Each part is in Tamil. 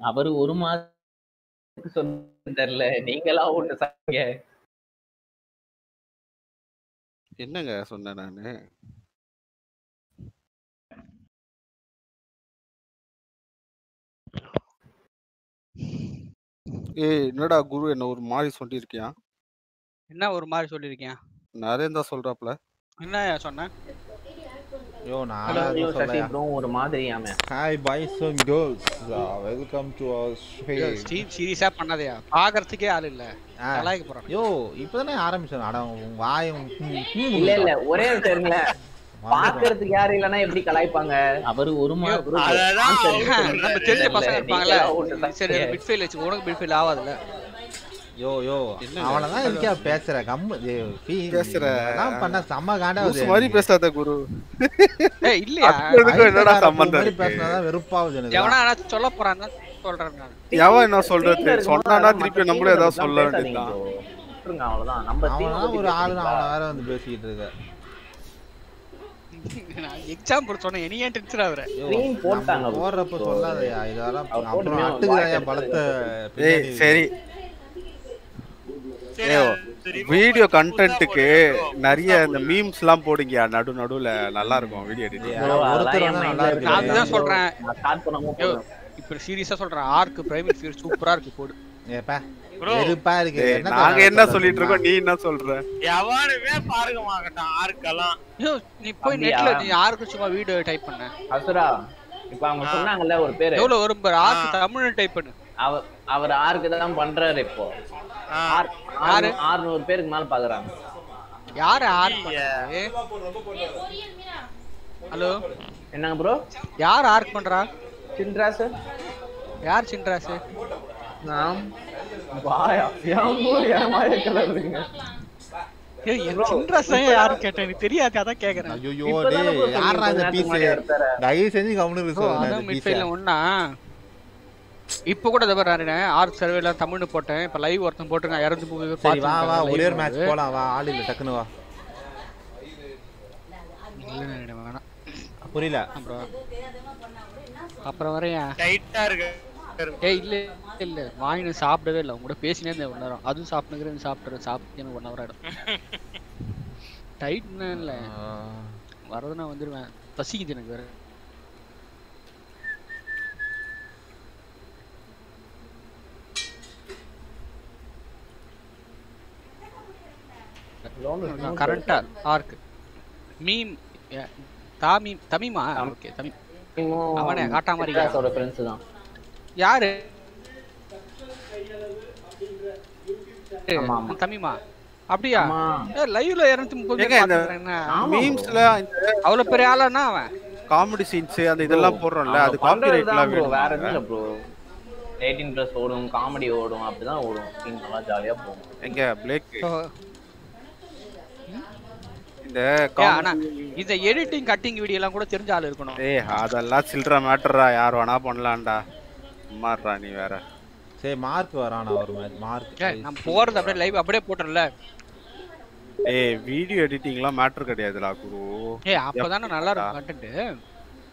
அவரு ஒரு மாதத்துக்கு சொன்ன தெரியல நீங்களா ஒண்ணு சாங்க என்னங்க சொன்னேன் நானு? ஏய் என்னடா குரு என்ன ஒரு மாதிரி சொல்லியிருக்கியா? என்ன ஒரு மாதிரி சொல்லியிருக்கேன் நரேந்தா சொல்றாப்ல. என்ன சொன்னேன் யோ நான் ஹலோ சசி ப்ரோ ஒரு மாதிரியாம hi boys and girls welcome to our stream சீரியஸா பண்ணாதயா? பாக்குறதுக்கே ஆள் இல்ல. கலாய்க்க போறான். யோ இப்பதானே ஆரம்பிச்சோம். அட உன் வாய். இல்ல இல்ல ஒரே இருங்களேன் பாக்குறதுக்கு யாரும் இல்லனா எப்படி கலாய்ப்பாங்க? அவரு ஒரு மாதம் நம்ம தெரிஞ்ச பசங்க இருப்பாங்கல்ல. சரி மிட்ஃபீல்ட் வச்சு உனக்கு மிட்ஃபீல்ட் ஆகாதுல்ல யோ யோ. அவனதான் இருக்கா பேசுற. கம்மு பேசுற. பண்ண செம்ம லூசு மாதிரி பேசாத குரு. இல்லையா? என்னடா சம்பந்தம் மாதிரி பேசினாதான் எனக்கு. எவனா சொல்ல போறான்னு சொல்றேன் நான். எவன் என்ன சொல்றது? சொன்னானா திருப்பி நம்மளும் ஏதாவது சொல்ல வேண்டியதுதான். அவ்வளவுதான். நம்ம ஒரு ஆளு? அவன வேற வந்து பேசிக்கிட்டு இருக்க. நான் எக்ஸாம்பிள் சொன்னேன். இனி ஏன் டென்ஷன் ஆகுற போட்டாங்க போடுறப்ப. சொல்லாதயா? இதெல்லாம் அப்புறம் அட்டுக்குதாயா பலத்த சரி. வீடியோ கண்டென்ட்டுக்கு நிறைய இந்த மீம்ஸ் எல்லாம் போடுங்க நடு நடுவுல. நல்லா இருக்கும் வீடியோ எடிட்டிங் அதுதான் சொல்றேன். இப்ப சீரியஸா சொல்றேன். ஆர்க் பிரைவேட் ஃபீல்ட் சூப்பரா இருக்கு போடு. ஏப்பா. வெறுப்பா இருக்கு. நாங்க என்ன சொல்லிட்டு இருக்கோம்? நீ என்ன சொல்ற? எவனுமே பாருங்க மாட்டான் ஆர்க்கெல்லாம் நீ போய்? நெட்ல நீ யாருக்கு சும்மா வீடியோ டைப் பண்ண. அசுரா இப்ப அவங்க சொன்னாங்கல்ல ஒரு பேரு. எவ்வளவு வரும் பாரு ஆர்க் தமிழ் டைப் பண்ணு. அவர் அவர் ஆருக்கு தான் பண்றாரு இப்போ. ஆறுநூறு பேருக்கு மேல பாக்குறாங்க. யாரு ஆர்க் பண்றது ஹலோ? என்னங்க ப்ரோ யார் ஆர்க் பண்றா? சின்ராஸ் யார் சின்ராசு? நாம். வாயா ஏம்போ ஏமாய கலர் இருக்குங்க இப்ப கூட இதை பாரு நான் ஆர்க் சர்வேல தமிழ்னு போட்டேன். இப்ப லைவ் ஒருத்தன் போட்டிருக்கான் இறந்து போய் சரி வா வா ஒரே ஒரு மேட்ச் போலாம் வா ஆள் இல்ல டக்குனு வா. இல்ல வேணாம். புரியல. அப்புறம் அப்புறம் வரையா? டைட்டா இருக்கு. ஏய் இல்ல இல்ல வாங்கினு சாப்பிடவே இல்லை. உங்க கூட பேசினே இருந்தேன் ஒரு நேரம். அதுவும் சாப்பிட்டுக்கிறேன் சாப்பிட்டுறேன். சாப்பிட்டு எனக்கு ஒன் ஹவர் ஆயிடும் டைட்னா இல்ல. வரது நான் வந்துருவேன். பசிக்குது எனக்கு வேற. கரண்டா ஆர்க் மீம் தாமி தமிமா ஓகே தமி அவனே காட்டாம இருக்கியா? சின்ராஸோட ஃப்ரெண்ட்ஸ் தான். யாரு. தமிமா அப்படியா. லைவ்ல இருநூத்தி முப்பது ஏங்க, பேர் இந்த பாத்துக்கிறேன் என்ன? மீம்ஸ்ல அவ்வளவு பெரிய ஆளானா அவன்? காமெடி சீன்ஸ் அந்த இதெல்லாம் போடுறோம்ல அது காப்பிரைட்லாம் வேற எதுவும் இல்ல ப்ரோ எயிட்டீன் பிளஸ் ஓடும் காமெடி ஓடும் அப்படிதான் ஓடும். சீன் நல்லா ஜாலியா போகும். எங்க பிளேக் இந்த இந்த எடிட்டிங் கட்டிங் வீடியோ எல்லாம் கூட தெரிஞ்ச ஆள் இருக்கணும். ஏய் அதெல்லாம் சில்லற மேட்டரா யார் வேணா பண்ணலாம்டா. சும்மாடுறா நீ வேற. சரி மார்க் வரானா ஒரு மார்க் நம்ம போறது அப்படியே லைவ் அப்படியே போட்டுறல. ஏய் வீடியோ எடிட்டிங்லாம் மேட்டர் கிடையாதுடா குரு. ஏய் அப்பதானே நல்லா இருக்கும் கண்டென்ட்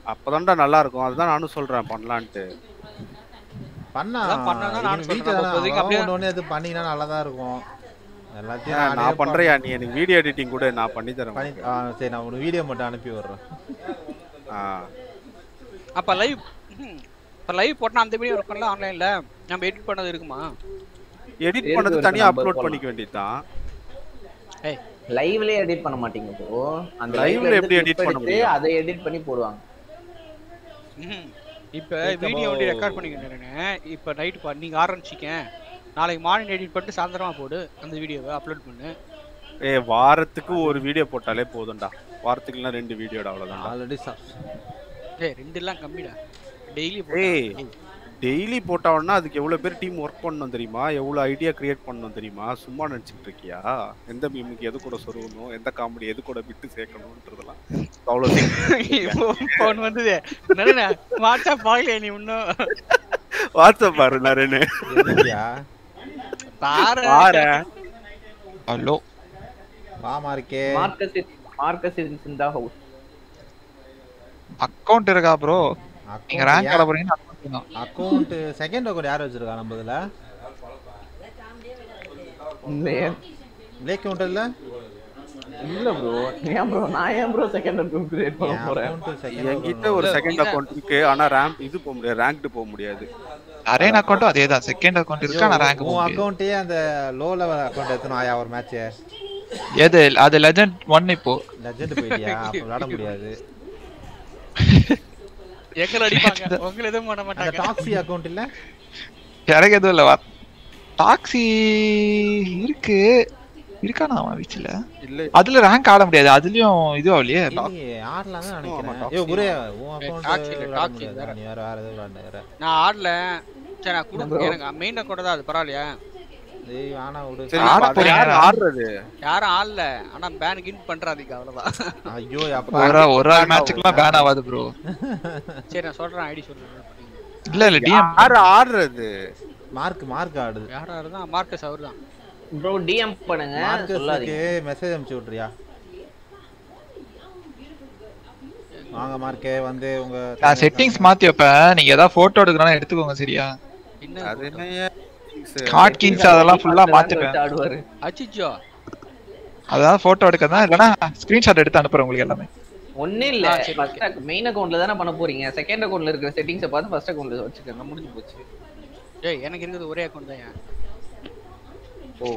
அப்பதான்டா நல்லா இருக்கும். அதுதான் நானும் சொல்றேன் பண்ணலான்ட்டு. பண்ணா. வீட்டுல தானே அப்போதைக்கு அப்படியே- ஒண்ணு ஒண்ணு எது பண்ணீங்கன்னா நல்லதா இருக்கும். எல்லாத்தையும் நானே பண்றியா நீ எனக்கு வீடியோ எடிட்டிங் கூட நான் பண்ணி தரேன் பண்ணி சரி நான் ஒரு வீடியோ மட்டும் அனுப்பி விடுறேன். ஆ. அப்ப லைவ் இப்ப லைவ் போட்டா அந்த வீடியோ இருக்கும்ல ஆன்லைன்ல நம்ம எடிட் பண்ணது இருக்குமா? எடிட் பண்ணது தனியா அப்லோட். பண்ணிக்க வேண்டியதுதான். ஏய். லைவ்லயே எடிட் பண்ண மாட்டீங்க ப்ரோ அந்த லைவ்ல எப்படி edit பண்ண முடியும்? அதை எடிட் பண்ணி போடுவாங்க. இப்ப வீடியோ வந்து ரெக்கார்ட் பண்ணிக்கிட்டேன் இப்ப நைட் பா நீங்க ஆரம்பிச்சிக்க நாளைக்கு மார்னிங் எடிட் பண்ணிட்டு சாயந்தரமா போடு அந்த வீடியோவை அப்லோட் பண்ணு. ஏய் வாரத்துக்கு ஒரு வீடியோ போட்டாலே போதும்டா. வாரத்துக்கு இல்லைன்னா ரெண்டு வீடியோடா அவ்வளவுதான் ஆல்ரெடி ஏய் ரெண்டு எல்லாம் கம்மிடா. டெய்லி ஏய் டெய்லி போட்டாங்கன்னா அதுக்கு எவ்வளவு பேர் டீம் ஒர்க் பண்ணணும் தெரியுமா? எவ்வளவு ஐடியா கிரியேட் பண்ணணும் தெரியுமா? சும்மா நினைச்சிட்டு இருக்கியா? எந்த மீமுக்கு எது கூட சொருகணும்? எந்த காமெடி எது கூட விட்டு சேர்க்கணும்ன்றதெல்லாம் அவ்வளவு போன் வந்தது. வாட்ஸ்அப் பார்க்கலையா நீ இன்னும்? வாட்ஸ்அப் பாரு பாரு hello. Marcus Marcus is in the house account இருக்கா ப்ரோ நீங்க ரேங்க் ஆட மட்டும்தான் அக்கௌண்ட் செகண்ட் அக்கௌண்ட் யார் வச்சிருக்கா நம்ம இதுல? லேக் கவுண்ட் இல்ல? இல்ல ப்ரோ ஏன் ப்ரோ நான் ஏன் ப்ரோ செகண்ட் அக்கௌண்ட் கிரியேட் பண்ண போறேன்? என்கிட்ட ஒரு செகண்ட் அக்கௌண்ட் இருக்கு. ஆனா ரேங்க் இது போக முடியாது. ரேங்க்டு போக முடியாது. அரேன் அக்கௌண்ட்டும் அதே தான் செகண்ட் அக்கௌண்ட் இருக்கு? ஆனா ரேங்க் உன் அக்கௌண்ட்டே அந்த லோ லெவல் அக்கௌண்ட் எடுத்துனோம் ஆயா ஒரு மேட்ச் எது? அது லெஜண்ட் ஒன் இப்போ. லெஜெண்ட் போயிட்டியா? அப்ப விளையாட முடியாது. எங்களை அடிப்பாங்க. உங்களை எதுவும் பண்ண மாட்டாங்க. டாக்ஸி அக்கௌண்ட் இல்ல? எனக்கு எதுவும் இல்ல. டாக்ஸி இருக்கு. இருக்கானா அவன் வீச்சுல இல்ல. அதுல ரேங்க் ஆட முடியாது. அதுலயும் இது ஆகலையே இல்லையே ஆடலாம் நினைக்கிறேன். உன் வேற. வேற நான் ஆடல. சரி நான் குடு எனக்கு மெயின் அக்கௌண்ட் தான் அது? பரவாயில்லையா? டேய் விடு. சரி யார். ஆடுறது. யாரும் ஆடல. ஆனா பேன் கின் பண்றாதீங்க அவ்வளவுதான். ஐயோ அப்ப ஒரு ஒரு ஆள் மேட்சுக்குலாம் பேன் ஆகாது ப்ரோ சரி நான் சொல்றேன் ஐடி சொல்றேன். இல்ல இல்ல டிஎம் யார் ஆடுறது? மார்க் மார்க் ஆடுது. யாரா இருந்தா? மார்க்கஸ் அவர் தான் ப்ரோ டிஎம் பண்ணுங்க. சொல்லாதீங்க. மார்க்கஸ்க்கு மெசேஜ் அனுப்பிச்சு விட்றியா வாங்க மார்க்கே வந்து உங்க நான் செட்டிங்ஸ் மாத்தி வைப்பேன். நீங்க ஏதாவது போட்டோ எடுக்கணும்னா எடுத்துக்கோங்க சரியா? அது என்ன கார்ட் கிங்ஸ் அதெல்லாம் ஃபுல்லா மாத்திப்பேன். ஆடுவாரு அச்சிச்சோ. அதாவது போட்டோ எடுக்க தான் இல்லனா ஸ்கிரீன்ஷாட் எடுத்து அனுப்புறேன் உங்களுக்கு எல்லாமே. ஒண்ணே இல்ல. ஆ, சரி, ஃபர்ஸ்ட் மெயின் அக்கவுண்ட்ல தானே பண்ண போறீங்க? செகண்ட் அக்கவுண்ட்ல இருக்கிற செட்டிங்ஸை பார்த்து ஃபர்ஸ்ட் அக்கவுண்ட்ல வச்சுக்கோங்க. முடிஞ்சு போச்சு. ஏய் எனக்கு இருக்கிறது ஒரே அக்கௌண்ட் தான் ஓ.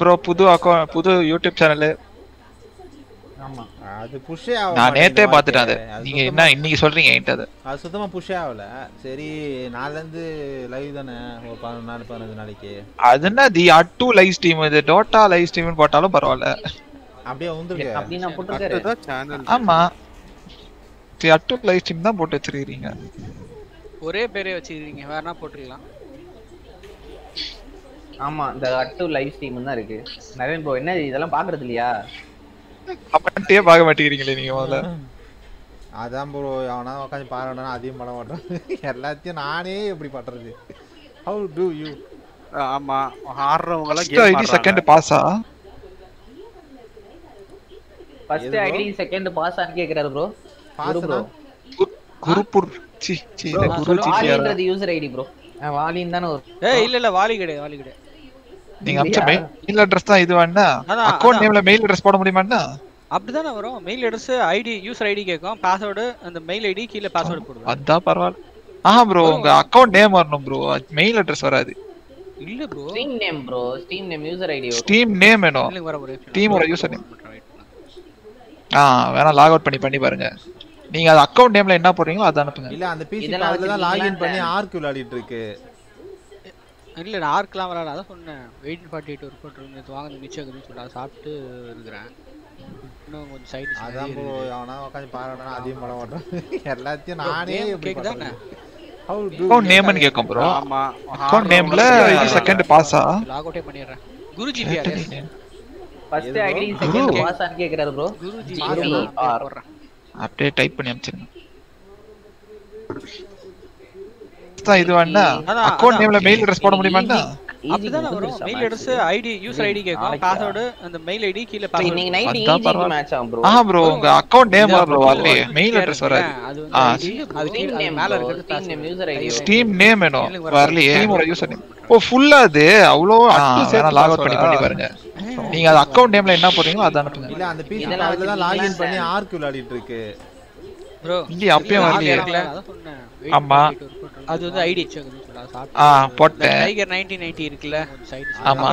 ப்ரோ புது அக்கௌண்ட் புது யூடியூப் சேனல் ஆமா. அது புஷ்ஷே ஆகல. நான் நேத்தே பாத்துட்டேன் அது. நீங்க என்ன இன்னைக்கு சொல்றீங்க என்கிட்ட அது? அது சுத்தமா புஷ்ஷே ஆகல. சரி நாளைல இருந்து லைவ் தானே? ஒரு பதினொரு நாள் பதினஞ்சு நாளைக்கு. அது என்ன தி அட்டு லைவ் ஸ்ட்ரீம் இது டோட்டா லைவ் ஸ்ட்ரீம் போட்டாலும் பரவாயில்ல. அப்படியே வந்துருக்கு. அப்படி நான் சேனல் ஆமா. தி அட்டு லைவ் ஸ்ட்ரீம் தான் போட்டு வச்சிருக்கீங்க ஒரே பேரே வச்சிருக்கீங்க வேற என்ன போட்டுக்கலாம்? ஆமா இந்த அட்டு லைவ் ஸ்ட்ரீம் தான் இருக்கு. நரேன் ப்ரோ என்ன இதெல்லாம் பாக்குறது இல்லையா? கமெண்ட்டே பார்க்க மாட்டேங்கிறீங்களே நீங்க முதல்ல. அதான் ப்ரோ அவனா உட்காந்து பாருடா அதையும் பண்ண மாட்டான். எல்லாத்தையும் நானே எப்படி பண்றது ஹவு டு யூ ஆமா ஆடுறவங்க எல்லாம் ஐடி செகண்ட் பாஸா ஃபர்ஸ்ட்? ஐடி செகண்ட் பாஸ் ஆன்னு கேக்குறாரு ப்ரோ குரு ப்ரோ குருபுர் சி சி ப்ரோ இல்ல குரு ஜி வாலின்றது யூசர் ஐடி ப்ரோ வாலின் தானே ஒரு ஏய் இல்ல இல்ல வாலி கிடையாது வாலி கிடையாது. நீங்க அமிச்ச மெயில் அட்ரஸ் தான் இது வேணா அக்கவுண்ட். நேம்ல மெயில் அட்ரஸ் போட முடியுமாண்ணா? அப்படிதானே வரும். Mail address ID user ID கேட்கும். பாஸ்வேர்டு அந்த மெயில் ஐடி கீழே பாஸ்வேர்டு போடுவேன். அதான் பரவாயில்ல. ஆஹா ப்ரோ உங்க அக்கவுண்ட் நேம் வரணும் ப்ரோ மெயில் அட்ரஸ் வராது. இல்ல bro stream name bro stream name user ID Steam name வேணும். டீமோட யூசர் நேம் ஆ வேணா லாக் அவுட் பண்ணி பண்ணி பாருங்க. நீங்க அது அக்கவுண்ட் நேம்ல என்ன போடுறீங்களோ அதை அனுப்புங்க. இல்ல அந்த பிசி அதுல தான் லாகின் பண்ணி? ஆர்க் விளையாடிட்டு இருக்கு. இல்ல நான் ஆர்க்லாம் விளாட அதான் சொன்னேன். வெயிட் ஃபார்ட்டி எயிட் ஒர்க் பண்ணுறேன் நேற்று வாங்க மிச்சம் சொல்லிட்டு அதை சாப்பிட்டு இருக்கிறேன். இன்னும் கொஞ்சம் சைடு அதான் ப்ரோ அவனா உட்காந்து பாருடா அதையும் பண்ண மாட்டான் எல்லாத்தையும் நானே எப்படி கேக்குதா என்ன? ஹவு டு அக்கவுண்ட் நேம்னு கேட்கும் ப்ரோ ஆமா. அக்கவுண்ட் நேம்ல செகண்ட் பாஸா லாக் அவுட்டே பண்ணிடுறேன். Guruji PR first ID? Second. Pass கேக்குறாரு ப்ரோ குருஜி அப்படியே டைப் பண்ணி அனுப்பிச்சிருங்க தான் இது வேணா அதான், அக்கவுண்ட் அதான். நேம்ல மெயில் அட்ரஸ் போட முடியுமாண்ணா அப்படிதானே வரும். Mail address ID user ID கேட்கும். பாஸ்வேர்டு அந்த மெயில் ஐடி கீழே பாஸ்வேர்டு நைட் அதான் ஈஜி. மேட்ச் ஆகும் ப்ரோ ஆஹா ப்ரோ உங்க அக்கவுண்ட் நேம் ப்ரோ வரலையே. மெயில் அட்ரஸ் வராது. அது ஆ, அது name மேல name password. user ID. ஐயோ. டீம் நேம் வேணும். வரல. வரலையே. டீமோட யூசர் நேம் ஓ ஃபுல்லா அது? அவ்வளோ வேணா லாக் அவுட் பண்ணி பண்ணி பாருங்க. நீங்க அது அக்கவுண்ட் நேம்ல என்ன போடுறீங்களோ அதை அனுப்புங்க. இல்ல அந்த பிசி இதெல்லாம் அதுல தான் லாகின் பண்ணி சார்? ஆர்க் விளையாடிட்டு இருக்கு. ப்ரோ இல்லையே அப்பயும் வரலையே ஆமா. அது வந்து ஐடி ஆ போட்டேன். டைகர் 1990 இருக்குல்ல? ஆமா.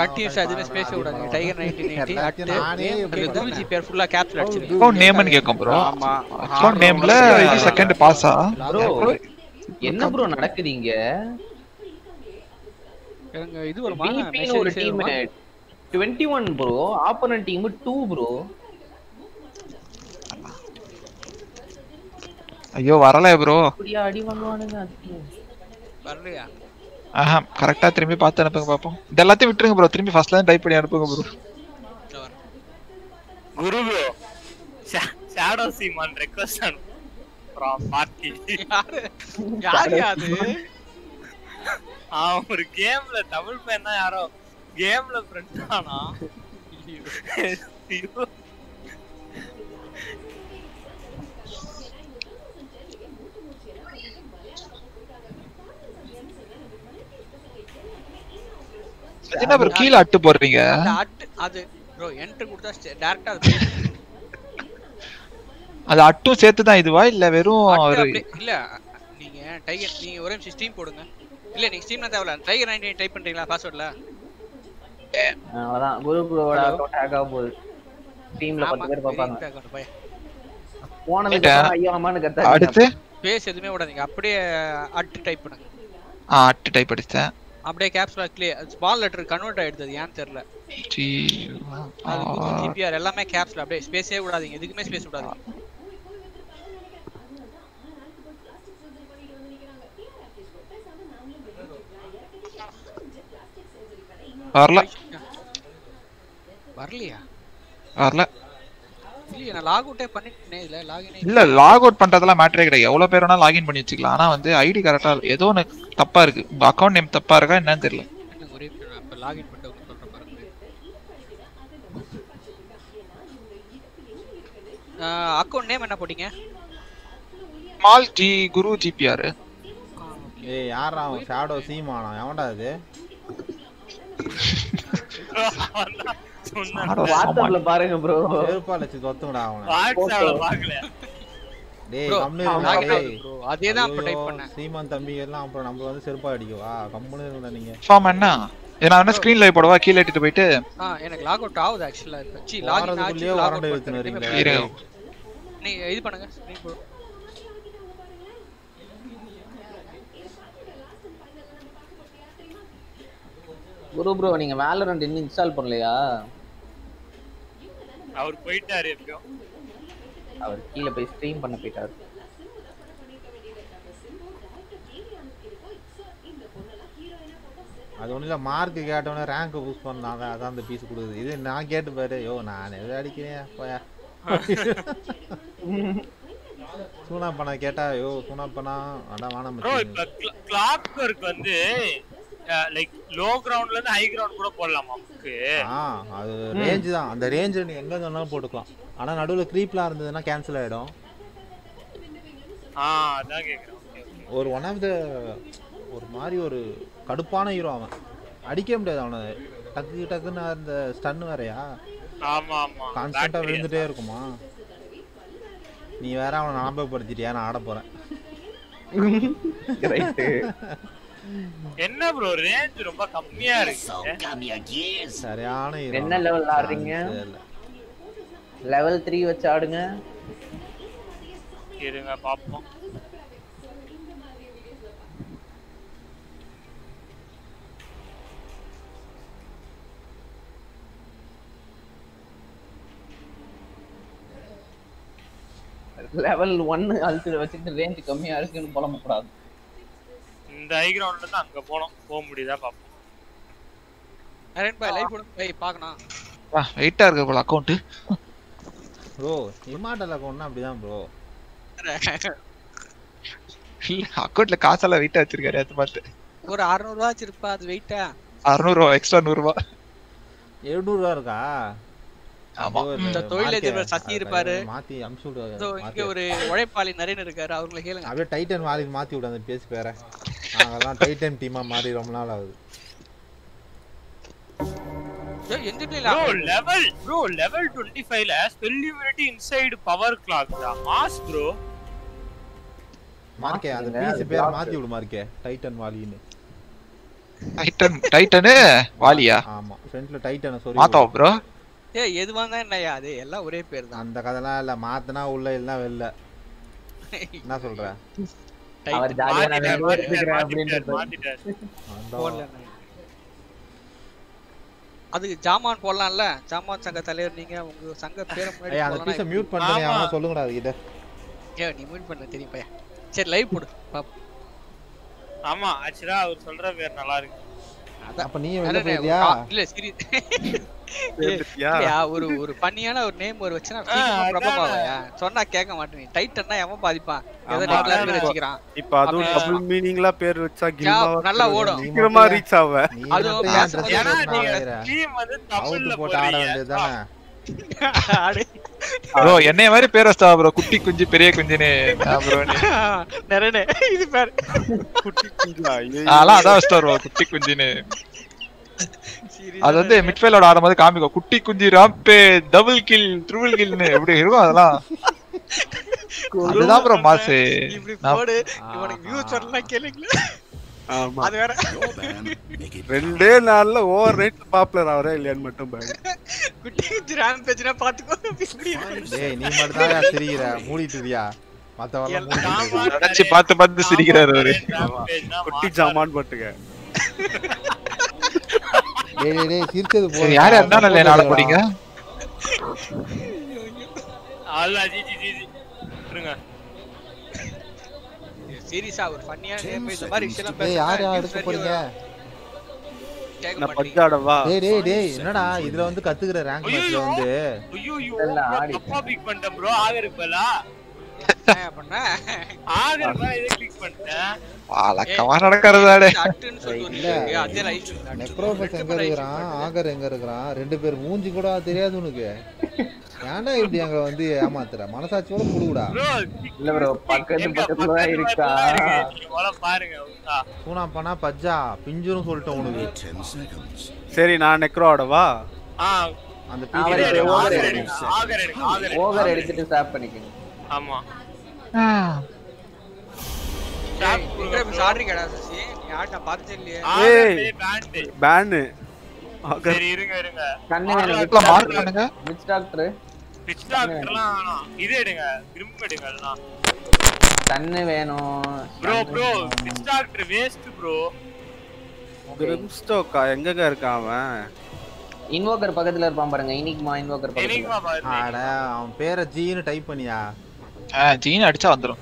கண்டினியூஸ் அதுல ஸ்பேஸ் விடாதீங்க. டைகர் 1990 எல்லாத்தையும் நானே எப்படி அட் குருஜி பேர் ஃபுல்லா கேப்சல் அடிச்சிருக்கேன் அக்கவுண்ட் நேம்னு கேட்கும் ப்ரோ ஆமா. அக்கவுண்ட் நேம்ல இது செகண்ட் பாஸா ப்ரோ என்ன ப்ரோ நடக்குது இங்க? எனக்கு இது ஒரு மான team 21 bro opponent team 2 bro ஐயோ வரல ப்ரோ அப்படியா அடி. வரலையா? ஆஹா கரெக்டா திரும்பி பார்த்து அனுப்புங்க பாப்போம். இது எல்லாத்தையும் விட்டுருங்க ப்ரோ திரும்பி ஃபர்ஸ்ட்ல இருந்து டைப் பண்ணி அனுப்புங்க ப்ரோ குரு ப்ரோ ஷேடோ சீமான் ரெக்வஸ்ட் அனுப்புறான் பார்ட்டி யாரு? யாரு அது? அவன் ஒரு கேம்ல தமிழ் பையன் யாரோ? கேம்ல ஃப்ரெண்ட் ஆனா? என்ன bro கீழ அட்டு போடுறீங்க? அட்டு அது ப்ரோ என்ட்ரு கொடுத்தா டேரக்டா அது. அது அட்டும் சேர்த்து தான் இதுவா? இல்ல வெறும் ஒரு இல்ல நீங்க டைகர் நீங்க ஒரே நிமிஷம் ஸ்ட்ரீம் போடுங்க. இல்ல நீங்க ஸ்ட்ரீம்லாம் தேவையில்ல. டைகர் நைன்டி டைப் பண்றீங்களா பாஸ்வேர்ட்ல அவ்வளவுதான். குரு ப்ரோவோட அக்கௌண்ட் ஹேக் ஆக போகுது. டீம்ல பத்து பேர் போனதுக்கு ஐயோ அம்மான்னு கத்தாதீங்க. அடுத்து? பேஸ் எதுவுமே விடாதீங்க. அப்படியே அட்டு டைப் பண்ணுங்க. ஆ அட்டு டைப் அடிச்சேன் அப்படியே கேப்ஸ் லாக்லயே ஸ்மால் லெட்டர் கன்வெர்ட் ஆயிடுது ஏன்னு தெரியல. அது ஜிபிஆர் எல்லாமே கேப்ஸ்ல அப்படியே ஸ்பேஸே விடாதீங்க. எதுக்குமே ஸ்பேஸ் விடாதீங்க. வரல. வரலையா? வரல. இல்லையே நான் லாக் அவுட்டே பண்ணிட்டேனே இதுல லாகினே இல்ல லாக் அவுட் பண்றதெல்லாம் மேட்டரே கிடையாது. எவ்வளவு பேர் வேணா லாகின் பண்ணி வச்சுக்கலாம். ஆனா வந்து ஐடி கரெக்டா ஏதோ ஒன்று தப்பா இருக்கு. உங்க அக்கௌண்ட் நேம் தப்பா இருக்கா என்னன்னு தெரியல. என்ன ஒரே நிமிஷம் நான் இப்ப லாகின் பண்ணிட்டு உங்களுக்கு சொல்றேன் பாருங்க. அக்கௌண்ட் நேம் என்ன போட்டீங்க? மால் ஜி குரு ஜிபிஆர் ஏய் யாரா அவன்? ஷாடோ சீமானா எவன்டா அது வாட்ஸ்அப்ல பாருங்க ப்ரோ செருப்பா லட்சி தொத்துங்கடா அவனை. வாட்ஸ்அப்ல பாக்கல டேய். கம்முனு சீமான் தம்பி எல்லாம் அப்புறம் நம்ம வந்து செருப்பா அடிக்கவா கம்முனு இருந்தா நீங்க. ஃபார்ம் என்ன நான் என்ன ஸ்கிரீன்ல போடவா? கீழே எடுத்துட்டு போயிட்டு. ஆ எனக்கு லாக் அவுட் ஆகுது ஆக்சுவலா இப்ப சி லாகின் ஆச்சு வாரத்துக்குள்ளேயே லாக் வாரண்டை அவுட் எடுத்துன்னு வரீங்களே. இருங்க. நீங்க இது பண்ணுங்க screen போடு. குரு ப்ரோ நீங்க வேலரண்ட் இன்னும் இன்ஸ்டால் பண்ணலையா? அவர் போயிட்டாரு எப்படியோ அவர் கீழே போய் ஸ்ட்ரீம் பண்ண போயிட்டாரு. அது ஒண்ணும் இல்ல மார்க் கேட்டவனே ரேங்க் பூஸ்ட் பண்ணாங்க அதான் அந்த பீஸ் கொடுக்குது. இது நான் கேட்டு பாரு. யோ நான் எதை அடிக்கிறேன் போயா சூனா பண்ணா கேட்டா யோ சூனா பண்ணா அதான் வானம் கிளாக் ஒர்க் வந்து லைக் லோ கிரவுண்ட்ல இருந்து ஹை கிரவுண்ட் கூட போடலாமா புக்கு ஆ அது ரேஞ்ச் தான். அந்த ரேஞ்ச் நீ எங்க வேணாலும் போட்டுக்கலாம். ஆனா நடுவுல க்ரீப்லாம் இருந்ததுன்னா கேன்சல் ஆயிடும். ஆ அதான் கேக்குறேன். ஒரு ஒன் ஆஃப் த ஒரு மாதிரி ஒரு கடுப்பான ஹீரோ அவன். அடிக்க முடியாது அவனை. டக்கு டக்குன்னு அந்த ஸ்டன் வேறயா? ஆமா ஆமா. கான்ஸ்டன்டா Battery. விழுந்துட்டே இருக்குமா? நீ வேற அவனை ஞாபகப்படுத்திட்டியா? நான் ஆட போறேன். ரைட்டு என்ன ப்ரோ ரேஞ்ச் ரொம்ப கம்மியா இருக்கு. சரியான என்ன level ஆடுறீங்க? லெவல் த்ரீ வச்சு ஆடுங்க. இருங்க பாப்போம் லெவல் ஒன்னு அழுத்து வச்சுட்டு ரேஞ்ச் கம்மியா இருக்குன்னு புலம்ப கூடாது இந்த ஹை கிரவுண்ட்ல இருந்து அங்க போனோம். போக முடியுதா பாப்போம். நரேன் பாய் லைவ் போடு பாய் பார்க்கணும் வெயிட்டா இருக்கு போல அக்கௌண்ட் ப்ரோ இமாட்டல் அக்கௌண்ட்னா அப்படிதான் ப்ரோ இல்ல அக்கௌண்ட்ல காசெல்லாம் வெயிட்டா வச்சிருக்காரு அது பார்த்து. ஒரு 600 ரூபா வச்சிருப்பா அது வெயிட்டா அறுநூறு ரூபா எக்ஸ்ட்ரா நூறு ரூபா எழுநூறுவா இருக்கா? ஆமா. அது ஒரு இந்த தொழில் மார்க்கெ- அதிபர் சசி இருப்பாரு. மாத்தி விடு இங்க. ஒரு உழைப்பாளி நரேன் இருக்காரு அவங்கள கேளுங்க. அப்படியே டைட்டன் வாலிக்கு மாத்தி விடு அந்த பேசி பேர நாங்கெல்லாம் டைட்டன் டீமா மாறி ரொம்ப நாள் ஆகுது. Level bro level 25ல spell unity inside power clock தான் மாஸ் ப்ரோ மார்க்கே அந்த அது பேரை. மாத்தி விடு மார்க்கே. டைட்டன் வாலின்னு. டைட்டன் டைட்டனு வாலியா? ஆமா ஃப்ரண்ட்ல டைட்டனை ப்ரோ ஏய் எது வந்தா என்னய்யா அது? எல்லாம் ஒரே பேர் தான் அந்த கதைலாம் இல்ல. மாத்துனா உள்ள இல்ல வெளில. என்ன சொல்ற? அவர். அதுக்கு ஜாமான் போடலாம்ல? ஜாமான் சங்க தலைவர் நீங்க உங்க சங்க பேரை முன்னாடி அந்த பீஸை மியூட் பண்ணி. அவன சொல்லுங்கடா அதுகிட்ட. ஏய் நீ மீட் பண்ண. தெரியும் பையன் சரி லைவ் போடு. பாப்போம். ஆமா ஆக்சுவலா அவர் சொல்ற பேர் நல்லா இருக்கு. அதான். அப்ப நீ கா- இல்ல சரி சேர்ந்துட்டியா? இல்லையா, ஒரு ஒரு பண்ணியான ஒரு நேம் ஒரு வச்சுனா. பிரபலமாவையா? சொன்னா கேட்க மாட்டேன் டைட்டன்னா எவன் பாதிப்பான்? ஏதோ. வச்சுக்கிறான். இப்ப அதுவும் டபுள் மீனிங்ல பேர் வச்சா யா, கில்மாவா நல்லா பேர் ஓடும். சீக்கிரமா ரீச் ஆவ. அதுவும் ஏன்னா நீங்க வந்து தமிழ்ல போட்டு ஆட போடுறீங்க வேண்டியது தானே ஆடு. ப்ரோ என்னைய மாதிரி பேர் வச்சா ப்ரோ. குட்டி குஞ்சு பெரிய குஞ்சுன்னு. ப்ரோ இது பாரு. குட்டி குஞ்சா, அதான் வச்சுட்டு வருவோம் குட்டி குஞ்சுன்னு. அது வந்து மிட்ஃபீல்டோட ஆடும்போது காமிக்கும். குட்டி குஞ்சி ராம்பே டபுள் கில் ட்ரிபிள் கில்னு எப்படி இருக்கும்? அதெல்லாம். அதுதான் ப்ரோ மாசு. ரெண்டே நாள்ல ஓவர் ரேட் பாப்புலர் ஆவரே இல்லையான்னு மட்டும் பாரு. குட்டி குட்டி ரேம் பேஜ்னா பாத்துக்கோ. டேய் நீ மட்டும் தான் சிரிக்கிற. மூடிட்டு இருக்கியா? மத்தவங்க. நினைச்சு பார்த்து பார்த்து சிரிக்கிறாரு அவரு. குட்டி ஜாமான் போட்டுக்க. டேய் டேய் சிரிச்சது சரி. யார் என்ன போறீங்க அல்ல ஜி ஜி ஜி ஜி. விட்டுருங்க சீரியஸா ஒரு ஃபன்னியான கேம் இந்த மாதிரி விஷயம் டேய் யார் யார் எடுக்க போறீங்க? டேய் டேய் டேய் என்னடா இதுல வந்து கத்துக்கிற ரேங்க் மேட்ச்ல வந்து ஐயோ ஐயோ பிக் பண்ணிட்டேன் ப்ரோ வழக்கமா நடக்கிறதாடே நெக்ரோபஸ் எங்க இருக்கிறான்? ஆகர் எங்க இருக்கிறான்? ரெண்டு பேர் மூஞ்சி கூட தெரியாது உனக்கு. ஏன்டா இப்படி அங்க வந்து ஏமாத்துற? மனசாட்சியோட ப்ரோ இல்ல ப்ரோ பக்கத்து பக்கத்துல தான் இருக்கா? பாருங்க. சூனா பண்ணா பஜ்ஜா பிஞ்சுன்னு சொல்லிட்டோம் உனக்கு. சரி நான் நெக்ரோ ஆடவா? ஆ. அந்த. ஓவர் எடுத்துட்டு ஸ்டாப் பண்ணிக்கங்க. ஆமா. விக்ரம் சாடுறீங்கடா சசி. நீ ஆட்ட பார்த்தே இல்லையே. ஆகர் பேண்ட் பேனு சரி இருங்க இருங்க. கண்ணு இதுல மார்க் பண்ணுங்க. விச் டாக்டர் பிச் டாக்டர்லாம் வேணாம் இது எடுங்க கிரிம் எடுங்க எல்லாம் கண்ணு வேணும். Bro bro doctor waste bro கிரிம்ஸ்டோக்கா எங்கங்க இருக்கான் அவன்? இன்வோக்கர் பக்கத்துல இருப்பான் பாருங்க. இனிக்குமா இன்வோக்கர் பக்கத்துல. அவன் பேரை ஜீன்னு டைப் பண்ணியா? ஜீன் அடிச்சா வந்துரும்.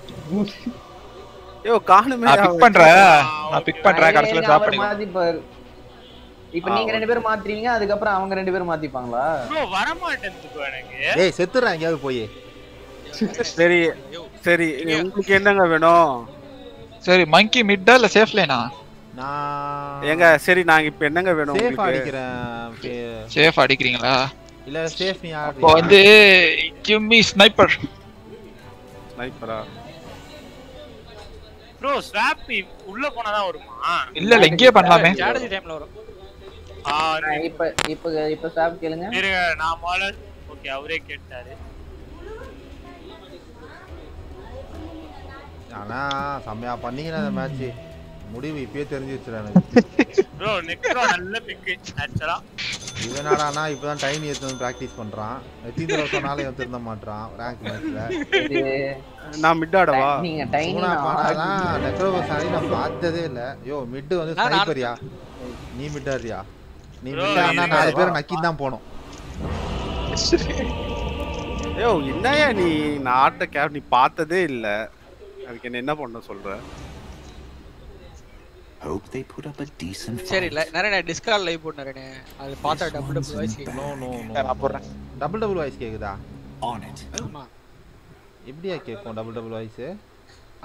ஐயோ காணுமே நான் பிக். பண்றேன். நான் பிக் பண்றேன் கடைசில டிராப் மாத்திப்பாரு? இப்ப நீங்க ரெண்டு பேரும் மாத்துறீங்க அதுக்கப்புறம் அவங்க ரெண்டு பேரும் மாத்திப்பாங்களா? ப்ரோ வர மாட்டேங்குது bro எனக்கு. ஏய் செத்துறா எங்கேயாவது போய். சரி சரி உங்களுக்கு என்னங்க வேணும்? சரி மங்கி மிட்டா இல்ல சேஃப் லைனா நான் ஏங்க சரி நாங்க இப்ப என்னங்க வேணும் சேஃப் அடிக்கிறேன் சேஃப் அடிக்கிறீங்களா? இல்ல சேஃப் நீ ஆடுறியா வந்து கிவ் மீ ஸ்னைப்பர் ஸ்னைப்பரா ப்ரோ ஸ்வாப் உள்ள போனா தான் வருமா? இல்ல இல்ல இங்கேயே பண்ணலாமே. ஸ்ட்ராட்டஜி டைம்ல வரும். ஆ, இப்ப இப்ப இப்ப ஸ்டாப் கேளுங்க. இருங்க நான் முதல்ல ஓகே அவரே கேட்டாரு. ஆனா செம்மையா பண்ணீங்க அந்த மேட்ச் முடிவு இப்பயே தெரிஞ்சு வச்சிருக்கானு எனக்கு. ப்ரோ நெக்ஸ்ட் நல்ல பிக் ஆக்சுவலா இவனாடானா இப்பதான் டைம் ஏத்து பிராக்டிஸ் பண்றான். எத்தனை தடவை சொன்னாலும் இவன் திருந்த மாட்றான் ரேங்க் மேட்ச்ல நான் மிட் ஆடவா? நீங்க டைம் சூனா பானாதான் நெக்ரோபஸ் ஆடி நான் பார்த்ததே இல்ல. யோ மிட் வந்து ஸ்னைப்பரியா நீ மிட் ஆடுறியா? நீ மிட் ஆனா நாலு பேர் நக்கி தான் போனோம். ஐயோ என்னய்யா நீ? நான் ஆட்ட கேப் நீ பார்த்ததே இல்ல. அதுக்கு என்ன என்ன பண்ண சொல்ற? Hope they put up a decent சரி நிறைய டிஸ்கார்ட் லைவ் போட்டு நிறைய அது பார்த்தா டபுள் டபுள் வாய்ஸ் கேட்கும் நோ நோ நான் நோ போடுறேன் டபுள் டபுள் வாய்ஸ் கேக்குதா? It. ஆமா. எப்படியா கேட்கும் டபுள் டபுள் வாய்ஸ்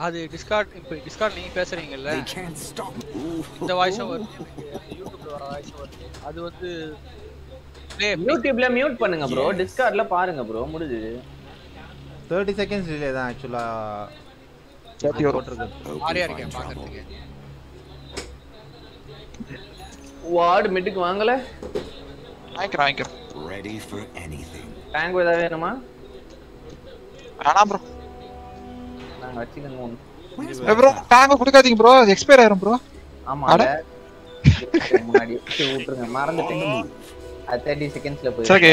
அது டிஸ்கார்ட் இப்போ டிஸ்கார்ட் நீங்க பேசுறீங்கல்ல. இந்த வாய்ஸும் வருது யூடியூப்ல வர வாய்ஸும் வருது அது வந்து ப்ளே யூடியூப்ல மியூட் பண்ணுங்க ப்ரோ டிஸ்கார்ட்ல பாருங்க ப்ரோ முடிஞ்சது. தேர்ட்டி செகண்ட்ஸ் டிலே தான் ஆக்சுவலா வரும் போட்டிருக்கு மாதிரியா இருக்கேன் பாக்குறதுக்கு. வார்டு மிட்டுக்கு வாங்கல. வாங்கிக்கிறேன் வாங்கிக்கிறேன். Ready for anything. டேங்க் ஏதாவது வேணுமா? வேணாம் ப்ரோ நாங்க வச்சுக்கோங்க ஒண்ணு. ப்ரோ டேங்க கொடுக்காதீங்க ப்ரோ அது எக்ஸ்பயர் ஆயிரும் ப்ரோ ஆமா அட. முன்னாடி சரி, விட்டுருங்க. மறந்துட்டேன். அது தேர்ட்டி செகண்ட்ஸ்ல போய் ஓகே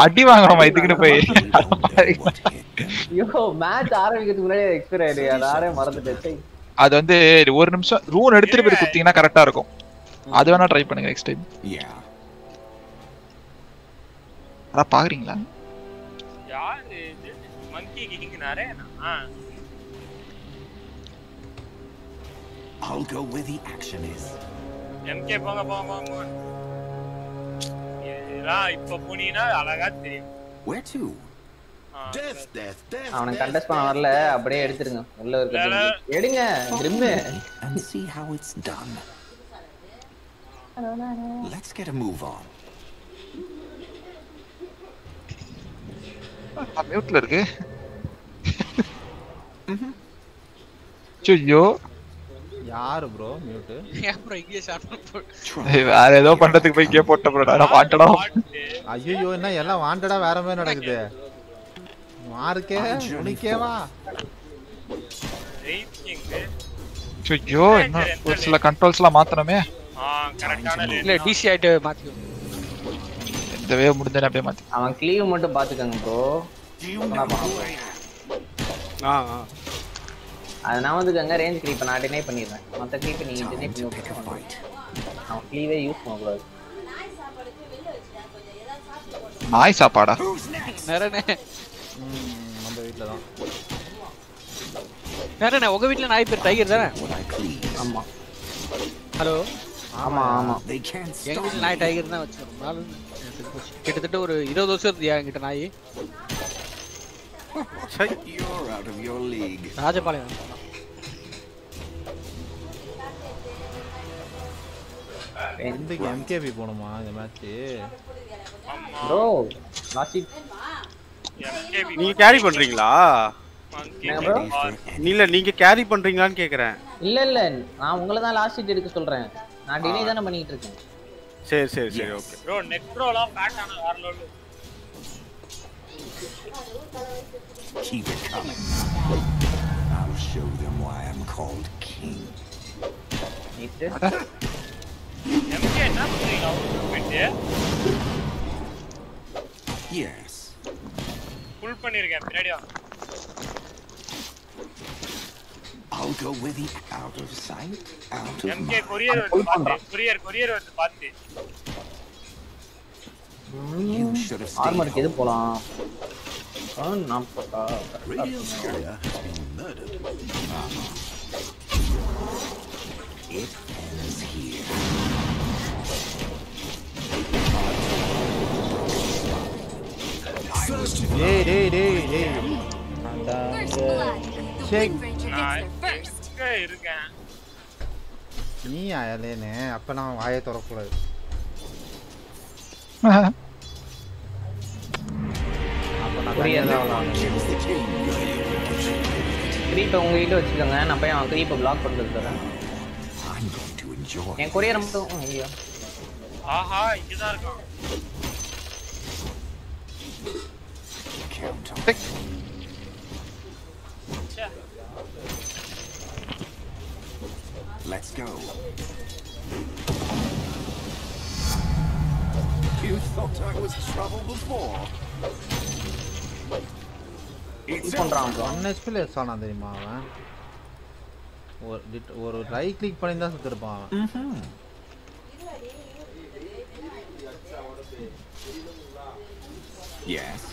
அடி வாங்குறோமா இதுக்குன்னு போய்? ஐயோ மேட்ச் ஆரம்பிக்கிறதுக்கு முன்னாடி எக்ஸ்பைர் ஆயிடு அது ஆரே மறந்துட்டேன். அது வந்து ஒரு நிமிஷம் ரூன் எடுத்துட்டு போய் கொடுத்தீங்கன்னா கரெக்டா இருக்கும். அது வேணா ட்ரை பண்ணுங்க நெக்ஸ்ட் டைம். அதான் பாக்குறீங்களா? யாரு மங்கி கிங் நரேனா I'll go where the action is. MK போங்க போங்க போங்க போங்க. இதெல்லாம் இப்ப போனீங்கன்னா அழகா தெரியும். Where to? அவனை கண்டஸ்ட் பண்ண. வரல அப்படியே எடுத்துருங்க. உள்ள இருக்கிறது எடுங்க கிரிம்மு And see how it's done. Let's get a move on. மியூட்ல இருக்கு ஐயோ. யாரு ப்ரோ மியூட் அப்புறம் இங்கேயே ஷார்ட் பண்ண ஏய், வேற ஏதோ பண்றதுக்கு போய் கே போட்ட ப்ரோ நான் மாட்டடா ஐயோ என்ன எல்லாம் வாண்டடா வேற மாதிரி நடக்குது. மாருக்கே உனக்கேவா? ஐயோ என்ன? ஒரு சில கண்ட்ரோல்ஸ்லாம் மாத்தணுமே. இல்ல டிசி ஆயிட்டு மாத்திக்கோ. இந்த வேவ் முடிஞ்சனே அப்படியே மாத்தி. அவன் கிளீவ் மட்டும் பாத்துக்கங்க ப்ரோ ஆ ஆ. அது நான் வந்துக்கங்க ரேஞ்ச் கிரீப் நான் டினை பண்ணிடுறேன். மத்த கிரீப் நீங்க டினை பண்ணி விட்டுருங்க அவன் கிளீவே யூஸ் பண்ணக்கூடாது நாய் சாப்பாடா? நேரனே வீட்ல தான் நேரனே உங்க வீட்ல நாய் பேர் டைகர் தானே? What I please. ஆமா. ஹலோ ஆமா ஆமா. They can't எங்க stop வீட்ல நாய் டைகர் தான் வச்சு ரொம்ப நாள் எனக்கு தெரிஞ்சு போச்சு. கிட்டத்தட்ட ஒரு இருபது வருஷம் இருந்தியா என்கிட்ட நாய். ராஜபாளையம் எம்கேபி போகணுமா இந்த மேட்ச் ப்ரோ லாஸ்ட் நீங்க கேரி பண்றீங்களா? இல்ல நீங்க கேரி பண்றீங்களான்னு கேக்குறேன். இல்ல இல்ல. நான் உங்களை தான் லாஸ்ட் சீட் எடுக்க சொல்றேன். நான் டினை தானே பண்ணிட்டு இருக்கேன். சரி சரி சரி ஓகே ப்ரோ நெக் ப்ரோலாம் ஃபேட் ஆன வேற level Keep it coming. I'll show them why I'm called king. நீட்டு எம்கே என்ன பண்றீங்க? Out Yes. ஃபுல் பண்ணிருக்கேன் பின்னாடி வா I'll go with the out of sight, out of MK mind. Courier வந்து பாத்து கொரியர் கொரியர் வந்து பாத்து You should have stayed ஆர்மருக்கு எது home. போலாம் ஆ, நான் போட்டா Radio Skyr has been murdered. It ends here. டேய் டேய் டேய் டேய் Check. நான் எங்க இருக்கேன் நீ அயலேனே அப்ப நான் வாயை திறக்கக்கூடாது அப்ப நான் புரியுது. தனியா தான் விளையாடணும். Here's the king. கிரீப்பை உங்க கிட்ட வச்சுக்கோங்க நான் போய் அவன் கிரீப்பை பிளாக் பண்ணிட்டு தரேன் I'm going to enjoy. என் கொரியர் மட்டும் ஐயோ ஆஹா இங்கதான் இருக்கான் Count on Pick. ச்சே. Let's go. You thought I was trouble before. It's இது பண்றான் ப்ரோ ஒன் ஹெச்பியில் எஸ் ஆனா தெரியுமா அவன் ஒரு lit- ஒரு ரைட் கிளிக் பண்ணி தான் சுத்திருப்பான் அவன் Yes.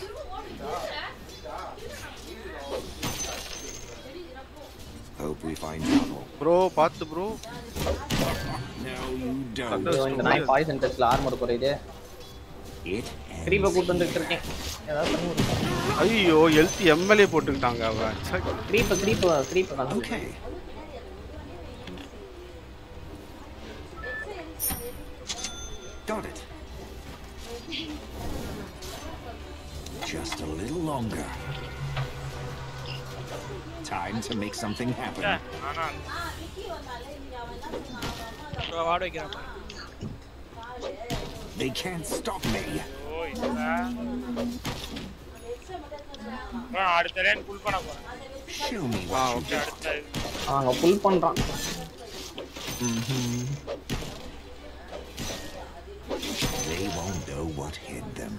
Hope we find trouble. Bro பார்த்து ப்ரோ No, you அந்த ஐயோ, இந்த நாய் பாய்சன் டெஸ்ட்ல ஆர்மர் குறையுது It கிரீப்பை ends. கூட்டு வந்துட்டு இருக்கேன் ஏதாவது பண்ணி விடுங்க ஐயோ ஹெல்த் எம்எல்ஏ போட்டுக்கிட்டாங்க அவன் சை. கிரீப்பை கிரீப்பை கிரீப்பை வந்து Okay. Got it. Just a little longer. Time to make something ச்சே, happen. ஆனா ப்ரோ வாட வைக்கிறேன் They can't stop me. ஓ இல்ல bro, நான் அடுத்த லேன் புல் பண்ண போறேன் Show me ah what you okay அடுத்த அவங்க புல் பண்றான் They won't know what hid them.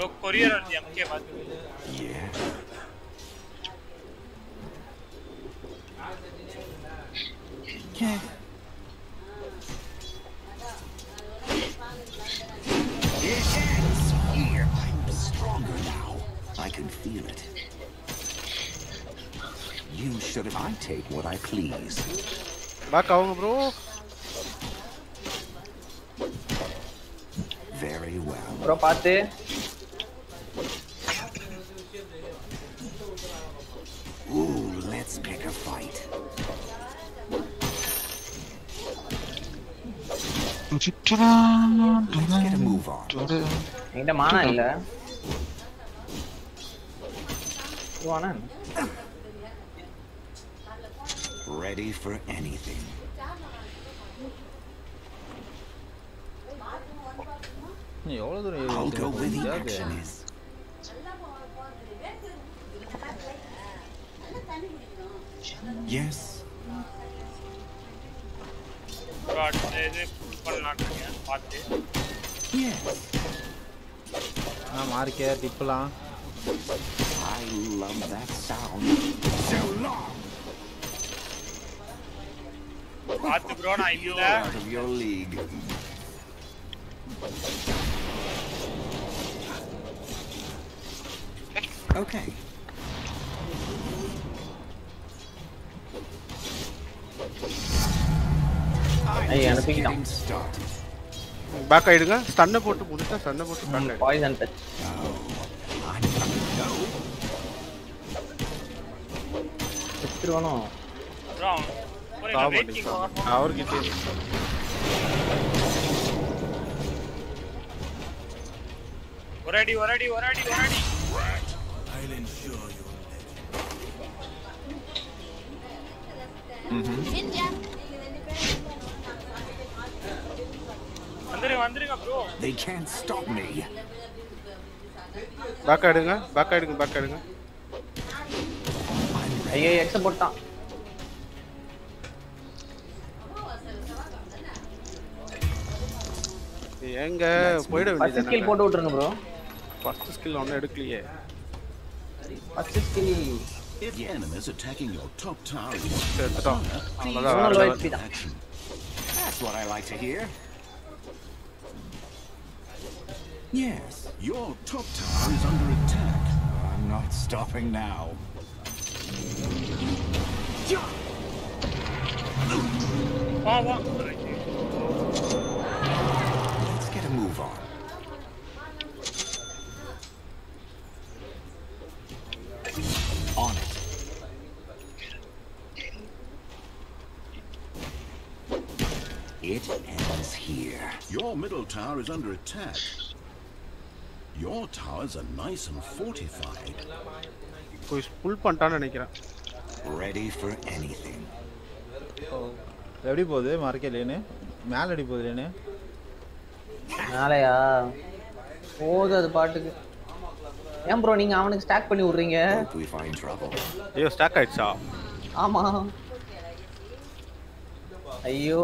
रोक courier Here, I'm stronger now. I can feel it. You should. I take what I please. Back out, bro. Very well. Bro, pate. Ooh, let's pick a fight. Let's get a move on. Need a mana, illa? You wanna? Ready for anything. I'll go where the action is. Yes. Bro அடுத்த இது பண்ணலான்னு இருக்கேன் பார்த்து Yes. Ah மாறிக்க டிப்பலாம் I love that sound. So long. பார்த்து ப்ரோ நான் You're இல்ல out of your league. Okay. அனுப்பிக்கிட்டான். பேக் ஆயிடுங்க. ஸ்டன்னை போட்டு முடிச்சா ஸ்டன்னை போட்டு ஆயிடுங்க பாய்சன் டச் மாட்டேங்க அவர்கிட்ட ஒரு அடி ஒரு அடி ஒரு அடி ஒரு அடி bro They can't stop me. Back ஆயிடுங்க பேக் ஆயிடுங்க பேக் ஆயிடுங்க ஐயோ எக்ஸ போட்டான். எங்க போயிட ஃபர்ஸ்ட் ஸ்கில் வேண்டியது போட்டு விட்டுருங்க ப்ரோ ஃபர்ஸ்ட் ஸ்கில் ஒன்றும் எடுக்கலையே. First skill If the enemy is attacking your top tower, oh, action. That's what I like to hear. Yes, your top tower is under attack. I'm not stopping now. Let's get a move on. Your middle tower is under attack. Your towers are nice and fortified. போய் புல் பண்ணிட்டான்னு நினைக்கிறேன் Ready for anything. எப்படி போகுது மார்க்கே லேனு மேல அடி போகுது லேனு மேலையா போகுது அது பாட்டுக்கு ஏன் ப்ரோ நீங்க அவனுக்கு ஸ்டாக் பண்ணி விடுறீங்க Hope we find trouble. ஐயோ ஸ்டாக் ஆயிடுச்சா ஆமா ஐயோ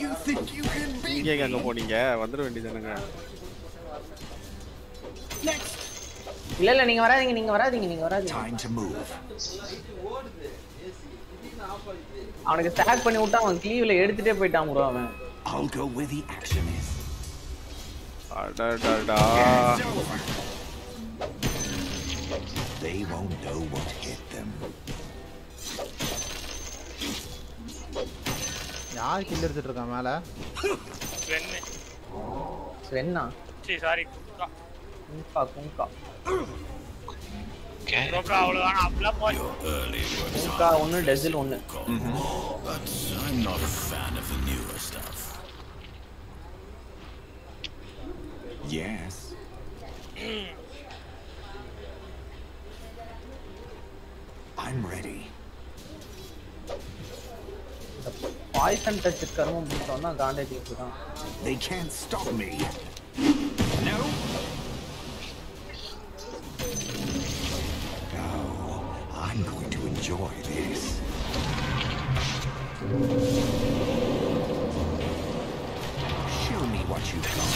You think you can beat நீங்க எங்க அங்க போனீங்க? வந்துட வேண்டியதானுங்க இல்ல இல்ல நீங்க வராதீங்க நீங்க வராதீங்க நீங்க வராதீங்க. Time to move. அவனுக்கு ஸ்டாக் பண்ணி விட்டா அவன் கிளீவ்ல எடுத்துட்டே போயிட்டான் ப்ரோ அவன். I'll go where the action is. அடடடா. It's over. They won't know what யார் கில் எடுத்துட்டு இருக்கான் மேல? வெண்ணு ஸ்வென்னா சரி sorry Kunkka Kunkka Kunkka bro bro அவ்வளவுதான். அப்படிலாம் போய் குங்கா ஒண்ணு டெசில் ஒண்ணு. But I'm not a fan of the newer stuff. Yes. I'm ready. Poison touch கருமம் பிடிச்சோம்னா காண்டே தீர்ப்பு தான் They can't stop me. No. Oh, I'm going to enjoy this. Show me what you've got.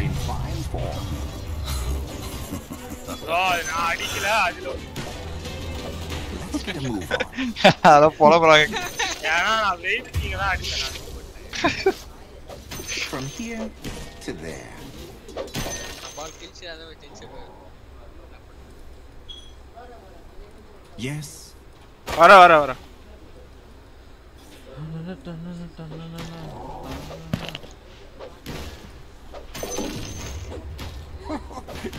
In fine form. Bro நான் அடிக்கல அதுல Let's get a move on. அத புலம்புறாங்க ஏன்னா நான் வெயிட் நீங்க தான் அடிச்சேன் நான் From here to there. பால் கிழிச்சு அதை வச்சு Yes. வர வர வர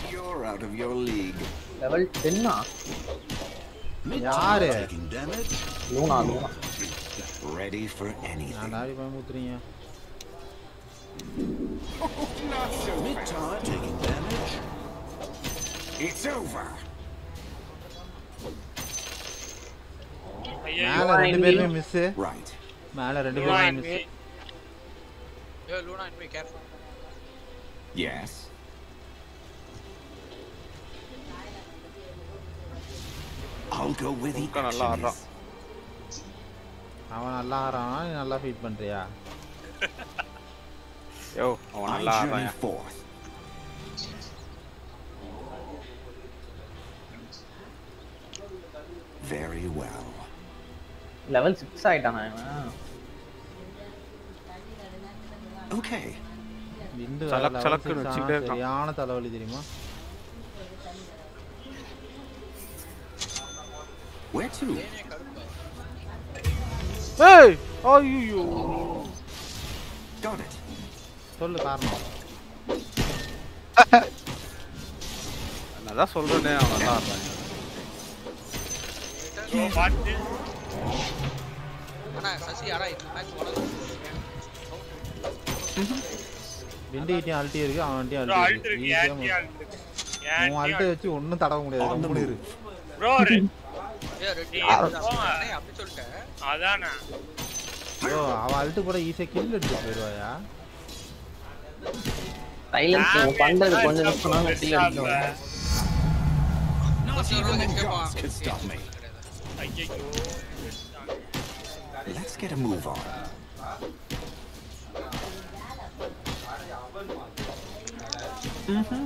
You're out of your league. Level டென்னா Mid யாரு? tower taking damage. Luna Luna Ready for anything. நான் டாடி பயமுத்துறீங்க Not so Mid tower taking damage. It's over. மேல ரெண்டு பேருமே மிஸ் Right. மேல ரெண்டு லூனா பேருமே enemy. Miss Yo, Luna enemy, careful. Yes. I'll go where the Kunkka நல்லா action ஆடுறான் is. அவன் நல்லா ஆடுறானா நீ நல்லா ஃபீட் பண்றியா யோ அவன் I நல்லா journey ஆடுறான் forth. Very well. Level six ஆயிட்டானா இவன் Okay. விண்டு சலக் சலக்குன்னு வச்சுக்கிட்டே இருக்கான். சரியான தலைவலி தெரியுமா Where to? ஏய் ஐயோ Got it. சொல்லு காரணம். நான் சொல்றேனே அவன் நல்லா ப்ரோ பார்த்து ஆனா சசி ஆனா இந்த மேட்ச் விண்டுகிட்டயும் அல்ட்டி இருக்கு அவன்கிட்டயும் அல்ட்டி அல்ட் இருக்கு. இருக்கு உன் அல்ட்டை வச்சு ஒன்றும் தடவ முடியாது. கம்முனு இரு அதானே. ஐயோ அவன் அல்ட்டு கூட ஈஸியா கில் எடுத்து போயிடுவாயா சைலன்ஸ் பண்றது கொஞ்சம். ஐயோ Let's get a move on. Double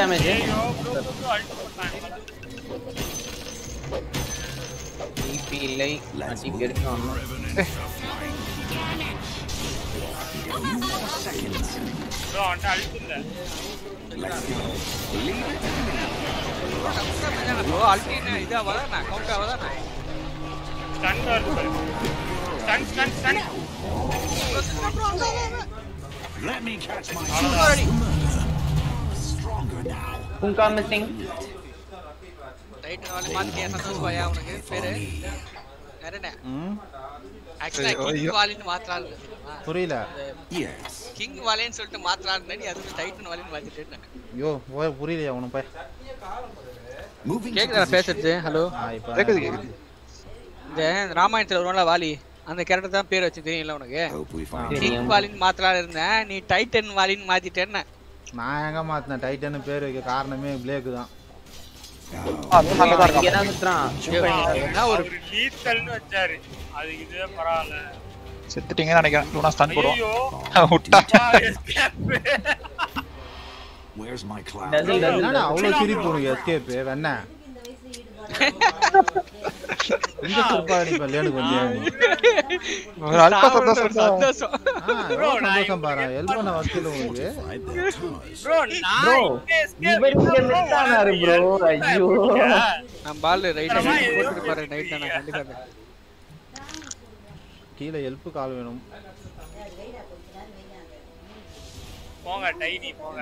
damage ஐயோ ப்ரோ ப்ரோ அல்ட் போட்டாங்க டிபி இல்லை நான் டிபி எடுத்து வரணும் ப்ரோ அவன்கிட்ட அல்ட் இல்ல ப்ரோ அல்டினா இது ஆவதா கவுண்ட் ஆவதா ஸ்டன் வருது stun stun stun Let me catch my அவ்வளவுதான் stronger நாளை சந்தோஷ் பாயா உனக்கு. பேரு? நரனே. ம். ஆக்சுவலா கிங் வாலின்னு மாத்தறாரு புரியல. கிங் வாலின்னு சொல்லிட்டு மாத்தறாரு நீ அது டைட்டன் வாலின்னு மாத்திட்டேன் ஐயோ ஓ புரியலையா உனக்கு கேக்குதா position. பேசுறது? ஹலோ கேக்குது கேக்குது. இந்த ராமாயணத்துல வருவான்ல வாலி அந்த கேரக்டர் தான் பேர் வச்சு தெரியும்ல உனக்கு. கிங் வாலின்னு மாத்தலாம் இருந்தேன் நீ டைட்டன் வாலின்னு மாத்திட்டேன்னு நான் எங்க மாத்தினேன் டைட்டன்னு பேர் வைக்க காரணமே பிளேக்கு தான். ஒரு வச்சாரு. இதுவே பரவாயில்ல. செத்துட்டீங்கன்னு நினைக்கிறேன். லூனா ஸ்டன் போடுவோம். ஐயோ. விட்டா. Where's my cloud? Doesn't- doesn't- என்னடா அவ்வளோ சிரிப்பு உனக்கு எஸ்கேப் வெண்ண இந்த வந்தியா ஒரு அல்ப சந்தோஷம். சந்தோஷம் சந்தோஷம் பாரு உங்களுக்கு நான் இவர் இங்க. ஐயோ. பால் ரைட் போட்டு நைட் நான் கண்டிப்பா கீழே ஹெல்ப் கால் வேணும் போங்க டைனி போங்க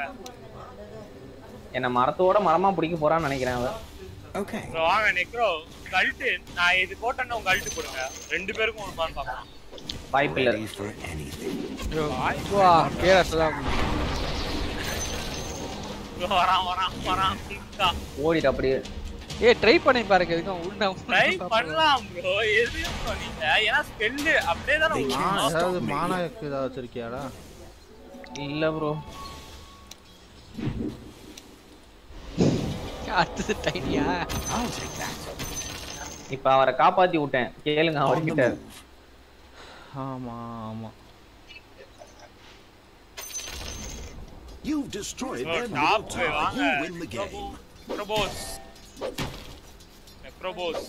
என்ன மரத்தோட மரமா பிடிக்க போறான்னு நினைக்கிறேன் அவன் Okay. ப்ரோ வாங்க நெக்ரோ கல்ட்டு நான் இது போட்டேன்னா உங்க கல்ட்டு கொடுங்க. ரெண்டு பேருக்கும் கொடுப்பான்னு பார்க்கலாம். வாய்ப்பு இல்ல anything. வா பேரஸ் தான் ப்ரோ வரான் வரான் வரான். குயிக்கா ஓடிட்டு அப்படியே. ஏய் ட்ரை பண்ணி பாருங்க எதுக்கும் உள்ள ட்ரை பண்ணலாம் ப்ரோ எது சொன்னீங்க ஏன்னா ஸ்பெல்லு அப்படியே தானே. ஏதாவது மானாக்கு ஏதாவது வச்சிருக்கியாடா? இல்ல ப்ரோ அடுத்தது டைனியா. இப்ப அவரை காப்பாத்தி விட்டேன். கேளுங்க அவர்கிட்ட. ஆமா ஆமா. You've destroyed Bro, their top middle tower. வாங்க You win the game. Propose propose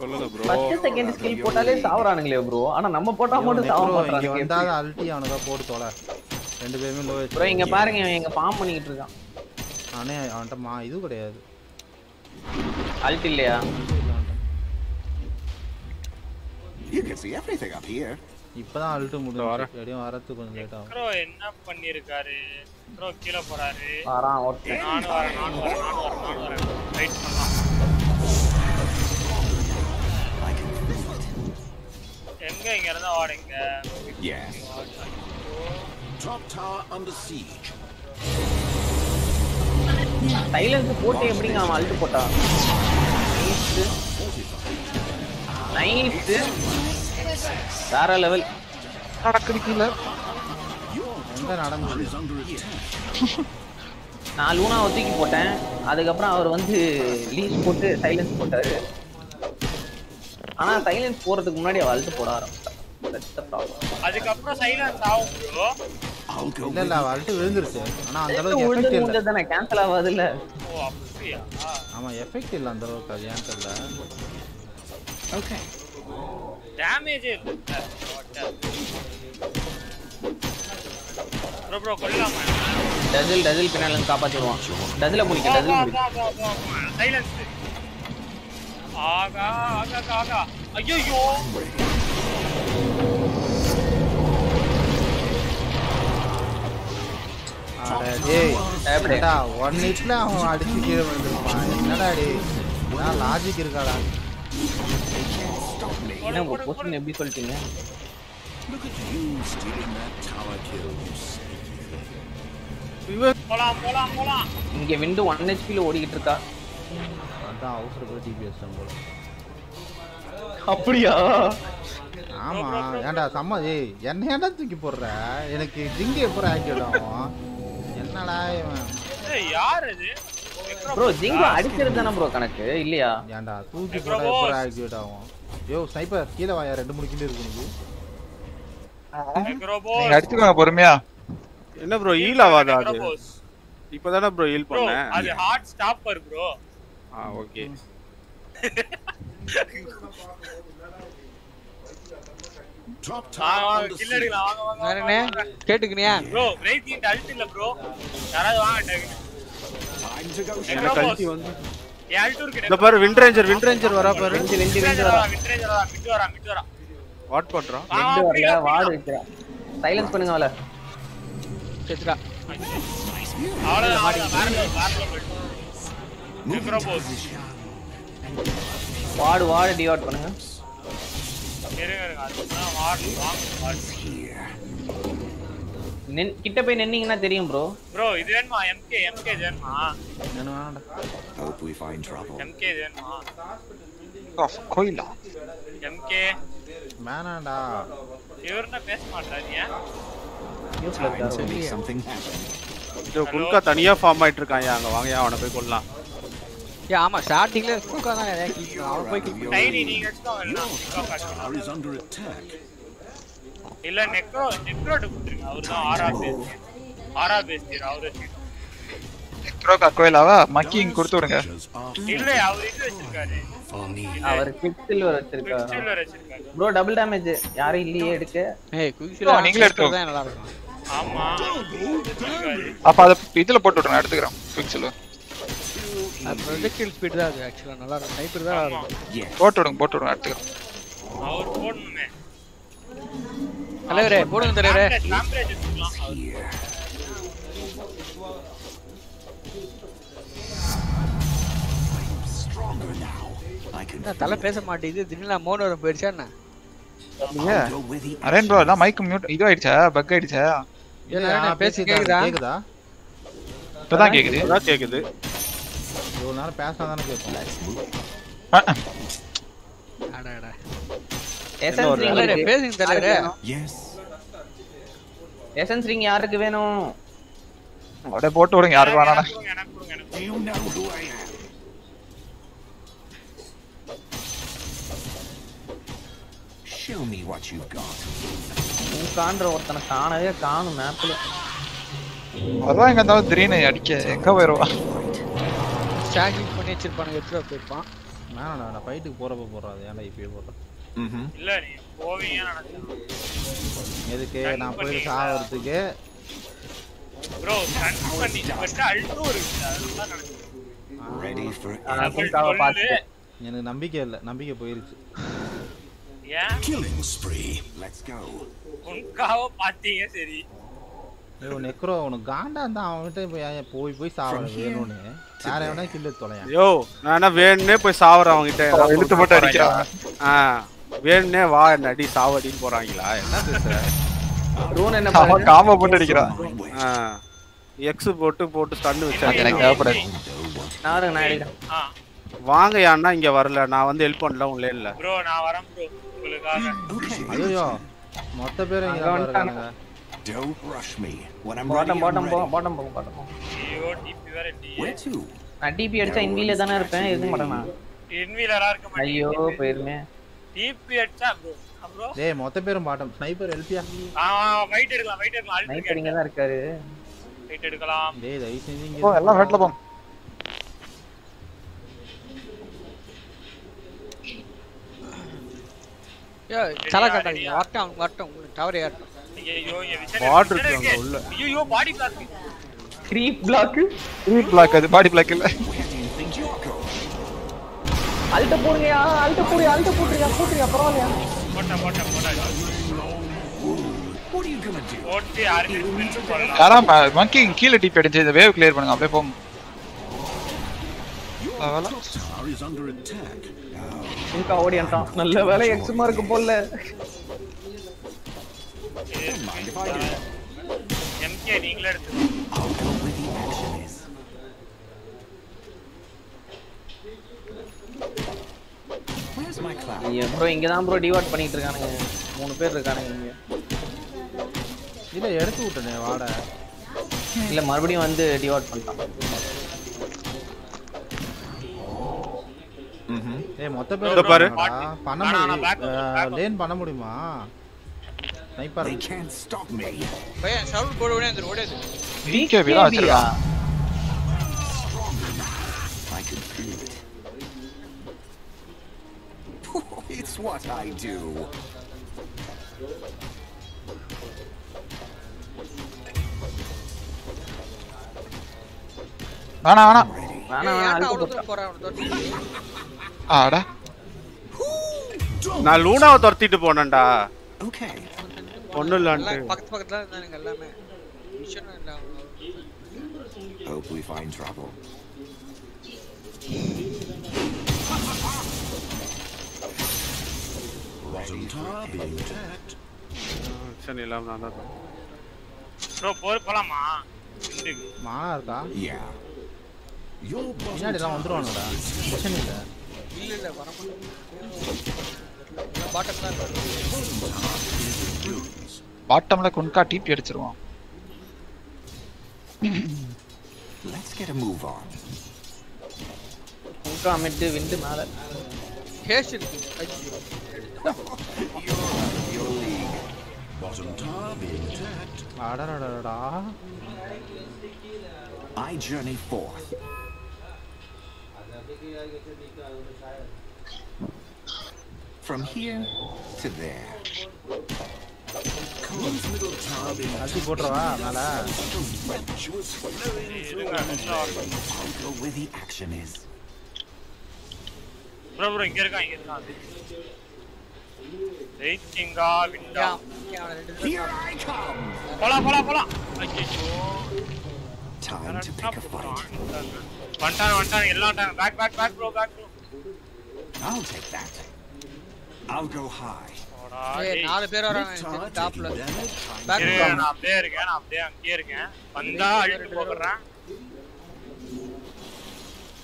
சொல்லுங்க ப்ரோ ஃபர்ஸ்ட் செகண்ட் ஸ்கில் போட்டாலே சாவறானுங்களே ப்ரோ ஆனா நம்ம போட்டா மட்டும் சாவ நெக்ரோ இங்க மாட்டானுங்க வந்தாத அல்ட்டி அவனுக்கா போட்டு தொலை. ரெண்டு பேருமே லோ ப்ரோ இங்க பாருங்க இவன் எங்க ஃபார்ம் பண்ணிட்டு இருக்கான். நானே அவன்கிட்ட மா இது கிடையாது அல்ட் இல்லையா You can see everything up here. இப்பதான் அல்ட்டு முடிஞ்சு வரேன். எப்படியும் வரது கொஞ்சம் லேட் ஆகும் ப்ரோ என்ன பண்ணிருக்காரு ப்ரோ கீழே போறாரு வரான் ஒருத்தன் நானும் வரேன் நானும் வரேன் நானும் வரேன் நானும் வரேன் ரைட் பண்ணலாம். எங்க இங்க இருந்தா வாடுங்க Yes. Top tower under siege. Silence போட்டு எப்படிங்க அவன் அழுட்டு போட்டான் நைஸ் வேற லெவல் நடக்குது கீழே. நான் லூனாவை தூக்கி போட்டேன். அதுக்கப்புறம் அவர் வந்து லீஸ் போட்டு சைலன்ஸ் போட்டாரு. ஆனா சைலன்ஸ் போறதுக்கு முன்னாடி அவ அழுத்து போட ஆரம்பிச்சான். அதுக்கப்புறம் சைலன்ஸ் ஆகும் ப்ரோ இல்ல இல்ல விழுந்துருச்சு. ஆனா அந்த அளவுக்கு எஃபெக்ட் இல்ல. தானே கேன்சல் ஆகாது இல்ல ஓ அப்படியா? ஆமா எஃபெக்ட் இல்ல அந்த அளவுக்கு அது ஏன் தெரியல. டேமேஜே இல்ல. ப்ரோ ப்ரோ கொல்லலாமா டஜில் டஜில் பின்னால இருந்து காப்பாத்திடுவான். டஜில முடிக்க டஜில் முடிக்க சைலன்ஸ் ஆகா ஆகா. ஆகா ஐயோ ஏடா ஒன் ஹிட்ல அவன் அடிச்சு கீழே விழுந்துருப்பான். என்னடா டேய் நான் லாஜிக் இருக்காடா? என்ன உங்க பொசிஷன் எப்படி சொல்லிட்டீங்க? போலாம் போலாம் போலாம். இங்க விண்டு ஒன் ஹெச்பில ஓடிக்கிட்டு இருக்கா? அதான் அவசரப்பட டிபிஎஸ் போல. அப்படியா? ஆமா ஏன்டா சம்ம ஏய் என்ன ஏன்டா தூக்கி போடுற? எனக்கு ஜிங்கு எப்போ ஆக்டிவேட் ஆகும்? என்னடா இவன்? ஏய் யார் இது? ப்ரோ ஜிங்கோ தானே ப்ரோ கணக்கு? இல்லையா? ஏன்டா தூக்கி போட்டா எப்போ ஆக்டிவேட் ஆகும் யோ ஸ்னைப்பர் கீழே வாயா ரெண்டு மூணு கிலோ இருக்கு உனக்கு. நீங்க அடிச்சுக்கோங்க பொறுமையா. என்ன ப்ரோ ஹீல் ஆகாதா அது? இப்பதானே ப்ரோ ஹீல் பண்ணேன் அது ஹார்ட் ஸ்டாப்பர் ப்ரோ ஆ ஓகே வாங்க tower under கில் siege. எடுக்கலாம் வாங்க வாங்க வேறண்ணே கேட்டுக்கினியா? ப்ரோ பிரேக் இட் அல்ட் இல்ல ப்ரோ யாராவது வாங்க டக்குனு Time to go. எனக்கு நெக்ரோபோஸ் அல்டி வந்து? என் அல்ட் இருக்கு இந்த பாரு விண்ட்ரேஞ்சர் விண்ட்ரேஞ்சர் வரா பாரு. வெஞ்சு மிட் வெஞ்சு வரா வரா மிட் வரா மிட் வரா மிட் வரா. வாட் பண்றான் வெண்டு அப்படியா, வரல வாடு. வைக்கிறா சைலன்ஸ் பண்ணுங்க அவள. செத்துடா. அவ்வளவுதான் அவ்வளவுதான் வேற வேற. நெக்ரோபோஸ் வாடு வாடு டிவாட் பண்ணுங்க. கிட்ட போய் நின்னீங்கன்னா தெரியும் ப்ரோ ப்ரோ இது வேணுமா எம்கே எம்கே இது வேணுமா என்ன வேணாம்டா Hope we find trouble. MK இது வேணுமா கோயிலா எம்கே வேணாம்டா இவர் என்ன பேச மாட்டாரு ஏன் useless Time to make something happen. இதோ குல்கா தனியா ஃபார்ம் ஆயிட்டு இருக்கான் அவங்க வாங்க அவனை போய் கொல்லலாம் ஏ ஆமா ஸ்டார்டிங்ல குக்கா தான் நிறைய பண்ணான். அவன் போய் பண்ணான். டைனி நீங்க attack. இல்ல நெக்ரோ நெக்ரோட கொடுத்துருங்க அவர் தான் ஆறா பேஸ் ஆறா பேஸ் தீர் அவரு த்ரோக்கா கோயிலாவா மக்கி இங்க கொடுத்து விடுங்க இல்ல அவர் இது வச்சிருக்காரு. அவர் குவிக் சில்வர் குவிக் வச்சிருக்காரு சில்வர் வச்சிருக்காரு ப்ரோ டபுள் டேமேஜ் யாரும் இல்லையே எடுக்க ஏய் குயிக் ஓ, நீங்களே எடுத்துக்கோங்க. தான் நல்லா இருக்கும் ஆமா. அப்ப அத இதுல போட்டு விடுங்க எடுத்துக்கிறேன் பிக்சல் அது ப்ரொஜெக்டில் ஸ்பீட் தான் அது ஆக்சுவலா நல்லா இருக்கும். ஸ்னைப்பர் தான் நல்லா ஆமா. இருக்கும். Yes. போட்டு விடுங்க போட்டு விடுங்க அவர் போடணுமே. தலைவரே போடுங்க தலைவரே. தலை பேச மாட்டேங்குது. திடீர்னு மோன வர போயிடுச்சா என்ன? அரேன் ப்ரோ எல்லாம் மைக் மியூட் இது ஆயிடுச்சா பக் ஆயிடுச்சா? ஏன்னா இல்லையா, நான் பேசி கேக்குதா? கேக்குதா? இப்பதான் கேக்குது. அதான் கேக்குது. இவ்வளவு நேரம் பேசினா தானே இருக்கு. பேசுங்க தலைவரே. எசன்ஸ் ரிங் யாருக்கு வேணும்? அப்படியே போட்டு விடுங்க யாருக்கு வேணாம்? Show me what you've got. காண்ற ஒருத்தனை காணவே காணும் மேப்ல அதான் எங்க இருந்தாலும் திடீர்னு அடிக்க எங்க போயிருவா? ஸ்டாக்கிங் பண்ணி வச்சிருப்பானுங்க எடுத்துட்டு போயிருப்பான். வேணாம்டா நான் ஃபைட்டுக்கு போறப்ப போடுறாது ஏன்டா இப்பயே போடுறேன். இல்ல நீ போவீங்க எதுக்கு? நான் போய்? சாவறதுக்கு. ப்ரோ பண்ணி ஃபர்ஸ்ட் இருக்கு. அதுதான் எனக்கு நம்பிக்கை இல்லை. நம்பிக்கை போயிருச்சு. ஏன்? Killing spree. Let's go. உன்காவ பாத்தீங்க சரி. நெக்ரோ உனக்கு காண்டா இருந்தா அவன்கிட்ட போய் ஏன் போய் போய் சாவற வேணும்னு. வேற எவனா கில்லு தொலையா யோ நான் என்ன வேணும்னே போய் சாவறேன் அவங்க கிட்ட இழுத்து போட்டு அடிக்கிறான். ஆ வேணும்னே வா என்ன அடி சாவடின்னு போறாங்களா? என்ன பேசுற ட்ரோன் என்ன பண்ணுது? காம போட்டு அடிக்கிறான். ஆ எக்ஸ் போட்டு போட்டு ஸ்டன் அது எனக்கு வச்சேன் தேவைப்படாது. நான் நான் வாங்க இங்க வரல. நான் வந்து ஹெல்ப் பண்ணல உள்ள இல்ல. ப்ரோ நான் வரேன் ப்ரோ உங்களுக்காக. ஐயோ மொத்த பேரும் இங்க Don't rush me. When I'm ready, bottom I'm bottom போ ready. போ போ ஐயோ டிபி? நான் அடிச்சா இன்வில தானே இருப்பேன். இருக்க மாட்டேனா? இன்வீலரா இருக்க ஐயோ மாட்டேங்குது போயிருமே டிபி அடிச்சா ப்ரோ ப்ரோ டேய் மொத்த பேரும் பாட்டம் ஸ்னைப்பர் எல்பியா ஆ? ஃபைட் எடுக்கலாம் ஃபைட் எடுக்கலாம். அல்ட் இங்க தான் இருக்காரு. ஃபைட் எடுக்கலாம். டேய் தயவு செஞ்சு இங்க போ எல்லாம் ஹெட்ல போங்க ஏ சலா காட்டாதீங்க வரட்டும் வரட்டும். உங்களுக்கு டவர் ஏறட்டும். ஐயோ Bot இருக்கு அங்க உள்ள. ஐயோ பாடி பிளாக் கிரீப் பிளாக் ரீட் பிளாக் அது பாடி பிளாக் இல்ல. அல்ட்ட போடுங்கயா அல்ட்ட போடு அல்ட்ட போட்டுறியா போட்டுறியா பரவாயில்லையா? போட்டா போட்டா போட்டா போட்டு அரிசி போடலாம் யாரா மங்கி கீழே டிப் அடிச்சு இந்த வேவ் கிளியர் பண்ணுங்க அப்படியே போங்க. நல்ல வேலை எக்ஸுமா இருக்கு போல எம்கே நீங்களே எடுத்து ப்ரோ இங்க தான் ப்ரோ டிவாட் பண்ணிட்டு இருக்கானுங்க. மூணு பேர் இருக்கானுங்க இங்க. இல்ல எடுத்து விட்டனே வாட. இல்ல மறுபடியும் வந்து டிவாட் பண்ணிட்டான். ஏய் மொத்த பாரு. இருக்கானுங்கடா. பண்ண முடியும். லேன் பண்ண முடியுமா? Sniper They can't stop me. பையன் சவுண்ட் போட உடனே அந்த ஓடியது BKB தான் வச்சிருக்கான் I can feel it. it's what I do. வேணாம் வேணாம் வேணாம் வேணாம் ஏன்டா அல்ட்ட அவ்வளவு போட்டான் தூரம் போறான் அவனை தோத்து? ஆடா நான் லூனாவை துரத்திட்டு போனேன்டா Okay. ஒண்ணும் எல்லாம் இல்லான்ட்டு பக்கத்து பக்கத்துல தான் இருந்தானுங்க எல்லாமே மிஷன் இல்ல அவ்வளவு. Hope we find trouble. Bottom tower being attacked. சரி இல்லாம நான் தான் ப்ரோ போர் போலாமா இதுக்கு. மானா இருக்கா Yeah. Your பின்னாடி எல்லாம் வந்துருவானுடா மிஷன் இல்ல இல்ல இல்ல வர பாட்டம் இருப்பாரு. பாட்டம்ல குன்கா டிபி அடிச்சிருவான் a move on. முக்கா மிட்டு விண்டு மேல ஹேஸ்ட் இருக்கு. அடடடடா I journey forth. From here to there. Khan's middle tower being அடி போட்டுறவா மேல tumultuous flowing through I'll go where the action is. Bro bro இங்க இருக்கா இங்க இருக்கா ஜெயிச்சிங்கா விண்டா ஏன், ஏன் அவனை ரெண்டு Here I come! போலாம் போலாம் போலாம் ஐயோ Time to pick a fight. வந்துட்டாங்க வந்துட்டாங்க எல்லாம் வந்துட்டாங்க back back back bro back bro I'll take that. I'll go high. ஏய். நாலு பேர் வராங்க. டாப்ல. பேக் நான் அப்படியே இருக்கேன் நான் அப்படியே அங்கேயே இருக்கேன். வந்தா அழிட்டு போடுறேன்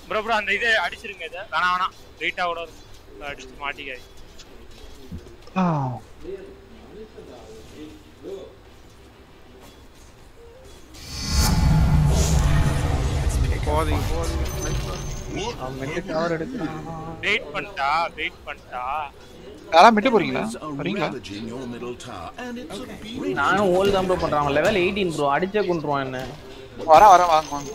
ப்ரோ ப்ரோ அந்த இதை அடிச்சிருங்க இதை. வேணாம் வேணாம் வெயிட்டா கூட இருக்கும். அடிச்சு மாட்டிக்காது போதீங்க போதீங்க அவன் மிட்டு கவர் எடுக்கிறான் வெயிட் பண்ணிட்டா வெயிட் பண்ணிட்டா. யாரா மிட்டு போறீங்களா? வரீங்களா. நானும் ஓல் தான் ப்ரோ அவன் லெவல் எயிட்டீன் ப்ரோ அடிச்சே கொண்டுருவான் என்ன? வரேன் வரேன் வாங்க வாங்க.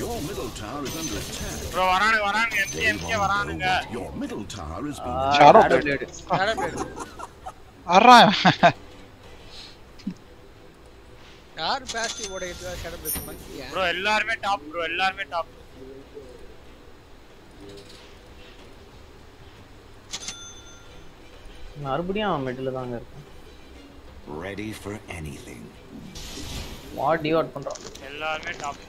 Your middle tower is under attack. Bro வரானுங்க வரானுங்க. எம்கே எம்கே வரானுங்க. Your middle tower is being Shadow blade. Shadow blade. யார் ப்ரோ எல்லாருமே டாப் ப்ரோ எல்லாருமே டாப் மறுபடியும் அவன் மிட்டில் தாங்க இருக்கான். Ready for anything. வாட் டிவாட் பண்றான்? எல்லாருமே டாப்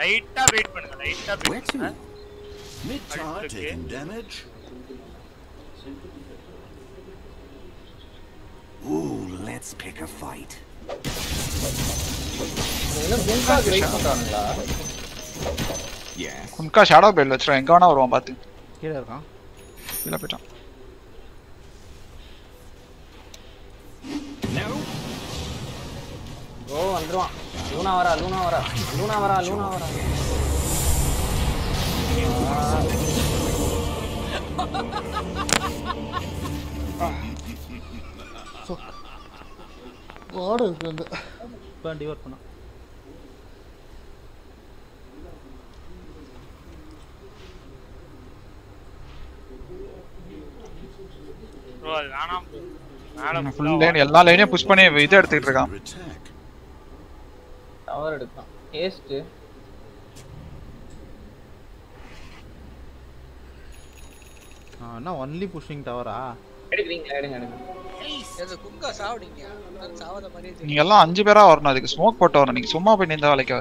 லைட்டா வெயிட் பண்ணுங்க லைட்டா வெயிட்? பண்ணுங்க. Mid tower Okay. taking damage. Ooh, let's pick a fight. Kunkka shadow blade வச்சிரும் எங்க வேணா வருவான் பாத்து. கீழே இருக்கான். கீழே போயிட்டான். ஓ வந்துருவான். லூனா வரா லூனா வரா. லூனா வரா லூனா வரா. வாடு இருக்கு அந்த இப்போ ப்ரோ அது வேணாம். ஃபுல் லைன் எல்லா லைனையும் புஷ் பண்ணி இதை எடுத்துக்கிட்டு இருக்கான். டவர் எடுக்கலாம் டேஸ்ட் என்ன ஒன்லி புஷிங் டவரா எடுக்கிறீங்களா? எடுங்க எடுங்க. நீங்க எல்லாம் அஞ்சு பேரா வரணும் அதுக்கு ஸ்மோக் போட்டு வரணும். நீங்க சும்மா போய் நின்ற வேலைக்கு.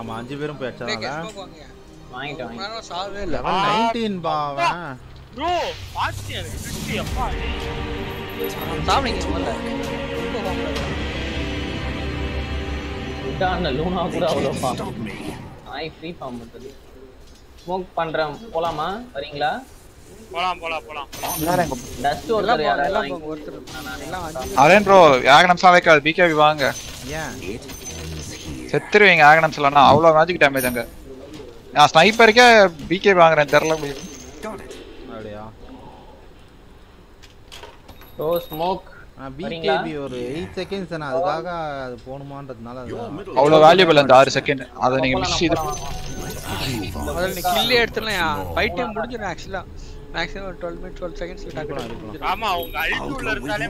ஆமா அஞ்சு பேரும் போய் டேய், அடிச்சாங்க smoke வாங்க வாங்கிட்டு ரொம்ப வாங்கிட்டு நேரம் சாவே இல்ல. லெவல் நைன்டீன் பா அவன். ப்ரோ பாத்து எனக்கு பிடிச்சி அப்பா. முதல்ல விட்டான லூனா கூட அவ்வளோ me. நாய் ஃப்ரீ ஃபார்ம் பண்ணுறது ஸ்மோக் போலாமா? வரீங்களா? போலாம் போலாம் போலாம். டஸ்ட் ஒருத்தர் போங்க, ஒருத்தர் அரேன் ப்ரோ ஆகனம்ஸ்லாம் வைக்காது பிகேபி வாங்க. செத்துருவீங்க ஆகனம்ஸ் இல்லைன்னா அவ்வளோ மேஜிக் டேமேஜ் அங்க. நான் ஸ்னைப்பருக்கே பிகேபி வாங்குறேன் தெரில it. அப்படியா ஓ ஸ்மோக்? பிகேபி ஒரு எயிட் செகண்ட்ஸ் தானே. அதுக்காக அது போகணுமான்றதுனால அது Your middle அவ்வளோ வேல்யூபிள் அந்த ஆறு செகண்ட் அதை நீங்க மிஸ் இது. முதல்ல நீ கில்லே எடுத்துலாம் ஃபைட் டைம் முடிஞ்சிடும் ஆக்சுவலா மேக்ஸிமம் ஒரு டுவெல் மினிட் டுவெல் செகண்ட்ஸ்ல டக்கு ஆமா உங்க அல்ட் உள்ள இருந்தாலே.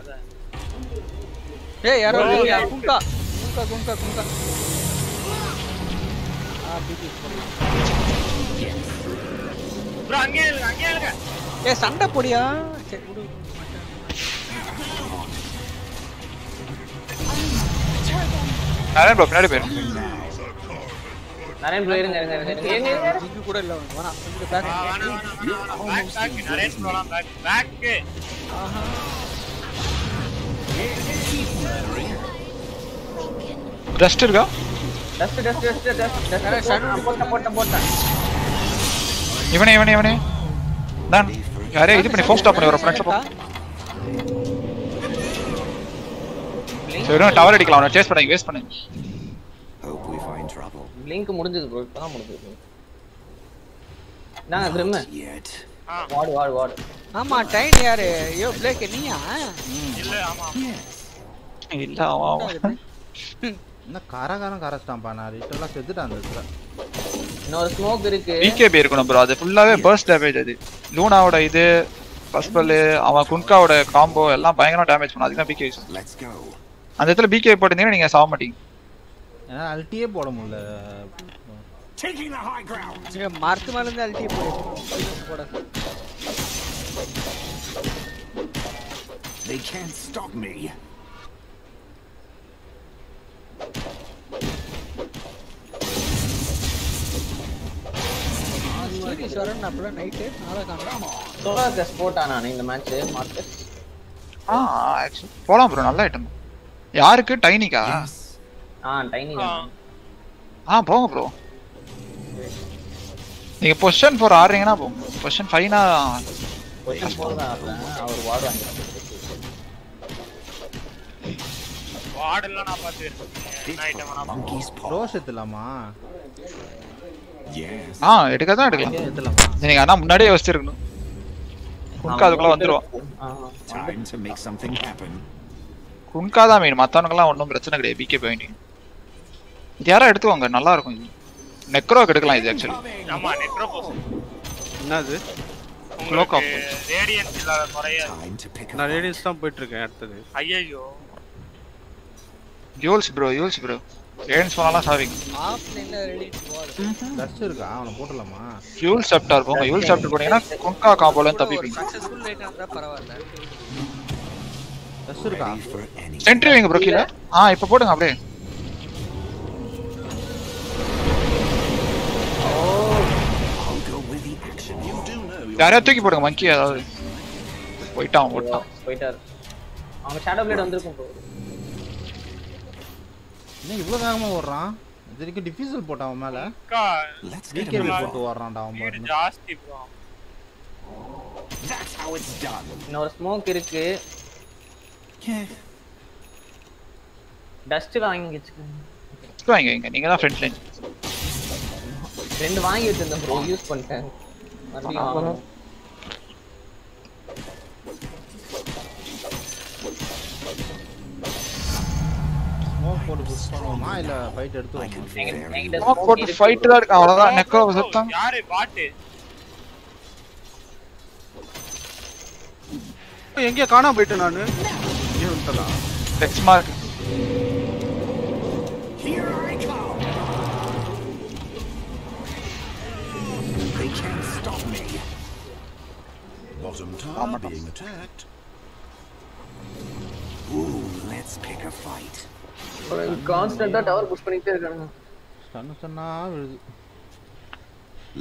அதான். ஏய் யாரோ இல்லையா குங்கா குங்கா குங்கா குங்கா. ஆ பிபி bro அங்கே இருங்க அங்கே இருங்க. ஏய் சண்டை போடியா? அரேன் ப்ரோ பின்னாடி போயிடும் நரேன் ப்ரோ இருங்க இருங்க இருங்க இருங்க. ஜிங்கு கூட இல்ல வேணாம் back back back back back dust இருக்கா டஸ்ட் டஸ்ட் டஸ்ட் டஸ்ட் போட்டேன் இவனே இவனே இவனே நான் யாரே இது பண்ணி ஃபோன் ஸ்டாப் பண்ணி வர போ சரி டவர் அடிக்கலாம். அவனை சேஸ் பண்ணி வேஸ்ட் பண்ணு. Hope we find trouble. Link முடிஞ்சது ப்ரோ இப்பதான் முடிஞ்சது நாங்க கிரிம். வாடு வாடு வாடு. ஆமா டைன் யாரு? ஐயோ பிளேக் நீயா? இல்ல ஆமா இல்ல அவன். என்ன காரகாரம் கரைச்சிட்டான்ப்பா. நான் லிட்டரலாக செத்துட்டான் அந்த இன்னொரு ஸ்மோக் இருக்கு. பிகேபி இருக்கணும் ப்ரோ அது ஃபுல்லாவே பர்ஸ்ட் டேமேஜ் அது. லூனாவோட இது பஸ்பல் அவன் குன்காவோட காம்போ எல்லாம் பயங்கரமா டேமேஜ் பண்ணும் அதுக்கு தான் பிகே Let's go. அந்த இடத்துல பிகே போட்டிருந்தீங்கன்னா நீங்க சாக மாட்டீங்க. ஏன்னா அல்ட்டியே போட முடியல. Taking the high ground. ஏ மரத்து மேல இருந்து அல்டி போட. They can't stop me. Serious வரேன் அப்பலாம் நைட்டு நாளை காணும். சோலார் கஸ் போட்டா நான் இந்த மேட்ச் மார்க்கஸ் ஆ ஆக்சுவலி போலாம் ப்ரோ நல்ல ஐட்டம் யாருக்கு? டைனிக்கா. ஆ டைனி ஆ. போங்க ப்ரோ நீங்க பொசிஷன் ஃபோர் ஆடுறீங்கன்னா போங்க பொசிஷன் ஃபைவ்னா கொஸ்டின் போர் தான் ஆடுறேன். அவர் வாடு வாங்கிட்டாரு வார்டெல்லாம் நான் பார்த்து என்ன ஐட்டம் வேணா Monkey's paw. ரோஸ் எடுத்துலாமா. ஆ எடுக்க தான் எடுக்கலாம் எடுத்துலாமா நீங்க ஆனா முன்னாடியே யோசிச்சிருக்கணும். குன்கா அதுக்குள்ள வந்துருவான் ஆ. Time to make something happen. குன்கா தான் மெயின் மத்தவனுக்கெல்லாம் ஒன்றும் பிரச்சனை கிடையாது. பிகே பாயிண்டிங் இது யாரா எடுத்துவாங்க நல்லா இருக்கும் இது. நெக்ரோக்கு எடுக்கலாம் இது ஆக்சுவலி ஆமா நெக்ரோபோஸ் என்னது? உங்களுக்கு ரேடியன்ஸ் இல்லாத குறைய நான். ரேடியன்ஸ் தான் போயிட்டு இருக்கேன் அடுத்தது ஐயோ யூல்ஸ் ப்ரோ யூல்ஸ் ப்ரோ ஏன்னு சொன்னாலாம் சாவிங்க ஆஃப்லைன்ல ரெடி போடு டஸ்ட் இருக்கா? அவனை போட்டுடலாமா? யூல் சாப்டர் போங்க. யூல் சாப்டர் போனீங்கன்னா குன்கா காம்போல தப்பிப்பீங்க. சக்சஸ்ஃபுல் ரைட் இருந்தா பரவாயில்ல. டஸ்ட் இருக்கா. சென்ட்ரி வைங்க ப்ரோ கீழே. ஆ இப்போ போடுங்க அப்படியே. யாரையா தூக்கி போடுங்க மங்கி அதாவது போயிட்டான் ஓட்டான் போயிட்டாரு. அவங்க ஷேடோ பிளேட் வந்திருக்கும் ப்ரோ என்ன இவ்வளோ வேகமாக ஓடுறான்? இது வரைக்கும் டிஃப்யூசல் போட்டான் அவன் மேலே. டிகேபி போட்டு. ஓடுறான்டா அவன் பாருங்க. ஜாஸ்தி ப்ரோ. இன்னொரு ஸ்மோக் இருக்கு. டஸ்ட் வாங்கி வச்சுக்கோங்க வாங்க இங்க. நீங்க தான் ஃப்ரண்ட் லைன் ரெண்டு வாங்கி வச்சிருந்தேன் ப்ரோ யூஸ் பண்ணிட்டேன். ஃபைட் எடுத்து எங்க- ஃபைட். தான் இருக்கு. அவ்வளவுதான். நெக்ரோ செத்தான் யாரு பாட்டு எங்கேயோ காணாம போயிட்டேன் நானு. இங்கே வந்துட்டலாம் டெக்ஸ் mark Here I come. They can't stop me. Bottom tower being attacked. Ooh, let's pick a fight. கான்ஸ்டன்டா tower push பண்ணிட்டே இருக்கானுங்க ஸ்டன்னு சொன்னா விழுது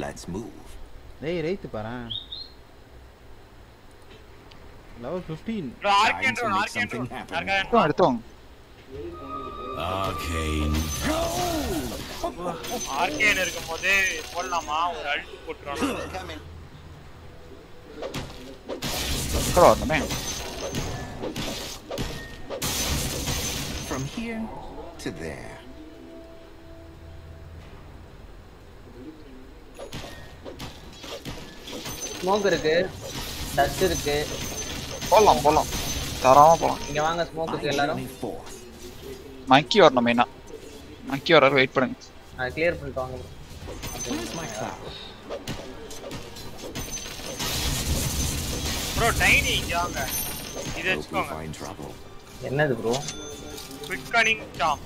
Let's move. டேய் ரைத்து பாரேன் Level fifteen bro arcane to Ron make organ something Ron happen. யாருக்கா எடுத்தோம் Arcane. ஆர்கேன் இருக்கும்போது போடலாமா ஒரு அழுத்து போட்டுருவாங்க நெக்ரோ வரணுமே From here to there. Smoke இருக்கு டஸ்ட் இருக்கு போலாம் போலாம். தராம போலாம். இங்க வாங்க ஸ்மோக்குக்கு எல்லாரும். மங்கி வரணும் மெயினா மங்கி வர வெயிட் பண்ணுங்க. அதை கிளியர் பண்ணிட்டு வாங்க? ப்ரோ டைனி இங்க வாங்க. இது வச்சுக்கோங்க. என்னது ப்ரோ குவிக் கனிங் டாம்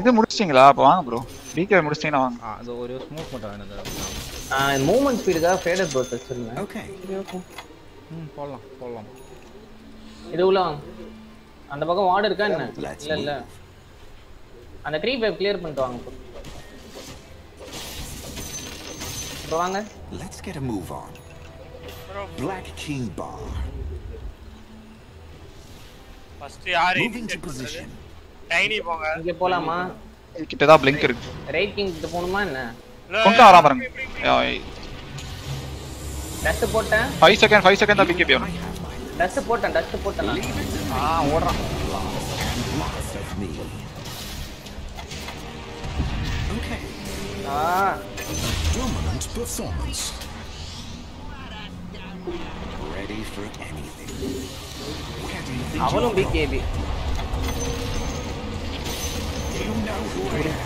இது முடிச்சிட்டீங்களா? அப்ப வாங்க ப்ரோ பிகே முடிச்சிட்டீங்கன்னா வாங்க. அது ஒரு ஸ்மோக் மட்டும் வேணும் மூவ்மெண்ட் ஸ்பீடுக்காக ஃபேடர் ப்ரோ வச்சிருந்தேன் Okay. ம் போடலாம் போடலாம். இது உள்ள அந்த பக்கம் வார்டு இருக்கா என்ன? இல்ல இல்ல. அந்த க்ரீப் வேவ் கிளியர் பண்ணிட்டு வாங்க. இப்போ வாங்க. Let's get a move on. Black King Bar. First யாரு Moving to position. டைனி போங்க. இங்க போலாமா? கிட்ட தான் பிளிங்க் இருக்கு. ரைட் கிங் கிட்ட போகணுமா என்ன? கொண்டு வரா பாருங்க டஸ்ட் போட்டேன். ஃபைவ் செகண்ட் ஃபைவ் செகண்ட் தான் பிகே வரும். டஸ்ட் போட்டேன் டஸ்ட் போட்டேன் நான். ஆ ஓடுறான் Lots of me. Okay. Ah Dominant performance. Ready for anything. Where do you think அவனும் you're BKB going? You know who I am.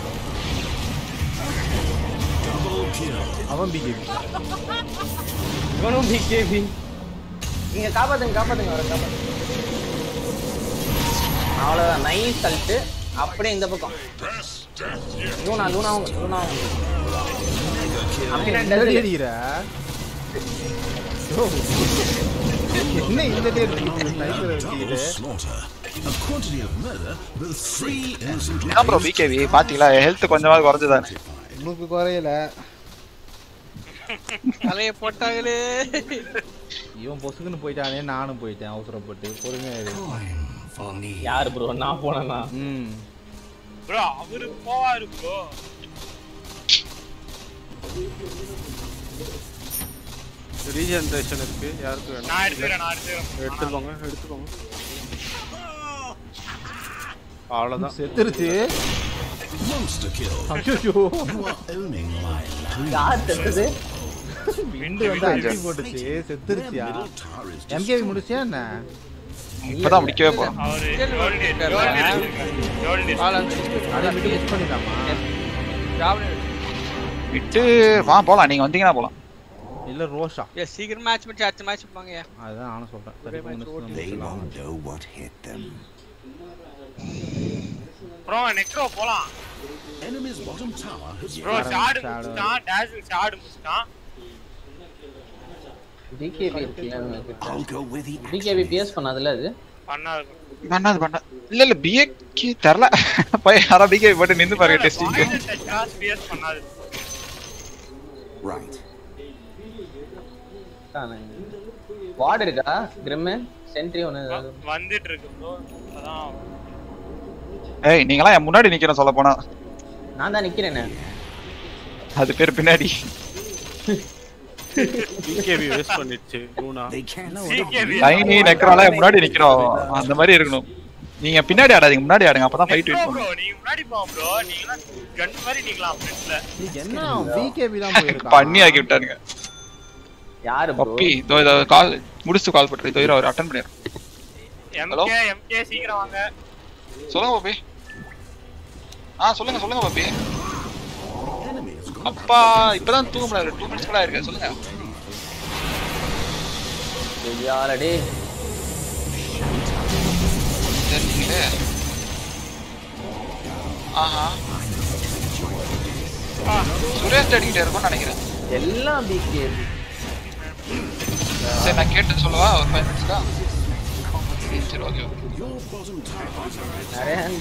Double kill. அவன் பிகேபி இவனும் பிகேபி நீங்க காப்பாத்துங்க காப்பாத்துங்க அவரை காப்பாத்துங்க. அவ்வளவுதான். நைஸ் கல்ட்டு அப்படியே இந்த பக்கம். லூனா லூனா லூனா. அடிக்கிற? ஓ. என்ன இந்த innocent ஏன் ப்ரோ பிகேவி பாத்தீங்களா? ஹெல்த் கொஞ்சமாவது குறைஞ்சதா உனக்கு குறையல. தலைய போட்டாங்களே. இவன் பொசுக்குன்னு போயிட்டானே நானும் போயிட்டேன் அவசரப்பட்டு. பொறுமையா. யாரு ப்ரோ நான் போனேன்னா ம். ப்ரோ அவரு போவாரு ப்ரோ ரீஜென்ரேஷன் இருக்கு. யாருக்கு வேணும்? நான் எடுத்துக்கிறேன் நான் எடுத்துக்கிறேன். எடுத்துக்கோங்க எடுத்துக்கோங்க. அவ்வளவுதான். செத்துருச்சு. Monster kill. ஐயோ You are owning my land. யார் செத்தது? விண்டு வந்து அடி போட்டுச்சு செத்துருச்சியா? எம்கேவி முடிச்சியா என்ன? இப்பதான் முடிக்கவே போறோம். விட்டு வா போலாம். நீங்க வந்தீங்கன்னா போலாம். இல்ல ரோஷா. சீக்கிரம் மேட்ச் முடிச்சு அடுத்த மேட்ச் போங்க. அதுதான் நானும் சொல்றேன். சரி They won't know what hit them. Bro necro போலாம். Enemy's bottom tower has bro Shadow, shadow டேஷில் shadow முடிச்சிட்டான். பிகேபி பிகேபி பிஎஸ் பண்ணாதுல அது? பண்ணாது. பண்ண இல்ல இல்ல பிஏக்கு தெரியல போய் யாரா பிகே போட்டு நின்னு பாருங்க டெஸ்டிங் பண்ணாது. Right. வார்டு இருக்கா? கிரிம்மு சென்ட்ரி ஒன்று வ- வந்துட்டு இருக்கு ப்ரோ அதான். ஏய் நீங்களாம் என் முன்னாடி நிக்கிறேன் சொல்ல போனா. நான் தான் நிக்கிறேனே. அது பேர் பின்னாடி. வேஸ்ட் லூனா. லைனி நெக்ரால முன்னாடி நிக்கிறோம் அந்த மாதிரி இருக்கணும். நீங்க பின்னாடி ஆடாதீங்க முன்னாடி ஆடுங்க. அப்பதான் ஃபைட் வெயிட் bro, நீங்க முன்னாடி போங்க bro. நீங்கலாம் gun மாதிரி நீங்களாம் ஃப்ரெண்ட்ஸ்ல. என்ன பிகேபி தான் போயிருக்கான்? பண்ணி ஆக்கி விட்டானுங்க. யாரு ப்ரோ பப்பி இதோ இதோ கால் முடிச்சு கால் பண்றேன் இதோ அவர் பண்ணிடுறேன் Hello? MK, MK சீக்கிரம் வாங்க. சொல்லுங்க பப்பி. ஆ சொல்லுங்க சொல்லுங்க பப்பி. அப்பா இப்பதான் தூங்க முடியாது டூ மினிட்ஸ் கூட இருக்கு சொல்லுங்க. தெரியாலடே தெரிஞ்சீங்களே ஆஹா. சுரேஷ் அடிக்கிட்டே இருக்கும்னு நினைக்கிறேன். எல்லாம் பிகே சரி நான் கேட்டு சொல்லவா? ஒரு ஃபைவ் மினிட்ஸ் தான். சரி ஓகே ஓகே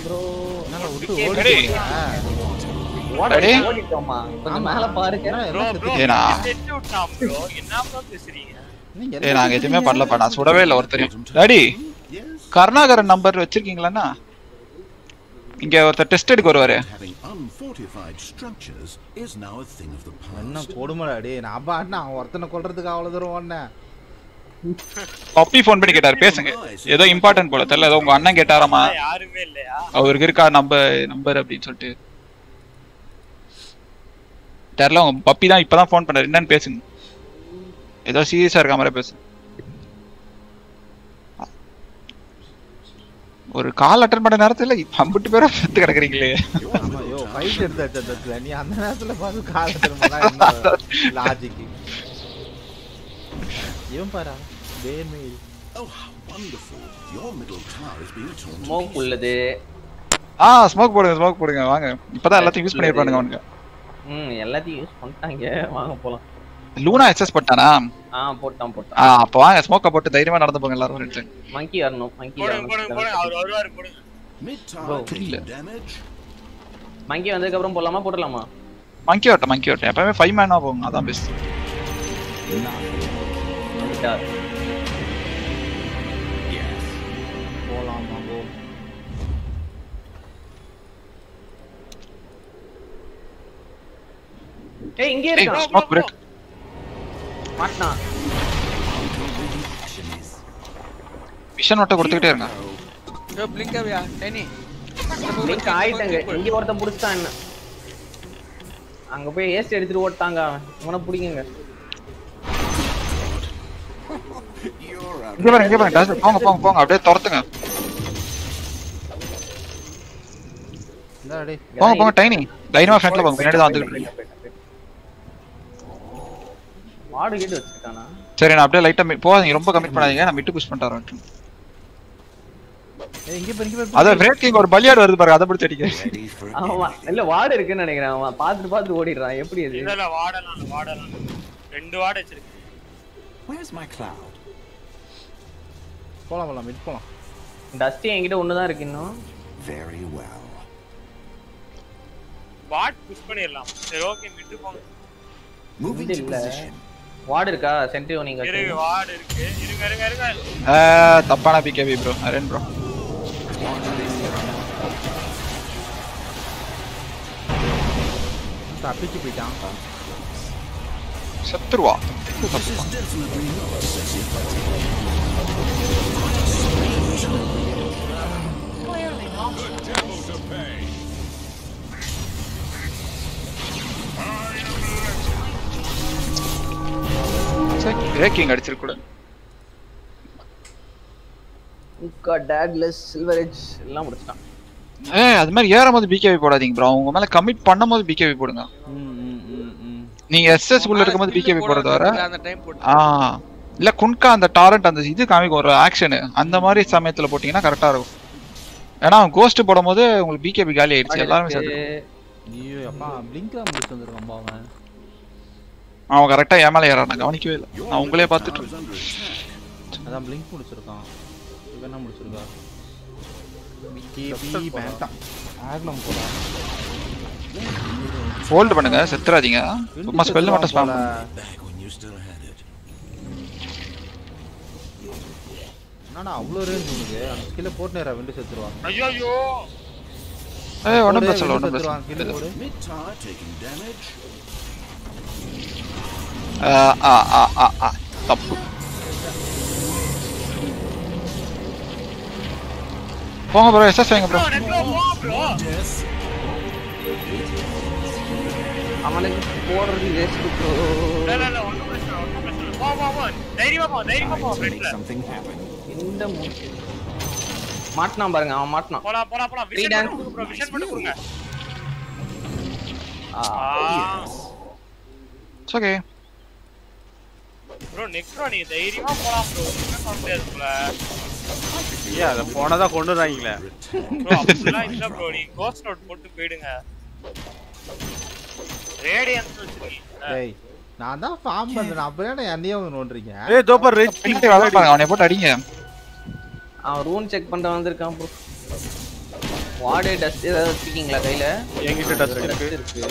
ப்ரோ என்னடா விட்டு ஓட? ஓடிட்டோமா கொஞ்சம் மேல பாருங்க? ஏய் நாங்க எதுவுமே பண்ணலப்பா. நான் சுடவே இல்லை ஒருத்தரையும். டாடி கருணாகரன் நம்பர் வச்சிருக்கீங்களாண்ணா இங்க ஒருத்தர் டெஸ்ட் எடுக்க வருவாரு. என்ன. கொடுமைடா டேய். நான் அவன் ஒருத்தனை கொல்றதுக்கு அவ்வளவு தூரம் ஓடினேன். பப்பி ஃபோன் பண்ணி கேட்டாரு பேசுங்க. ஏதோ இம்பார்ட்டன்ட் போல. தெரியல ஏதோ உங்க அண்ணன் கேட்டாராமா? அதான் யாருமே இல்லையா? அவருக்கு இருக்கா நம்பர் நம்பர் அப்படின்னு சொல்லிட்டு. தெரியல உங்க பப்பி தான் இப்பதான் ஃபோன் பண்ணாரு. என்னன்னு பேசுங்க. ஏதோ சீரியஸா இருக்க மாதிரி பேசுங்க ஒரு கால் அட்டன் பண்ண நேரத்துல அம்பிட்டு பேரும் செத்து கிடக்குறீங்களே. ஆமா யோ ஃபைட் எடுத்து வச்சதுல நீ அந்த நேரத்துல பார்த்து கால திரும்பலாம் என்ன லாஜிக் இவன் பாரா வேர்மெயில் Oh, how wonderful! Your middle tower is being torn to smoke pieces. உள்ளது. ஆ ஸ்மோக் போடுங்க ஸ்மோக் போடுங்க. வாங்க. இப்பதான் எல்லாத்தையும் யூஸ் பண்ணிருப்பானுங்க அவனுங்க. ம் எல்லாத்தையும் யூஸ் பண்ணிட்டாங்க. வாங்க போலாம். லூனா எக்ஸஸ் போட்டானா? ஆ போட்டான் போட்டான். ஆ அப்ப வாங்க ஸ்மோக்க போட்டு தைரியமா நடந்து போங்க எல்லாரும் ரெண்டு மங்கி வரணும் மங்கி. மங்கி வந்ததுக்கு அப்புறம் போடலாமா போடலாமா மங்கி ஓட்ட மங்கி ஓட்ட எப்பவுமே ஃபைவ் மேனா போங்க அதான் பெஸ்ட் ஏய் இங்கே இருக்கான். ஸ்மோக் பிரேக் மாட்டான். விஷன் மட்டும் கொடுத்துக்கிட்டே இருங்க. ஏ பிளிங்காவியா டேனி. லிங்க் ஆயிட்டாங்க. இங்க ஒருத்தன் புடிச்சிட்டான் என்ன? அங்க போய் ஏஸ்ட் எடுத்துட்டு ஓட்டாங்க அவன். You're out. இங்க பாருங்க இங்க பாருங்க. டேஷ் போங்க போங்க போங்க. அப்படியே துரத்துங்க. போங்க போங்க டைனி. தைரியமா ஃப்ரண்ட்ல போங்க. பின்னாடி தான் வந்துகிட்டு இருக்கீங்க மாடு கேட்டு வச்சிருக்கானா? சரி நான் அப்படியே லைட்டா போகாதீங்க ரொம்ப கமிட் பண்ணாதீங்க. நான் மிட்டு புஷ் பண்ணிட்டு வரேன் ஏய் இங்க பாரு இங்க பாரு அத பிரேக் கிங் ஒரு பலியாடு வருது பாருங்க அதை பிடிச்சி அடிக்க ஆமா இல்ல வார்டு இருக்குன்னு நினைக்கிறேன் அவன். பாத்துட்டு பாத்துட்டு ஓடிடுறான். எப்படி அது? இல்ல, இல்ல, வாடலாம் இல்ல. ரெண்டு வார்டு வச்சிருக்கு Where's my cloud? போலாம் போலாம் மிட் போலாம். டஸ்டி என்கிட்ட ஒண்ணுதான் இருக்கு இன்னும். Very well. வாட் புஷ் பண்ணிடலாம். சரி ஓகே விட்டு போங்க. To illa. position. வார்டு இருக்கா? சென்ட்ரியோ நீங்க இருக்கு. வார்டு இருக்கு. இருங்க இருங்க இருங்க. ஆ, தப்பான பிகேபி ப்ரோ அரேன் ப்ரோ தப்பிச்சு போயிட்டான். செத்துருவா. This பிரேக்கிங் அடிச்சிருக்க கூட உக்கா டேக்லெஸ் சில்வர் எட்ஜ் எல்லாம் முடிச்சிட்டான். ஏ அது மாதிரி ஏறும் போது பிகேபி போடாதீங்க ப்ரோ உங்க மேல கமிட் பண்ணும்போது பிகேபி போடுங்க. ம் ம் ம் ம். நீங்க எஸ்எஸ் உள்ள இருக்கும்போது பிகேபி போடுறது வர அந்த டைம் போட்டு. ஆ. இல்ல குன்கா அந்த டாரண்ட் அந்த இது காமிக்கும் ஒரு ஆக்ஷன் அந்த மாதிரி சமயத்துல போட்டீங்கன்னா கரெக்டா இருக்கும். ஏன்னா அவன் கோஸ்ட் போடும்போது உங்களுக்கு பிகேபி காலி ஆயிடுச்சு. எல்லாருமே சேர்த்து ஐயோ அப்பா பிளிங்க்ல முடிச்சு வந்திருக்கான் பாவன் அவன் கரெக்டா ஏமால ஏறான். நான் கவனிக்கவே இல்லை. நான் உங்களே பார்த்துட்டு. அதான் பிளிங்க் முடிச்சிருக்கான். என்ன முடிச்சிருக்கா? ஹோல்டு பண்ணுங்க செத்துறாதீங்க. சும்மா ஸ்பெல் மட்டும் ஸ்பாம். என்னடா அவ்வளோ ரேஞ்ச் உனக்கு? அந்த ஸ்கில்ல போட்டு நேரா வெண்டு செத்துருவான் ஐயோ ஐயோ ஏய் ஒன்றும் போடு, பிரச்சனை ஒன்றும் பிரச்சனை ஆ, ஆ, ஆ, தப்பு போங்க ப்ரோ எஸ்எஸ் வைங்க ப்ரோ ப்ரோ நெட்ல போ ப்ரோ Death. அவனுக்கு போடுறது வேஸ்ட் ப்ரோ இல்ல இல்ல இல்ல ஒண்ணும் பிரச்சனை இல்ல, ஒண்ணும் பிரச்சனை இல்ல. போ போ போ தைரியமா போ தைரியமா போ To make ஃப்ரெண்ட்ல something happen. இந்த மூ- மாட்டினான் பாருங்க அவன் மாட்டினான் போலாம் போலாம் போலாம் Free விஷன் dance. பண்ணி ப்ரோ விஷன் பண்ணி கொடுங்க ஆ, ஓகே ப்ரோ நெக்ஸ்ட் நீ தைரியமா போலாம் ப்ரோ என்ன பண்ண முடியாது போல ஏன் அதை போனதா கொண்டு வராங்களே ப்ரோ அப்படிலாம் இல்ல ப்ரோ நீ கோஸ்ட் நோட் போட்டு போயிடுங்க. ரேடியன்ஸ் வச்சிருக்கீங்க ஏய் நான் தான் ஃபார்ம் பண்றேன். ஏன்டா என்னையே வந்து நோண்டுறீங்க? ஏய் தோப்பர் ரெட் பின்னாடி வர பாருங்க அவனை போட்டு அடிங்க. அவன் ரூன் செக் பண்ண வந்திருக்கான் ப்ரோ வார்டு டஸ்ட் ஏதாவது வச்சிருக்கீங்களா கையில? என்கிட்ட டஸ்ட் இருக்கு. இருக்கு.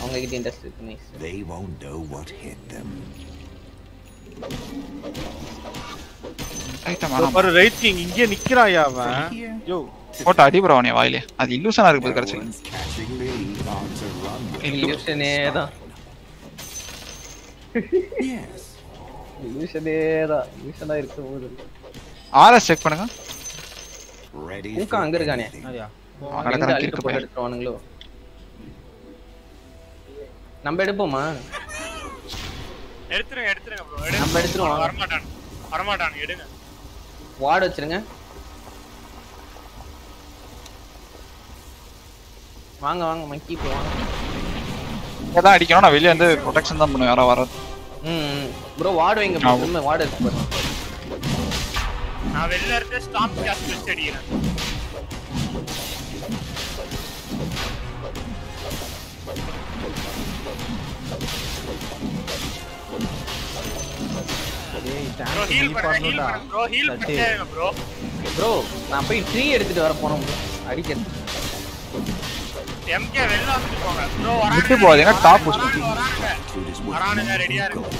அவங்க கிட்டயும் டஸ்ட் இருக்கு nice They won't know what hit them. தோப்பர் ரைட் கிங் இங்கே நிக்கிறாயா அவன் யோ போட்டு அடி ப்ரோ அவனை வாயிலே அது இல்லூசனா இருக்கு போது with. இல்யூஷனே தான். இல்யூஷனே தான் இல்யூஷனா இருக்க போது ஆர்எஸ் செக் பண்ணுங்க for அங்க இருக்கானே anything. சரியா எடுத்துருங்க எடுத்துருங்க ப்ரோ நம்ம எடுத்துருவோம். வரமாட்டான். வரமாட்டான். எடுங்க. வார்டு வச்சிருங்க. வாங்க வாங்க மக்கி இப்போ வாங்க இங்கே தான் அடிக்கணும். நான் வெளியே வந்து ப்ரொடெக்ஷன் தான் பண்ணுவேன். யாரோ வராது ம் ப்ரோ வார்டு வைங்க ஆ. திரும்ப வார்டு இருக்கு பாரு நான் வெளில இருந்து ஸ்டாம்ப் கேஸ்ட் வச்சு அடிக்கிறேன். ப்ரோ ஹீல் பண்ணுங்க ஹீல் பண்ணுங்க ப்ரோ ஹீல் ப்ரோ ப்ரோ நான் போய் ட்ரீ எடுத்துட்டு வர. அடிக்கிறது எம்கே வெளில வந்துட்டு போங்க. ப்ரோ விட்டு போகாதீங்க, top push வரானுங்க வரானுங்க. ரெடியா இருக்கு.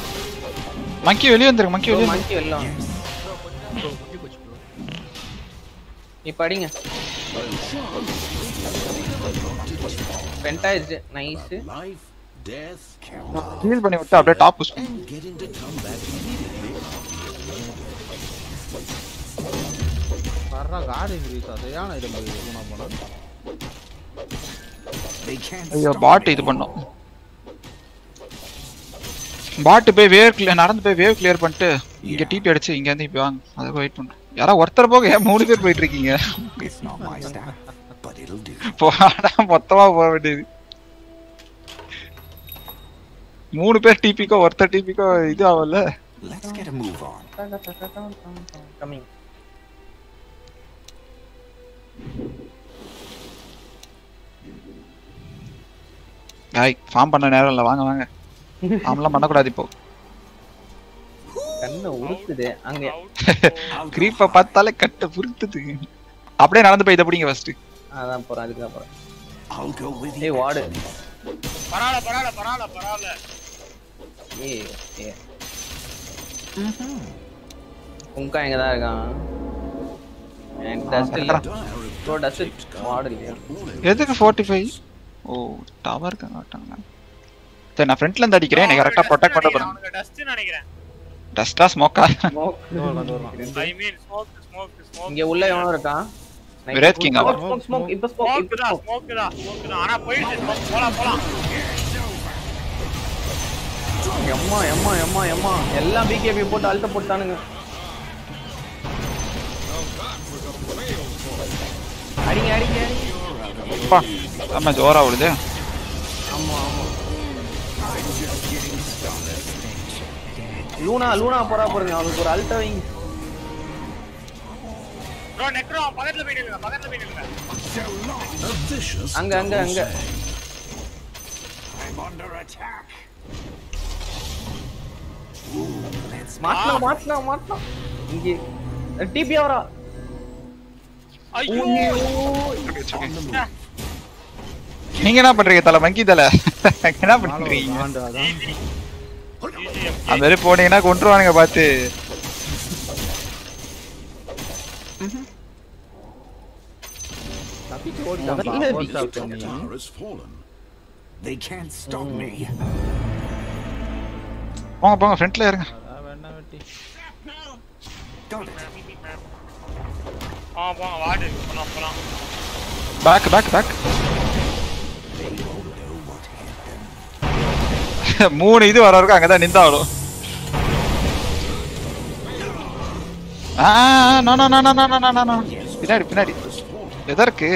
மங்கி வெளியே வந்துருங்க மங்கி வெளியே மங்கி வெள்ளம் இப்ப அடிங்க பென்டாயிடுச்சு நைஸ் Life, death, ஹீல் பண்ணி விட்டு அப்படியே டாப் புஷ் வர்ற இன்க்ரீஸ் ஆகுது ஏன் இது மாதிரி போனா போனா ஐயோ stop பாட் me இது பண்ணோம். பாட்டு போய் வேவ் கிளியர் நடந்து போய் வேவ் கிளியர் பண்ணிட்டு இங்க டிபி அடிச்சு இங்க இருந்து இப்ப வாங்க. அதை வெயிட் பண்றோம். யாரா ஒருத்தர் போக ஏன் மூணு பேர் போயிட்டு இருக்கீங்க. போடா மொத்தமா போக வேண்டியது. மூணு பேர் டிபிக்கோ ஒருத்தர் டிபிக்கோ இது ஆகல. Let's get a move on. Hi farm பண்ண நேரம் இல்ல. வாங்க வாங்க. ஃபார்ம்லாம் பண்ணக்கூடாது இப்போ. கண்ணை உறுத்துது அங்க கிரீப்பை பார்த்தாலே கட்ட புருத்துது அப்படியே நடந்து போய் இதை பிடிங்க ஃபர்ஸ்ட் அதான் போறேன் அதுக்கு தான் போறேன் ஏய் you. வார்டு பரவாயில்ல பரவாயில்ல பரவாயில்ல பரவாயில்ல. ஏய் ஏ உங்கா எங்க தான் இருக்கான். எதுக்கு ஃபோர்ட்டி ஃபைவ் ஓ டவர் மாட்டாங்க சரி நான் ஃப்ரண்ட்ல இருந்து அடிக்கிறேன். எனக்கு கரெக்டா ப்ரொடெக்ட் பண்ண போறேன் டஸ்ட் நினைக்கிறேன். டஸ்டா ஸ்மோக்கா smoke I mean smoke smoke smoke இங்க உள்ள எவனோ இருக்கான். விராட் கிங் அவன். ஸ்மோக் ஸ்மோக் இப்ப ஸ்மோக் ஸ்மோக் தான். ஸ்மோக் தான் ஸ்மோக் தான். ஆனா போயிடுச்சு. போலாம் போலாம். எம்மா எம்மா எம்மா எம்மா. எல்லாம் பிகேபி போட்டு அழுத்த போட்டானுங்க அடிங்க அடிங்க. அப்பா ஆமா ஜோரா விடுது ஆமா ஆமா லூனா லூனா போறா பாருங்க அவனுக்கு ஒரு அல்ட்ரா வைங்க ப்ரோ நெக்ரோ பக்கத்துல போய் நில்லுங்க பக்கத்துல போய் நில்லுங்க அங்க அங்க அங்க. I'm under attack. மாட்டலாம் மாட்டலாம் மாட்டலாம். இங்கே டிபி அவரா நீங்க என்ன பண்றீங்க தல? மங்கி தல? என்ன பண்றீங்க? அந்த மாதிரி போனீங்கன்னா பாத்து பார்த்து. போங்க போங்க ஃப்ரண்ட்ல இருங்க. Back They won't know what hit them. மூணு இது வர வரைக்கும் அங்கதான் நின்றாலும் ஆ no no no no no no no no பின்னாடி பின்னாடி எதற்கு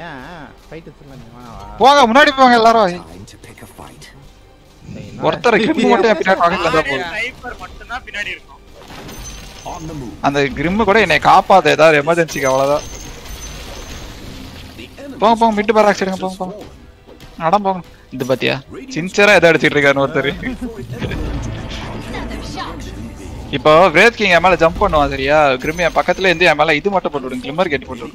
ஏன் ஃபைட் சொல்லலாம் வேணாவா போங்க முன்னாடி போங்க எல்லாரும் Time to pick a fight. டேய், என்னடா ஒருத்தர் கிரிம் மட்டும் என் பின்னாடி பக்கத்துல தான் போகுது ஸ்னைப்பர் மட்டும்தான் பின்னாடி இருக்கும் On the move. அந்த கிரிம் கூட என்னை காப்பாத்த ஏதாவது எமர்ஜென்சிக்கு enemy போங்க போங்க மிட்டு பார் ஆக்சிடுங்க போங்க போங்க. நடம் போங்க. இது பாத்தியா? சின்சரா எதை அடிச்சிட்டு இருக்காரு ஒருத்தர். இப்போ வேத் கிங் என் மேல ஜம்ப் பண்ணுவான் சரியா? கிரிம் என் பக்கத்துல இருந்து என் மேல இது மட்டும் போட்டு விடுங்க கிளிமர் கட்டி போட்டு.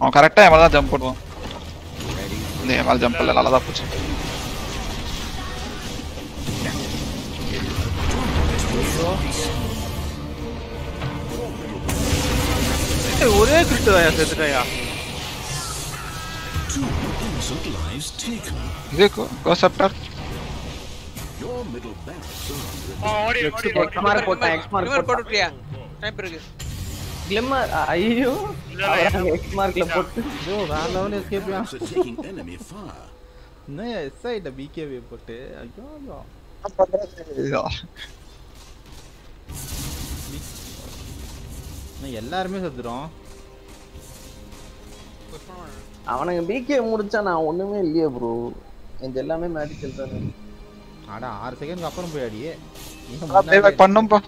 அவன் கரெக்டா என் மேல தான் ஜம்ப் பண்ணுவான். இந்த என் மேல ஜம்ப் இல்ல நல்லா தான் போச்சு 진짜 오래 했을 때야 얘들아야 देखो गॉसिप टॉक हमारा कोटा एक्स मार्क कोटा टूट गया टाइम पर ग्लिमर आईयो एक्स मार्क लपोट जो राणा ने इसके पे नहीं ऐसा ही डबी के वे पोटे अयो இன்னும் எல்லாருமே செத்துறோம் அவனுங்க பிகே முடிச்சா நான் ஒண்ணுமே இல்லையே ப்ரோ இந்த எல்லாமே மேடிக்கல் தானே. அட ஆறு செகண்ட் அப்புறம் போய் அடியே பேக் பண்ணும்பா.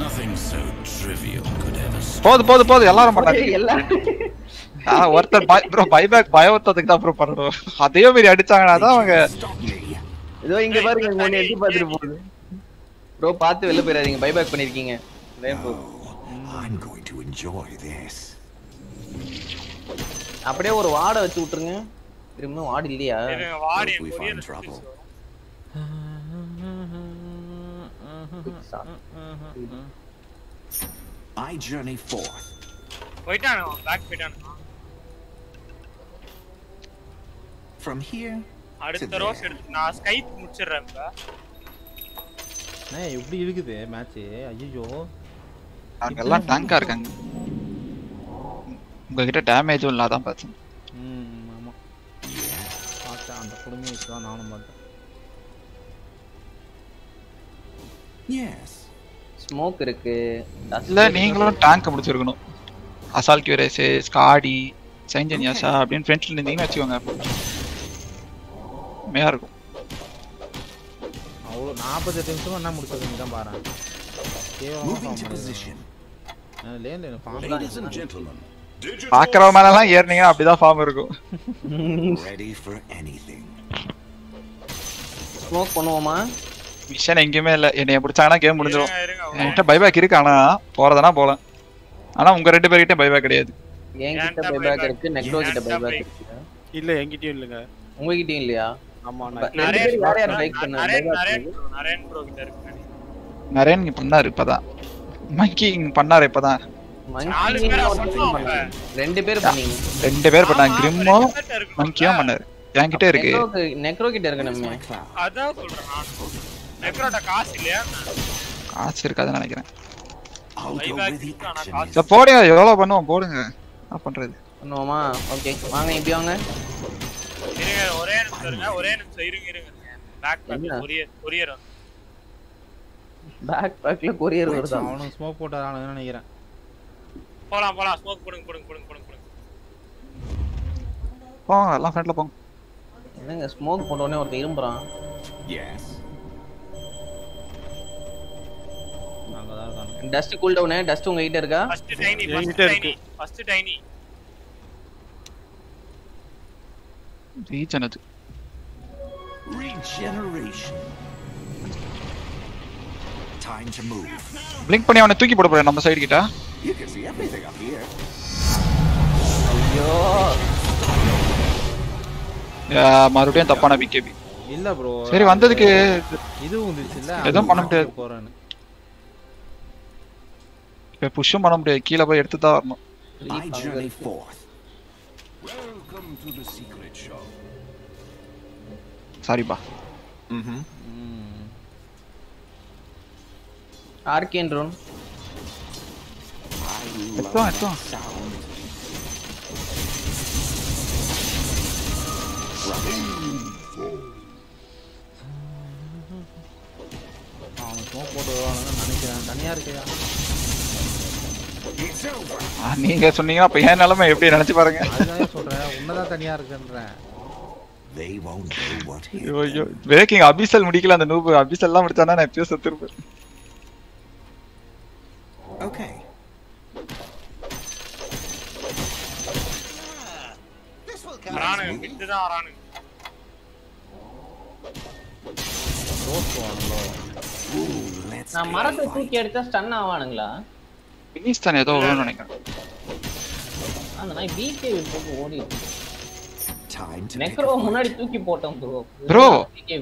Nothing so trivial could ever. போது போது போது எல்லாரும் பண்ணாங்க எல்லாம் ஆ, ஒருத்தர் ப்ரோ பைபேக் பயவத்ததுக்கு தான் ப்ரோ பண்ணணும். அதே மாதிரி அடிச்சாங்கன்னா தான் அவங்க. இதோ இங்க பாருங்க ஒண்ணு எட்டி பார்த்துட்டு போகுது. ப்ரோ பார்த்து வெளில போயிடாதீங்க. பைபேக் பண்ணிருக்கீங்க. Bro I'm going to enjoy this. அப்படியே ஒரு வாடை வச்சு விட்டுருங்க. திரும்ப வாடு இல்லையா? இருங்க, வாடி Hope we courier find trouble. I journey forth. போயிட்டானு பேக் போயிட்டானு From here, அடுத்த ரோஸ் எடுத்து நான் ஸ்கைப் முடிச்சிடுறேன் இப்ப. ஏய் எப்படி இருக்குது மேட்ச் ஐயோ அங்கெல்லாம் டேங்கா இருக்காங்க. உங்ககிட்ட டேமேஜும் இல்லாதான் பார்த்தேன் ம் ஆமா. பார்த்தேன் அந்த குடுமையை வச்சு தான் நானும் பார்த்தேன். Yes. ஸ்மோக் இருக்கு. இல்ல நீங்களும் டேங்க் முடிச்சிருக்கணும். அசால் கியூரேஸ் ஸ்காடி சைஞ்சன்யாசா அப்படின்னு ஃப்ரெண்ட்ஸ்ல இருந்தீங்கன்னு வச்சுக்கோங்க. உண்மையா இருக்கும். அவ்வளோ நாற்பத்தெட்டு நிமிஷம் என்ன முடிச்சது தான் பாரு பாக்குறவ மேல எல்லாம் ஏறினீங்கன்னா அப்படிதான் ஃபார்ம் இருக்கும். ரெடி ஸ்மோக் பண்ணுவோமா? மிஷன் எங்கேயுமே இல்லை. என்னைய பிடிச்சாங்கன்னா கேம் முடிஞ்சிடும் என்கிட்ட பைபேக் இருக்கு ஆனா போறதுனா போலாம் ஆனா உங்க ரெண்டு பேர்கிட்ட பைபேக் கிடையாது. என்கிட்ட பைபேக் இருக்கு நெக்லோ கிட்ட பைபேக் இருக்கு. இல்ல என்கிட்டயும் இல்லங்க. உங்ககிட்டயும் இல்லையா? ஆமா நரேன் யார் யார் நரேன் ப்ரோ கிட்ட இருக்கு. நரேன் இப்ப தான் இருப்பதா? மங்கி இங்க பண்ணாரு இப்பதான். ரெண்டு பேர் பண்ணீங்க. ரெண்டு பேர் பண்ணாங்க. கிரிம்மோ. மங்கியும் பண்ணாரு. என்கிட்ட இருக்கு. நெக்ரோ கிட்ட இருக்கு நம்ம அதான் சொல்றேன் நான் நெக்ரோட்ட காசு இல்லையா? காசு இருக்காதுன்னு நினைக்கிறேன். போடுங்க. எவ்வளவு பண்ணுவோம்? போடுங்க. என்ன பண்றது? பண்ணுவோமா? ஓகே வாங்க இப்படி வாங்க. இருங்க ஒரே நிமிஷம் இருங்க ஒரே நிமிஷம் இருங்க இருங்க. பேக்? கொரியர் கொரியர் பேக் பேக்ல கொரியர் வருதா? அவனுக்கு ஸ்மோக் போட்டாரானுங்கன்னு நினைக்கிறேன். போலாம் போலாம். ஸ்மோக் போடுங்க போடுங்க போடுங்க போடுங்க போடுங்க. போங்க எல்லாம் ஃப்ரெண்ட்ல போங்க. என்னங்க ஸ்மோக் போட்ட உடனே ஒருத்தன் இரும்புறான். Yes. அங்கே தான் இருக்கானு. டஸ்ட் கூல் டவுனு டஸ்ட் உங்ககிட்ட இருக்கா? First tiny first tiny first tiny regen அது Regeneration. Time to move. Blink பண்ணி அவனை தூக்கி போட போறேன் நம்ம சைடு கிட்ட. மறுபடியும் தப்பான பிகேபி இல்ல ப்ரோ சரி வந்ததுக்கு இதுவும் வந்துச்சுல்ல? எதுவும் பண்ண முடியாது. போறேன்னு. இப்போ புஷ்ஷும் பண்ண முடியாது. கீழே போய் எடுத்து தான் வரணும் I journey forth. Welcome to the secret shop. சாரிப்பா ஆர்கேன் ட்ரோன் I எடுத்தோம் love எடுத்தோம் that sound. அவனுக்கு ஸ்மோக் போட்டு வருவானுங்கன்னு நினைக்கிறேன் தனியா இருக்கியா It's over. ஆ, நீங்க சொன்னீங்கன்னா அப்ப என் நிலைமை எப்படி நினைச்சு பாருங்க அதுதான் சொல்றேன் உன்னதான் தனியா இருக்குன்றேன் They won't know what hit ஐயோ ஐயோ பிரேக்கிங் அபிசல் முடிக்கல அந்த நூபு அபிசல்லாம் முடிச்சானா நான் எப்பயோ செத்துருப்பேன் Okay. வரானுங்க விட்டு தான் வரானுங்க ரோஸ் போவானுங்களோ Let's நான் மரத்தை தூக்கி எடுத்தா ஸ்டன் ஆவானுங்களா? பினிஷ் தானே ஏதோ வரும்னு நினைக்கிறேன். அந்த நாய் பிகேவி போட்டு ஓடி time to pick நெக்ரோ. முன்னாடி தூக்கி போட்டோம் ப்ரோ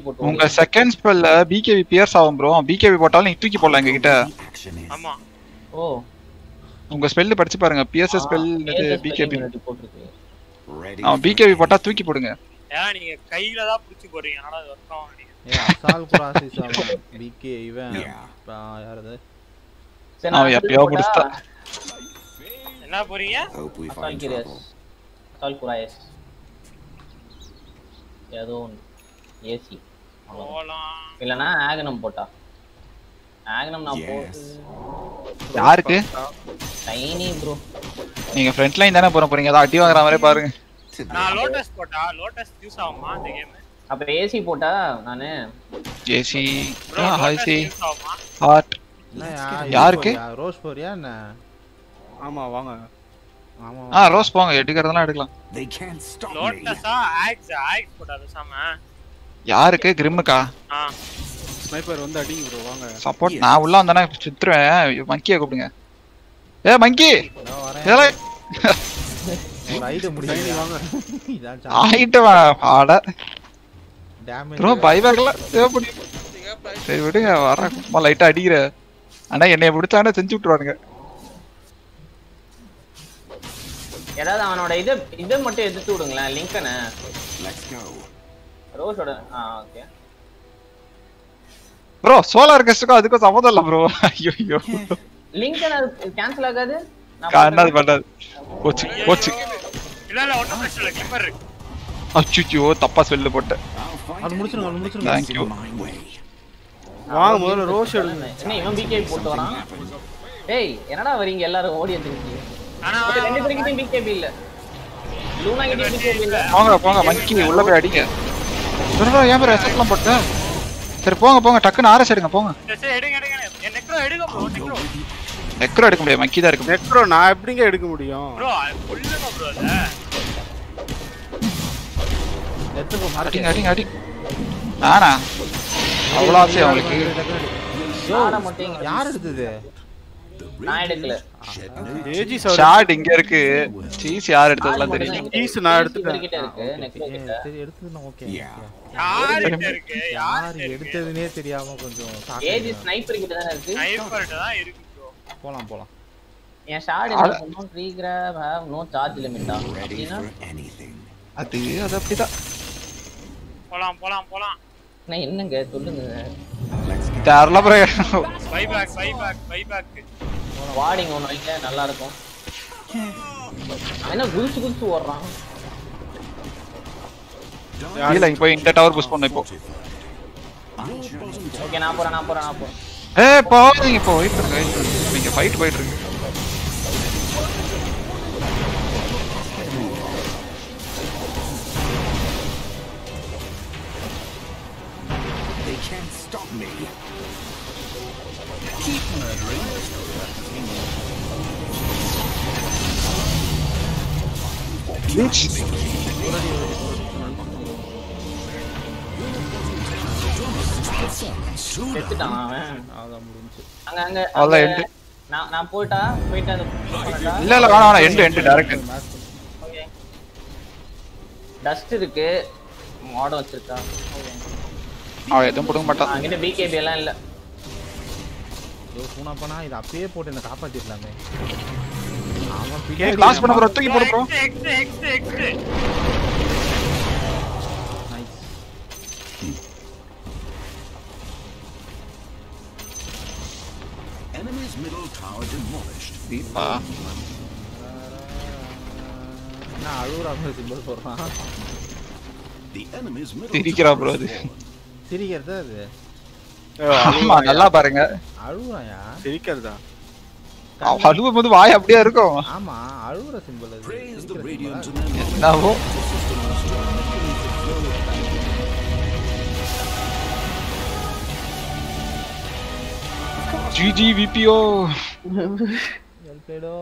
போட்டு உங்க. செகண்ட் ஸ்பெல்ல பிகேவி பியர்ஸ் ஆகும் ப்ரோ பிகேவி போட்டாலும் நீங்க தூக்கி போடலாம் எங்க கிட்ட. ஆமா. ஓ. உங்க ஸ்பெல் படிச்சு பாருங்க. பிஎஸ்எஸ் ஸ்பெல் ASS பிகேபி அவன் பிகேவி போட்டா தூக்கி போடுங்க. ஏன் நீங்க கையில தான் புடிச்சு போடுறீங்க. ஆனா அது நீங்க ஏ அசால் குராசிஸ் அவன் பிகே இவன். Yeah. ஆ, யாரது? சரி, நான் அவன் எப்பயோ முடிச்சிட்டா. என்ன போறீங்க? அசால் கிரியஸ். அசால் குராயஸ் ஏதோ ஏசி போலாம். இல்லைன்னா ஆகனம் போட்டா. ஆகனம் நான். போட்டு யாருக்கு? டைனி ப்ரோ நீங்க ஃப்ரண்ட் லைன் தானே போற போறீங்க. ஏதோ அடி வாங்குற மாதிரி பாருங்க. நான் லோட்டஸ் போட்டா லோட்டஸ் யூஸ் ஆகுமா இந்த கேம் அப்ப ஏசி போட்டா நானு? ஏசி யூஸ் ஆகுமா? ஹார்ட் யாருக்கு? ரோஸ் போறியா என்ன? ஆமா வாங்க. ஆமா ஆ ரோஸ் போங்க. எடுக்கிறதெல்லாம் எடுக்கலாம். Can't stop me. லோட்டஸா ஆக்ஸ் ஆக்ஸ் போட்டா பேசாம யாருக்கு? கிரிம்முக்கா ஆ. ஸ்னைப்பர் வந்து அடிங்க ப்ரோ வாங்க. சப்போர்ட் நான் உள்ள வந்தேனா சுத்துருவேன். மங்கியை கூப்பிடுங்க. ஏ மங்கி. இதெல்லாம் ஒரு ஐடு முடியல வாங்க. இதான் ஆகிட்டு ஆட. டேமேஜ் ப்ரோ பைபேக்லாம் தேவைப்படும் சரி விடுங்க வரேன் சும்மா லைட்டா அடிக்கிற. ஆனா என்னைய பிடிச்சானே செஞ்சு விட்டுருவானுங்க. ஏதாவது அவனோட இதை இதை மட்டும் எடுத்து விடுங்களேன் லிங்கனை Let's go. ரோஸோட ஆ ஓகே ப்ரோ சோலார் கெஸ்ட்டுக்கும் அதுக்கும் சம்மந்தம் இல்ல ப்ரோ ஐயோ அது கேன்சல் ஆகாது? போட்டேன். பண்ணாது போச்சு போச்சு. இல்ல இல்ல ஒண்ணும் பிரச்சனை இல்ல. கிளிப்பர் இருக்கு. அச்சுச்சோ தப்பா ஸ்பெல்லு போட்டேன். அது முடிச்சிருங்க அது முடிச்சிருங்க. My way. வாங்க முதல்ல ரோஸ் எடுங்க. என்ன இவன் பிகே போட்டு வரான்? டேய் என்னடா வரீங்க எல்லாரும் ஓடி வந்துருக்கீங்க? ஆனா ரெண்டு பேருக்கிட்டையும் பிகேபி இல்ல. லூனா கிட்ட பிகேபி இல்ல. போங்க போங்க மங்கி உள்ள போய் அடிங்க. ப்ரோ ஏன் ப்ரோ எசப்லாம் போட்டேன்? சரி போங்க போங்க டக்குன்னு ஆர்எஸ் எடுங்க போங்க. நெக்ரோ எடுங்க ப்ரோ நெக்ரோ நெக்ரோ எடுக்க முடியாது மங்கி தான் இருக்கு நெக்ரோ நான் எப்படிங்க எடுக்க முடியும்? அடிங்க அடிங்க அடி. நானா? அவ்வளோ ஆசை அவங்களுக்கு யார் எடுத்தது? நான் எடுக்கல. ஏஜி சார் ஷாட் இங்க இருக்கு. சீஸ் யார் எடுத்ததெல்லாம் தெரியும் தான் இங்க நான் இருக்கு. எடுத்துட்டேன். சரி எடுத்ததுன்னா ஓகே. யாரு இருக்கு? யார் எடுத்ததுனே தெரியாம கொஞ்சம் ஏஜி ஸ்னைப்பர் கிட்ட தானே இருக்கு? தான் இருக்கு ப்ரோ போலாம் போலாம். என் ஷாட் என்ன பண்ணும் tree grab have no charge அப்படின்னா for anything. அது அது அப்படிதான். போலாம் போலாம் போலாம். நான் என்னங்க? சொல்லுங்க. Bro buy back buy back buy back warding ஒன்று வைக்க நல்லா இருக்கும். அவன் என்ன குதிச்சு குதிச்சு ஓடுறான்? இல்ல போய் இந்த டவர் புஷ் பண்ண இப்போ. ஓகே நான் போறேன் நான் போறேன் நான் போறேன். ஏ போகாதீங்க இப்போ வெயிட் பண்ணுங்க wait பண்ணுங்க. நீங்க ஃபைட் போயிட்டு இருக்கு. They can't stop me. செத்துட்டான் அவன் end. நான் நான் போயிட்டா இல்ல இல்ல வேணாம் வேணாம் எண்டு எண்டு டேரக்ட் டஸ்ட் இருக்கு. மாடம் வச்சிருக்கா. அவன் எதுவும் கொடுக்க மாட்டான். அங்கிட்ட பிகேபி எல்லாம் இல்ல. ஐயோ சூனாப்பனா இது அப்பயே போட்டு என்ன காப்பாத்திடலாமே. பின்னாடி கிளாஸ் பண்ண ப்ரோ தூக்கி போடு bro X X X X Nice. Enemy's middle tower demolished. Deepa என்ன அழுகுற மாதிரி சிம்பிள் போடுறான். The enemy's middle சிரிக்கிறா tower bro has அது. அது? ஆமா நல்லா பாருங்க. அழுகுறாயா சிரிக்கிறதா? அவன் அழுவும் போது வாய் அப்படியே இருக்கும். ஆமா அழுகுற சிம்பிள் அது. Praise the சிரிக்கிற radiant symbol and their என்னவோ? ஜிஜி விபிஓ எல்பேடோ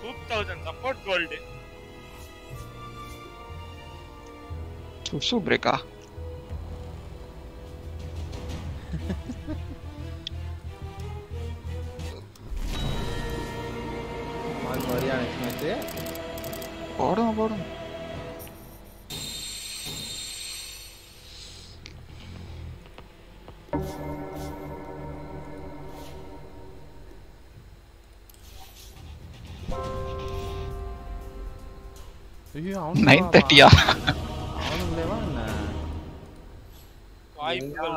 டூ தௌசண்ட் சப்போர்ட் கோல்டு சுசு பிரேக்கா மாறி போடும் போடும் ஐயோ அவன் நைன் தேர்ட்டியா வாய்ப்புகள்.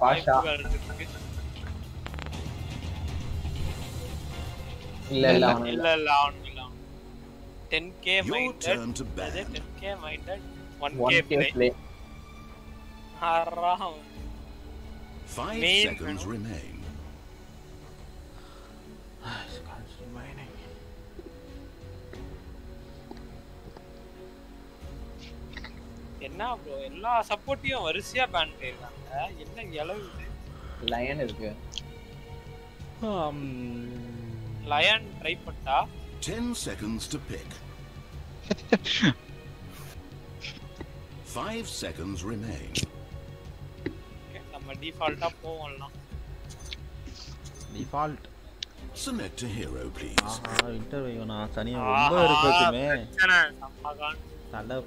வாய்ப்புகள் இருக்கு. இல்ல இல்ல அவன் இல்ல இல்ல அவன் இல்ல ten K Your minded turn to அது ban. Ten K minded one one K K play play ஆறாம் Five Main seconds panel. remain. என்ன ப்ரோ எல்லா சப்போர்ட்டையும் வரிசையா பேன் பண்ணிருக்காங்க. என்ன இளவு? இது லயன் இருக்கு லயன் ட்ரை பண்ணா Ten seconds to pick. Five seconds remain. Okay, நம்ம டிஃபால்ட்டா போவோம்லாம் default Select a hero, please. ஆஹா இன்டர்வியூ நான் சனியா ரொம்ப இருக்குமே பிரச்சனை சம்மகான் தலை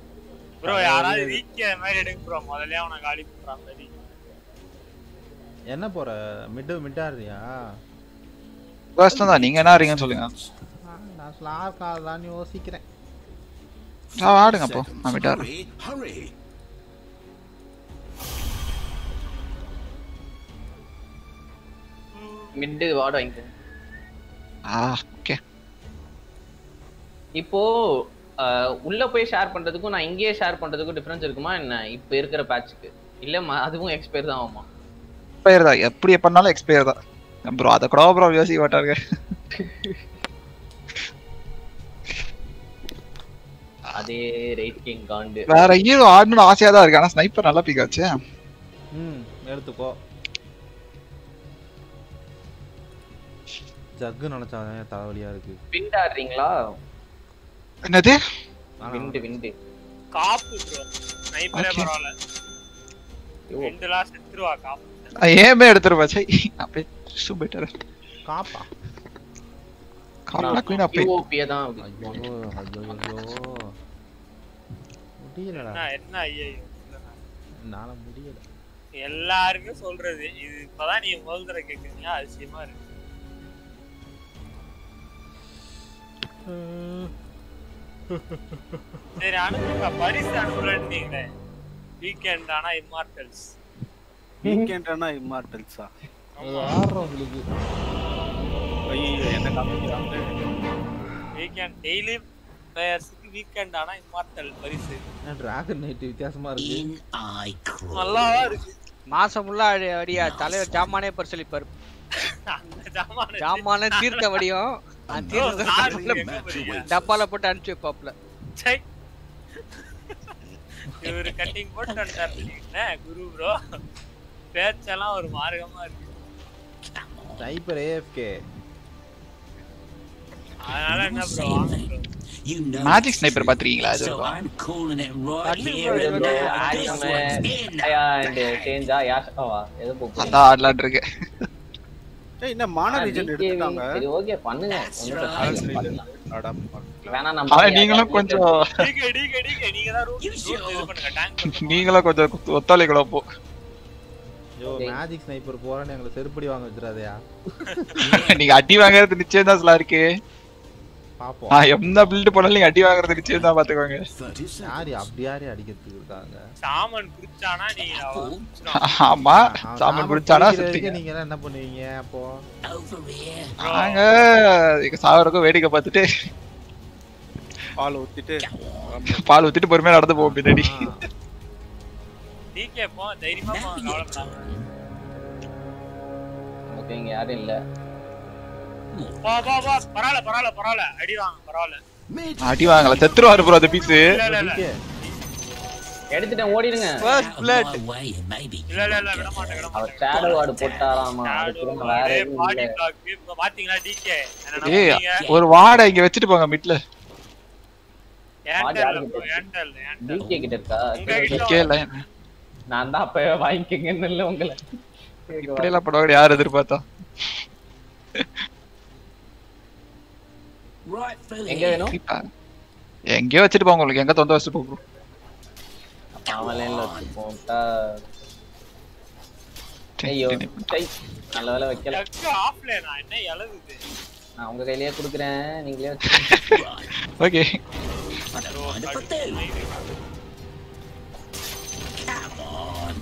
ப்ரோ யாராவது வீக்கி அது மாதிரி எடுங்க ப்ரோ முதல்ல அவனை காலி பண்றான் சரி. என்ன போற? மிட் மிட்டாரியா கஷ்டம் தான் நீங்க என்ன ஆறீங்கன்னு சொல்லுங்க. நான் ஸ்லார் கால் யோசிக்கிறேன். ஆ, ஆடுங்க அப்போ. நான் விட்டாரு. மிட் வாட வாங்கிக்கோ. ஆ ஓகே. இப்போ உள்ள போய் ஷேர் பண்றதுக்கும் நான் இங்கேயே ஷேர் பண்றதுக்கும் டிஃபரன்ஸ் இருக்குமா என்ன? இப்ப இருக்கிற பேட்ச்க்கு இல்ல அதுவும் எக்ஸ்பயர் தான் ஆகுமா? எக்ஸ்பயர் தான். எப்படி பண்ணாலும் எக்ஸ்பயர் தான். ப்ரோ அதை கூட ப்ரோ யோசிக்க மாட்டாங்க அதே ரேட் கிங் காண்டு. வேற ஹீரோ ஆடணும்னு ஆசையா தான் இருக்கு. ஆனா ஸ்னைப்பர் நல்லா பிக்காச்சு ம் எடுத்துக்கோ ஜக்கு நினைச்சாதான் தலைவலியா இருக்கு. விண்ட் ஆடுறீங்களா? என்னது? விண்டு விண்டு காப்பு ப்ரோ ஸ்னைப்பரே. பரவாயில்ல. ஐயோ, ரெண்டுலாம் செத்துருவா காப்பு. ஏமே எடுத்துருப்பா சை அப்படியே பெட்டர் காப்பா. காப்பா குயின் அப்பே POP -ய தான் அப்படி ஐயோ போகணும். ஐயோ ஐயோ. முடியலடா. என்ன என்ன ஐயோ என்னால முடியல. எல்லாருமே சொல்றது இது இப்பதான் நீங்க முதல் தடவை கேக்குறீங்க அதிசயமா இருக்கு. சரி அனுப்புங்க. பரிசு அனுப்புறேன்னீங்களே வீக்கெண்ட் ஆனா இம்மார்டல்ஸ் வீக்கெண்டானா இம்மார்டல்ஸா அது ஆடுறவங்களுக்கு ஐயோ என்ன காமிக்கிறாங்க வீக்கெண்ட் டெய்லி பிளேயர்ஸுக்கு வீக்கெண்ட் ஆனா இம்மார்டல் பரிசு டிராகன் நைட் வித்தியாசமா இருக்கு In I crawl. நல்லாவா இருக்கு மாசம் ஃபுல்லா அடி அடியா தலைவர் ஜாமானே பரிசளிப்பார் அந்த ஜாமான ஜாமான தீர்க்க வடியும் அந்த Bro, தீர்க்க சார், டப்பால- எங்க போறீங்க? டப்பால போட்டு அனுப்பிச்சு வைப்பாப்ல சை. இவரு கட்டிங் போட்டு வந்துட்டாரு என்ன குரு ப்ரோ பேச்செல்லாம் ஒரு மார்க்கமா இருக்கு. ஸ்னைப்பர் ஏஎஃப்கே அதனால என்ன ப்ரோ மேஜிக் ஸ்னைப்பர் பாத்திருக்கீங்களா அது அதான் ஆடலான் இருக்கு ஏய் என்ன மான ரீஜன் எடுத்துட்டாங்க? சரி ஓகே பண்ணுங்க. நீங்களும் கொஞ்சம் நீங்களும் கொஞ்சம் ஒத்தாளிகளோ போ. மேஜிக் ஸ்னைப்பர் போறேன்னு எங்களை செருப்படி வாங்க வச்சிடாதயா. நீங்க அடி வாங்குறது நிச்சயம் தான் இருக்கு. பாப்போம். எந்த பில்டு போனாலும் நீங்க அடி வாங்குறது நிச்சயம் தான் பாத்துக்கோங்க 30 யாரு seconds. அப்படி யாரு அடிக்கிறதுக்கு இருக்காங்க? சாமன் குடிச்சானா நீ? அவன் ஆமா சாமன் சுத்தீங்க வரைக்கும் நீங்க எல்லாம் என்ன பண்ணுவீங்க அப்போ? நாங்க இங்க சாவறதுக்கும் வேடிக்கை பார்த்துட்டு பால் ஊத்திட்டு பால் ஊத்திட்டு பொறுமையா நடந்து போவோம் பின்னாடி. டிகே போ தைரியமா போ கவலைப்படாம. ஓகே இங்க யாரும் இல்ல. போ போ போ. அடி வாங்க பரவாயில்ல. Mid. அடி வாங்கல செத்துருவாரு ப்ரோ அந்த பீஸ் எடுத்துட்டேன் ஓடிடுங்க. ஃபர்ஸ்ட் பிளட் இல்ல இல்ல இல்ல விட மாட்டேன் விட அவர் மாட்டேன். ஷேடோ வார்டு போட்டாராமா? அது திரும்ப வேற எதுவும் பாடி இல்ல. பிளாக் இப்ப பாத்தீங்களா டிகே என்ன ஏய் நம்புறீங்க ஒரு வாடை இங்க வச்சுட்டு போங்க மிட்ல ஏன்டல் ஏன்டல் டிகே கிட்ட இருக்கா? கிட்ட கேல நான் தான் அப்பவே வாங்கிக்கங்கன்னு இல்ல உங்களை. இப்படி எல்லாம் படம் யார் எதிர்பார்த்தா? எங்க வேணும்? எங்கேயோ வச்சுட்டு போங்க உங்களுக்கு. எங்க தொந்த வச்சுட்டு போகும் அவன்ல வச்சுப்போம் ஐயோ சை நல்ல வேலை வைக்கல. ஆஃப்லைனா என்ன எழுதுது? நான் உங்க கையிலேயே குடுக்குறேன். நீங்களே ஓகே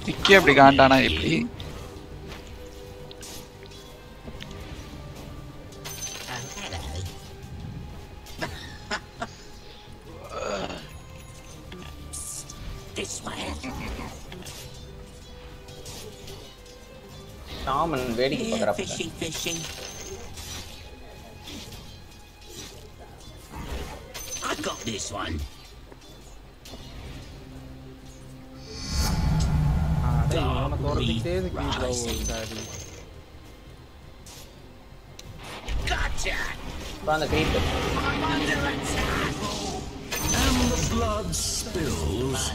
டிக்கி அப்படி காண்டானா எப்படி ஷாமன் வேடிக்கை Ah, dai, non ho corto. Gotcha! Vanno. And the blood spills.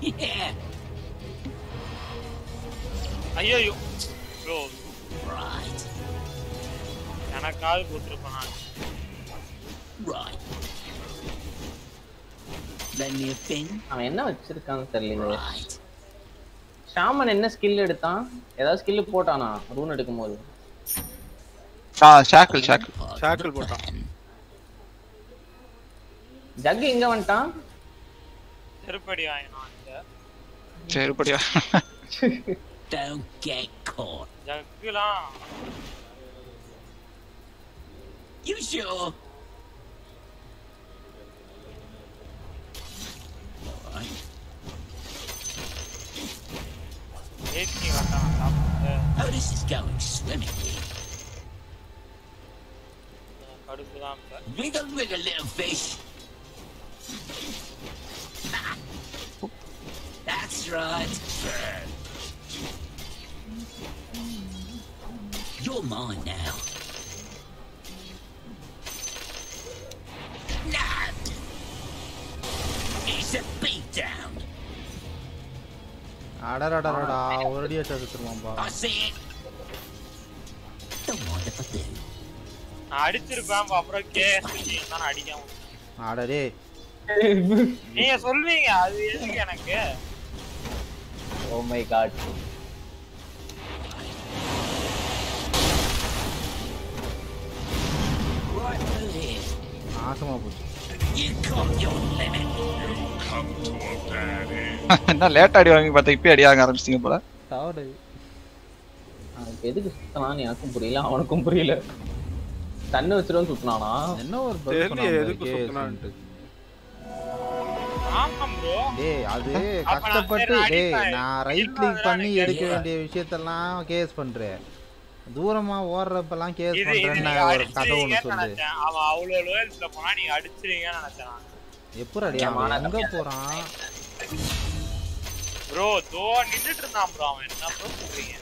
Yeah. I hear you. Bro. Right. Can I call? Right. அவன் என்ன வச்சிருக்கான்னு தெரியல ஷாமன் என்ன ஸ்கில் எடுத்தான்? ஏதாவது ஸ்கில் போட்டானா? ரூன் எடுக்கும் போது ஆ ஷாக்கிள் ஷாக்கிள் ஷாக்கிள் போட்டான். ஜக் எங்க வந்துட்டான்? செருப்படி வாங்கினான் Oh, this is going swimmingly. Wiggle, wiggle, little fish. That's right. You're mine now. இப்ப அடடடடடா ஒரு அடி வச்சா செத்துருவான்பா நான் அடிச்சிருப்பேன் அப்புறம் கேஸ் தான் அடிக்காம. அடடே. நீங்க சொல்வீங்க அது எதுக்கு எனக்கு? ஓ மை காட் நாசமா போச்சு. என்ன லேட் அடி வாங்கி பார்த்தா இப்பயே அடி வாங்க ஆரம்பிச்சிங்க போல. தவறு. அவனுக்கு எதுக்கு சுத்தனான்னு எனக்கும் புரியல அவனுக்கும் புரியல. தண்ணி வச்சிரும் சுத்தினானா? என்ன ஒரு எதுக்கு சுத்துனான்ட்டு. டேய் அது கஷ்டப்பட்டு டேய். நான் ரைட் கிளிக் பண்ணி எடுக்க வேண்டிய விஷயத்தெல்லாம் கேஸ் பண்றேன் தூரமா ஓடுறப்பெல்லாம் கேஸ் பண்றேன்னு ஒரு கதை ஒண்ணு அடிச்சிருவீங்கன்னு சொல்லு. நினைச்சேன். அவன் அவ்வளவு லோயல்ஸ்ல போனா நீங்க அடிச்சிருவீங்கன்னு நினைச்சேன் அவன் ஏமாடா. எங்க. போறான்? ப்ரோ தோ நின்னுட்டு இருந்தான் ப்ரோ அவன். என்ன ப்ரோ சொல்றீங்க?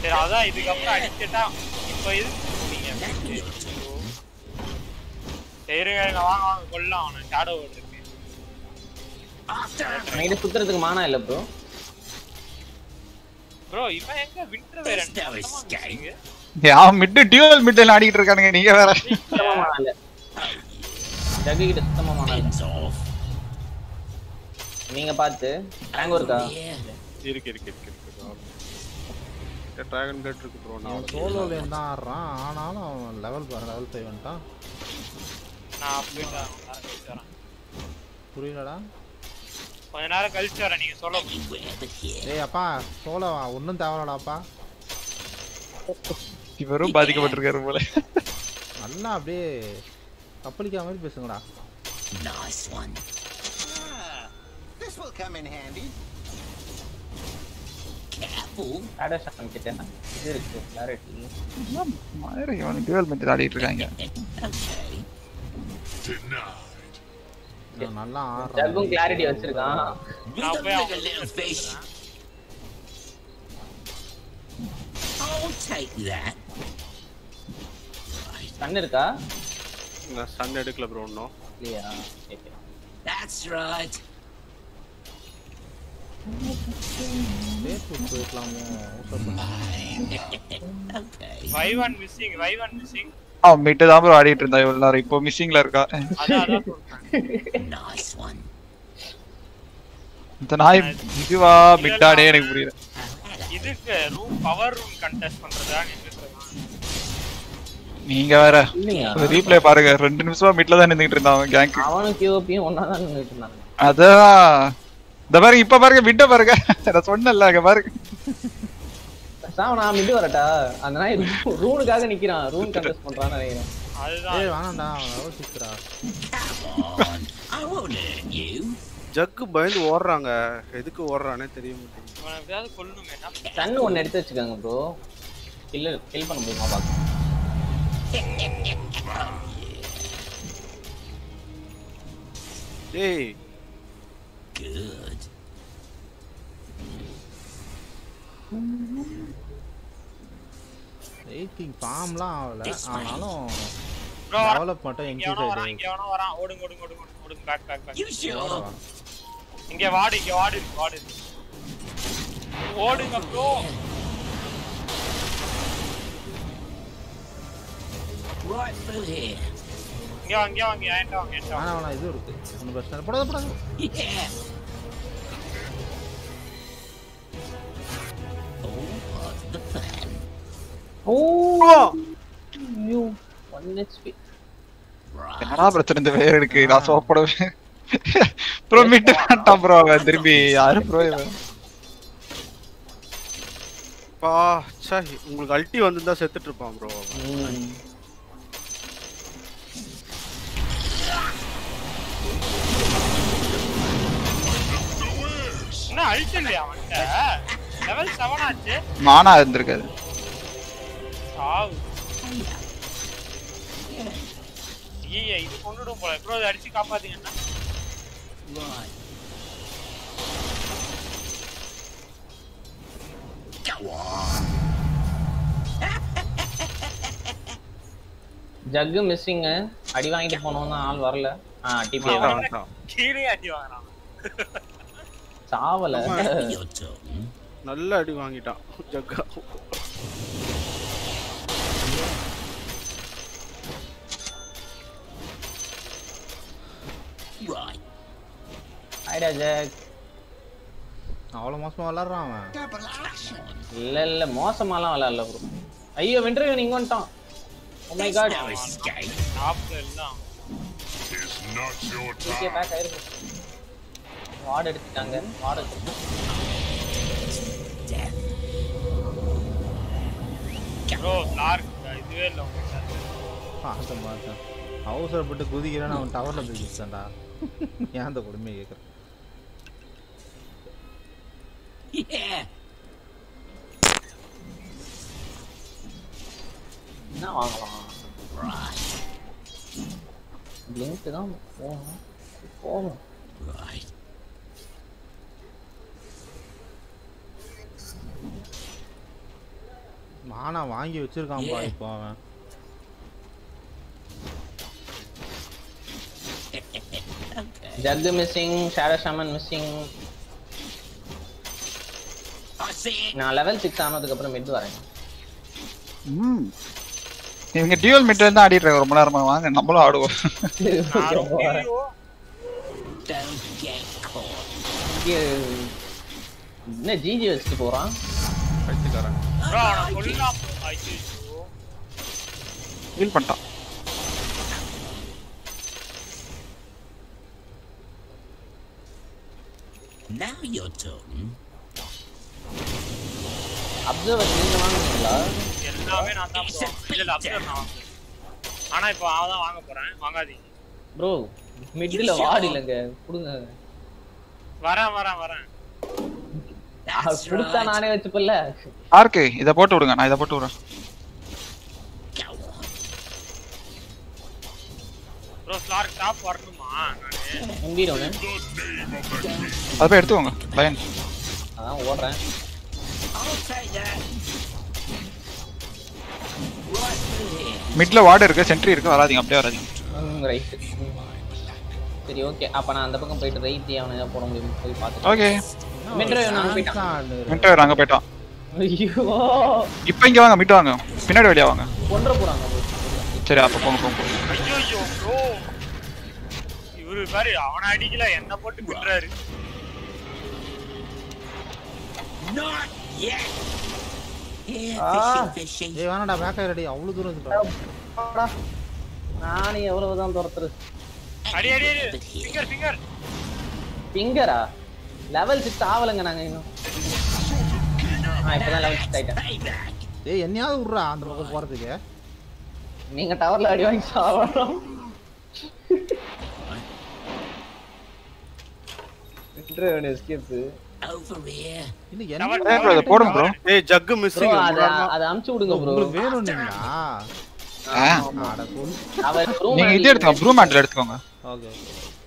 சரி அதான் இதுக்கப்புறம் அடிச்சுட்டா இப்ப எதுக்கு சொல்றீங்க சரி இருங்க, வாங்க வாங்க கொல்லாம் அவனை. ஷேடோ இருக்கு. சுத்துறதுக்கு மானா இல்ல ப்ரோ ப்ரோ இவன் எங்க வின்டர் வேற அவன் மிட்டு டியூவல் மிட்டில் ஆடிட்டு இருக்கானுங்க நீங்க வேற. ஜக்கு கிட்ட சுத்தமா ஆளு. நீங்க பார்த்து ரேங்க் இருக்கா? இருக்கு இருக்கு இருக்கு இருக்கு டிராகன் பிளேட் இருக்கு ப்ரோ நான் சோலோ லேன் தான் ஆடுறான். ஆனாலும் அவன் லெவல் பாரு லெவல் ஃபைவ் வந்துட்டான். நான் போயிட்டு வரேன், கொஞ்ச நேரம் கழிச்சு வரேன். புரியலடா. கொஞ்ச நேரம் கழிச்சு வரேன் நீங்க சொல்ல ஏய் அப்பா சோலோ ஒன்றும் தேவையில்லடாப்பா இவரும் பாதிக்கப்பட்டிருக்காரு போல. நல்லா அப்படியே கப்பலிக்கா மாதிரி பேசுங்கடா Nice one. this will come in handy. Careful. Shadow Shawn கிட்ட இது இருக்கு கிளாரிட்டி மாதிரி இவன் டியூவல் மிட்டில் ஆடிட்டு இருக்காங்க நல்லா கிளாரிட்டி வச்சிருக்கான் நான் போய். I'll take that. இருக்கா நான் சன் எடுக்கல ப்ரோ இன்னும். இல்லையா. Facebook one missing one missing அவன் தான் ப்ரோ ஆடிட்டு இருந்தா இவ்வளவு நேரம். இப்போ மிஸ்ஸிங்ல இருக்கா? Nice one. இந்த நாய் இதுவா? மிட்டாடே எனக்கு புரியல. இதுக்கு ரூம் பவர் ரூம் கண்டெஸ்ட் பண்றதா நீங்க நீங்க வேற. இல்லையா? ரீப்ளே பாருங்க. ரெண்டு நிமிஷமா மிட்ல தான் நின்னுட்டு இருந்தான் அவன் கேங்க் அவனும் கியூபியும் ஒன்னா தான் நின்றுட்டு இருந்தாங்க. அதான் இந்த பாருங்க இப்ப பாருங்க விட்ட பாருங்க. நான் சொன்னேன்ல அங்க பாருங்க சாவ நான் மிட்டு வரட்டா? அந்த நாய் ரூனுக்காக நிக்கிறான். ரூன் கண்டெஸ்ட் பண்றான்னு நினைக்கிறேன். அதுதான். ஏய் அவன். ஜக்கு பயந்து ஓடுறாங்க. எதுக்கு ஓடுறானே தெரிய மாட்டேங்குது. கொல்லணுமே ஒன்னு எடுத்து வச்சுக்கோங்க ப்ரோ கில் கில் பண்ண முடியுமா பாக்க டேய் Good. எயிட்டிங் ஃபார்ம்லாம் ஆகல ஆனாலும் ப்ரோ டெவலப் மட்டும் இங்க இன்க்ரீஸ் எவனோ வரான் ஆயிடுச்சு இங்க எவனோ வரான் ஓடுங்க ஓடுங்க ஓடுங்க ஓடுங்க, ஓடுங்க back back back You sure? இங்க வாடு இங்க வாடு இருக்கு வாடு. இருக்கு ஓடுங்க ப்ரோ Right through here. இங்க வாங்க இங்க வாங்க ஏன்டா வாங்க ஏன்டா வாங்க. ஆனா இது இருக்கு. ஒன்றும் பிரச்சனை. போடாத போடாத. என்னடா பிரச்சனை இந்த வேற இருக்கு நான் சோப்படவே ப்ரோ வேண்டாம் ப்ரோ அவன். திரும்பி யாரு ப்ரோ இவன்? பா ச்சே உங்களுக்கு அல்ட்டி வந்திருந்தா செத்துட்டு இருப்பான் ப்ரோ. என்ன அழிச்சு இல்லையா அவன்கிட்ட? லெவல் செவன் ஆச்சு. மானா இருந்திருக்காது. சாவு. ஐயா இது கொண்டுடும் போல. ப்ரோ இதை அடிச்சு காப்பாத்தீங்கன்னா. ஜக்கு மிஸ்ஸிங்க அடி வாங்கிட்டு போனோம் தான் ஆள் வரல. ஆ டிபி கீழே அடி வாங்குறான். சாவல. நல்ல அடி வாங்கிட்டான் ஜக்கா. Right. ஐடா ஜக் அவ்வளோ மோசமா விளாட்றான் அவன். இல்ல இல்ல மோசமாலாம் விளையாடல ப்ரோ ஐயோ வென்ட்ரவன் இங்க வந்துட்டான். ஓ மை காட் பேக் ஆயிருக்கு. வார்டு எடுத்துட்டாங்க. வார்டு. ப்ரோ இதுவே இல்ல பார்த்தேன் பார்த்தேன் அவசரப்பட்டு குதிக்கிறேன்னு அவன் டவர்ல குதிச்சான்டா ஏன் அந்த கொடுமையை கேட்குறேன். என்ன வாங்கலாம். பிளிங்க் தான் போகணும். போகணும். மானா வாங்கி வச்சிருக்கான்பா. இப்போ அவன். Jug missing shadow shaman missing நான் லெவல் சிக்ஸ் ஆனதுக்கு அப்புறம் மிட் வரேன். ம். இவங்க டியூவல் மிட்ல தான் ஆடிட்டு இருக்காங்க ரொம்ப நேரமா. வாங்க நம்மளும் ஆடுவோம். என்ன ஜிஜி வச்சுட்டு போறான்? பைத்தியக்காரன் bro, bro. ஐயோ. ஃபீல் பண்ணிட்டான் Now your turn. அப்சர்வர் நீங்க வாங்குனீங்களா எல்லாமே நான் தான். இல்ல, இல்ல, upstairs நான் வாங்குறேன். ஆனா இப்போ அவன் தான் வாங்க போறேன் வாங்காதீங்க ப்ரோ மிட்ல வார்டு இல்லைங்க கொடுங்க வரேன் வரேன் வரேன் கொடுத்தா நானே வச்சுப்பல்ல ஆர்கே இதை போட்டு விடுங்க நான் இதை போட்டு விடுறேன். ப்ரோ ஸ்லார் டாப் வரணுமா? நானு ஒன்று அதை போய் எடுத்துக்கோங்க லைன் அதான் ஓடுறேன். மிட்ல வார்டு இருக்கு சென்ட்ரி இருக்கு வராதீங்க அப்படியே வராதீங்க. ரைட் சரி ஓகே அப்ப நான் அந்த பக்கம் போயிட்டு ரைட் அவனை போட முடியும்? போய் பார்த்துட்டு ஓகே மிட்ரோ நான் போயிட்டான் மின்டர் அங்க போயிட்டான் ஐயோ. இப்போ இங்க வாங்க மிட் வாங்க. பின்னாடி வெளியா வாங்க. கொன்ற போறாங்க. சரி அப்ப போங்க போங்க. ஐயோ ஐயோ ப்ரோ இவரு பாரு அவனை அடிக்கல என்ன போட்டு விடுறாரு Not yet. ஏய் பேக் ரெடி அவ்வளவு தூரம் வந்துட்டா அடா. நானே எவ்வளவுதான் துரத்துறது. அடி அடி அடி. ஃபிங்கர் ஃபிங்கர் பிங்கரா லெவல் சிக்ஸ் ஆவலங்க நாங்க இன்னும். ஆ இப்பதான் லெவல் சிக்ஸ் ஆயிட்டேன். ஏய் என்னையாவது விட்றா அந்த பக்கம் போறதுக்கு. நீங்க டவர்ல அடி வாங்கி சாவணும். Escape Over here. இன்னும் Tower, என்ன ஏய் bro. இதை போடுங்க ப்ரோ ஏய் மிஸ்ஸிங் அத அத அமுச்சு விடுங்க ப்ரோ நீங்க இது எடுத்துக்கோங்க மேட்ல எடுத்துக்கோங்க. Okay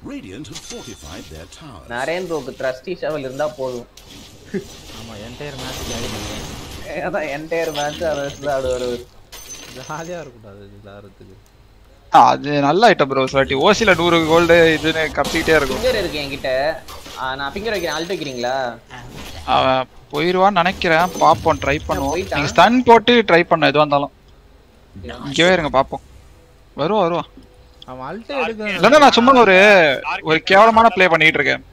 Radiant have fortified their towers. Naren ப்ரோக்கு trusty shovel இருந்தா போதும். ஆமா என்டையர் மேட்ச் ஆயிடுச்சு அதான் என்டையர் மேட்ச் அதை தான் ஆடுவார் அவரு. ஜாலியா இருக்கக்கூடாது விளாடுறதுக்கு ஆ, அது நல்ல ஐட்டம் ப்ரோ சாட்டி ஓசில நூறு கோல்டு இதுன்னு கத்திக்கிட்டே இருக்கும். ஃபிங்கர் இருக்கு என்கிட்ட. நான் ஃபிங்கர் வைக்கிறேன். அல்ட் வைக்கிறீங்களா? அவன் போயிருவான்னு நினைக்கிறேன். பாப்போம் ட்ரை பண்ணுவோம். நீங்க ஸ்டன் போட்டு ட்ரை பண்ண எதுவா இருந்தாலும். இங்கவே இருங்க பாப்போம் வருவா வருவா. அவன் அல்ட்டே எடுக்க இல்லைன்னா நான் சும்மா ஒரு ஒரு கேவலமான ப்ளே பண்ணிட்டு இருக்கேன்.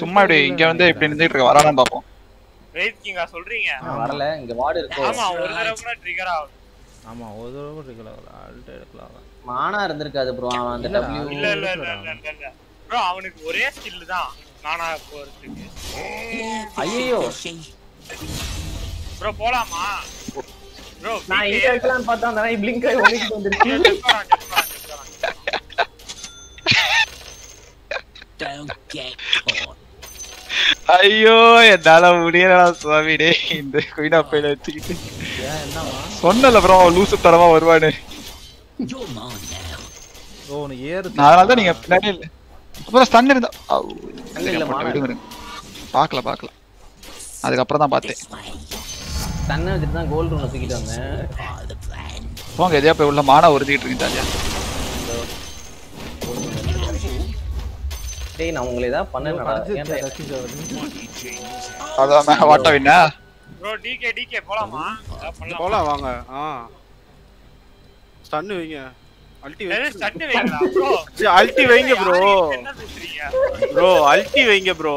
சும்மா இப்படி இங்க வந்து இப்படி நின்றுட்டு இருக்க வரானான்னு பாப்போம் கிங்கா சொல்றீங்க? வரல இங்க வார்டு இருக்கோ. ஆமா ஒரு தடவை கூட ட்ரிகர் ஆகுது ஆமா ஒரு தடவை இருக்கலாம் அல்ட்டே எடுக்கலாம். அவன். மானா இருந்திருக்காது ப்ரோ அவன் அந்த இல்ல இல்ல இல்ல ப்ரோ அவனுக்கு ஒரே ஸ்கில் தான் நானா போறதுக்கு. ஐயோ. ப்ரோ போலாமா? ப்ரோ நான் இங்க வைக்கலாம்னு பார்த்தா அந்த பிளிங்க் ஆகி வந்துருச்சு. Don't get caught. ஐயோ என்னால முடியலடா சுவாமி. டேய் இந்த குயினா பையில வச்சுக்கிட்டு சொன்னல ப்ரோ லூசு தரமா வருவானு அதனால தான் நீங்க பின்னாடி இல்ல. அப்புறம் ஸ்டன் இருந்தா. விடுங்க. பார்க்கல பார்க்கல. அதுக்கப்புறம் தான் பார்த்தேன். தன்னை வச்சுட்டு தான் கோல்டு ரூம் தூக்கிட்டு வந்தேன். போங்க எதையா போய் உள்ள மானா உறுதிட்டு இருக்கு ஜாலியா. டேய் நான் உங்களை ஏதாவது பண்ணேன்டா அதான் மே- what a winner bro DK DK போலாமா? போலாம் வாங்க. ஆ. ஸ்டன் வைங்க. அல்டி வைங்க ஸ்டண்ட் வைங்களா ப்ரோ அல்டி வைங்க ப்ரோ ப்ரோ அல்டி வைங்க ப்ரோ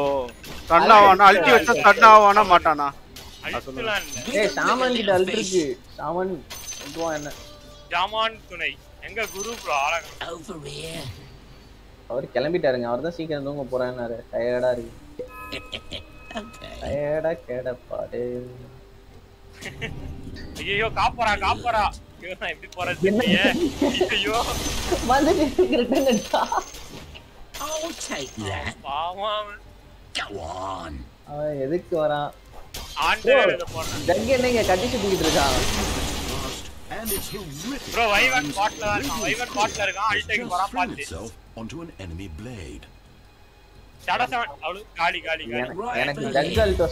ஸ்டன் ஆவானா? அல்டி வச்சா ஸ்டன் ஆவானா? மாட்டானா? டேய் சாமான் கிட்ட அல்ட் இருக்கு சாமான் என்ன? ஜாமான் துணை. எங்க குரு ப்ரோ here. அவர் கிளம்பிட்டாருங்க அவர் தான் சீக்கிரம் தூங்க போறேன்னாரு டயர்டா இருக்கு. டயர்டா கேடப்பாடு ஐயோ காப்பரா காப்பரா எப்படி போறது ஐயோ வந்துட்டு ரிட்டர்ன் அடிச்சா I'll take that. பாவம் அவன். Go on. அவன் எதுக்கு வரான் ஆண்டே போறேன் ஜக் என்னங்க கட்டிச்சு தூக்கிட்டு இருக்கான். ப்ரோ வைவன் பாட்ல இருக்கான் வைவன் பாட்ல இருக்கான் just போறான் பாத்து itself onto an enemy blade. ஷடா செவன் அவளு காலி காலி காலி எனக்கு- ஜக் அல்ட்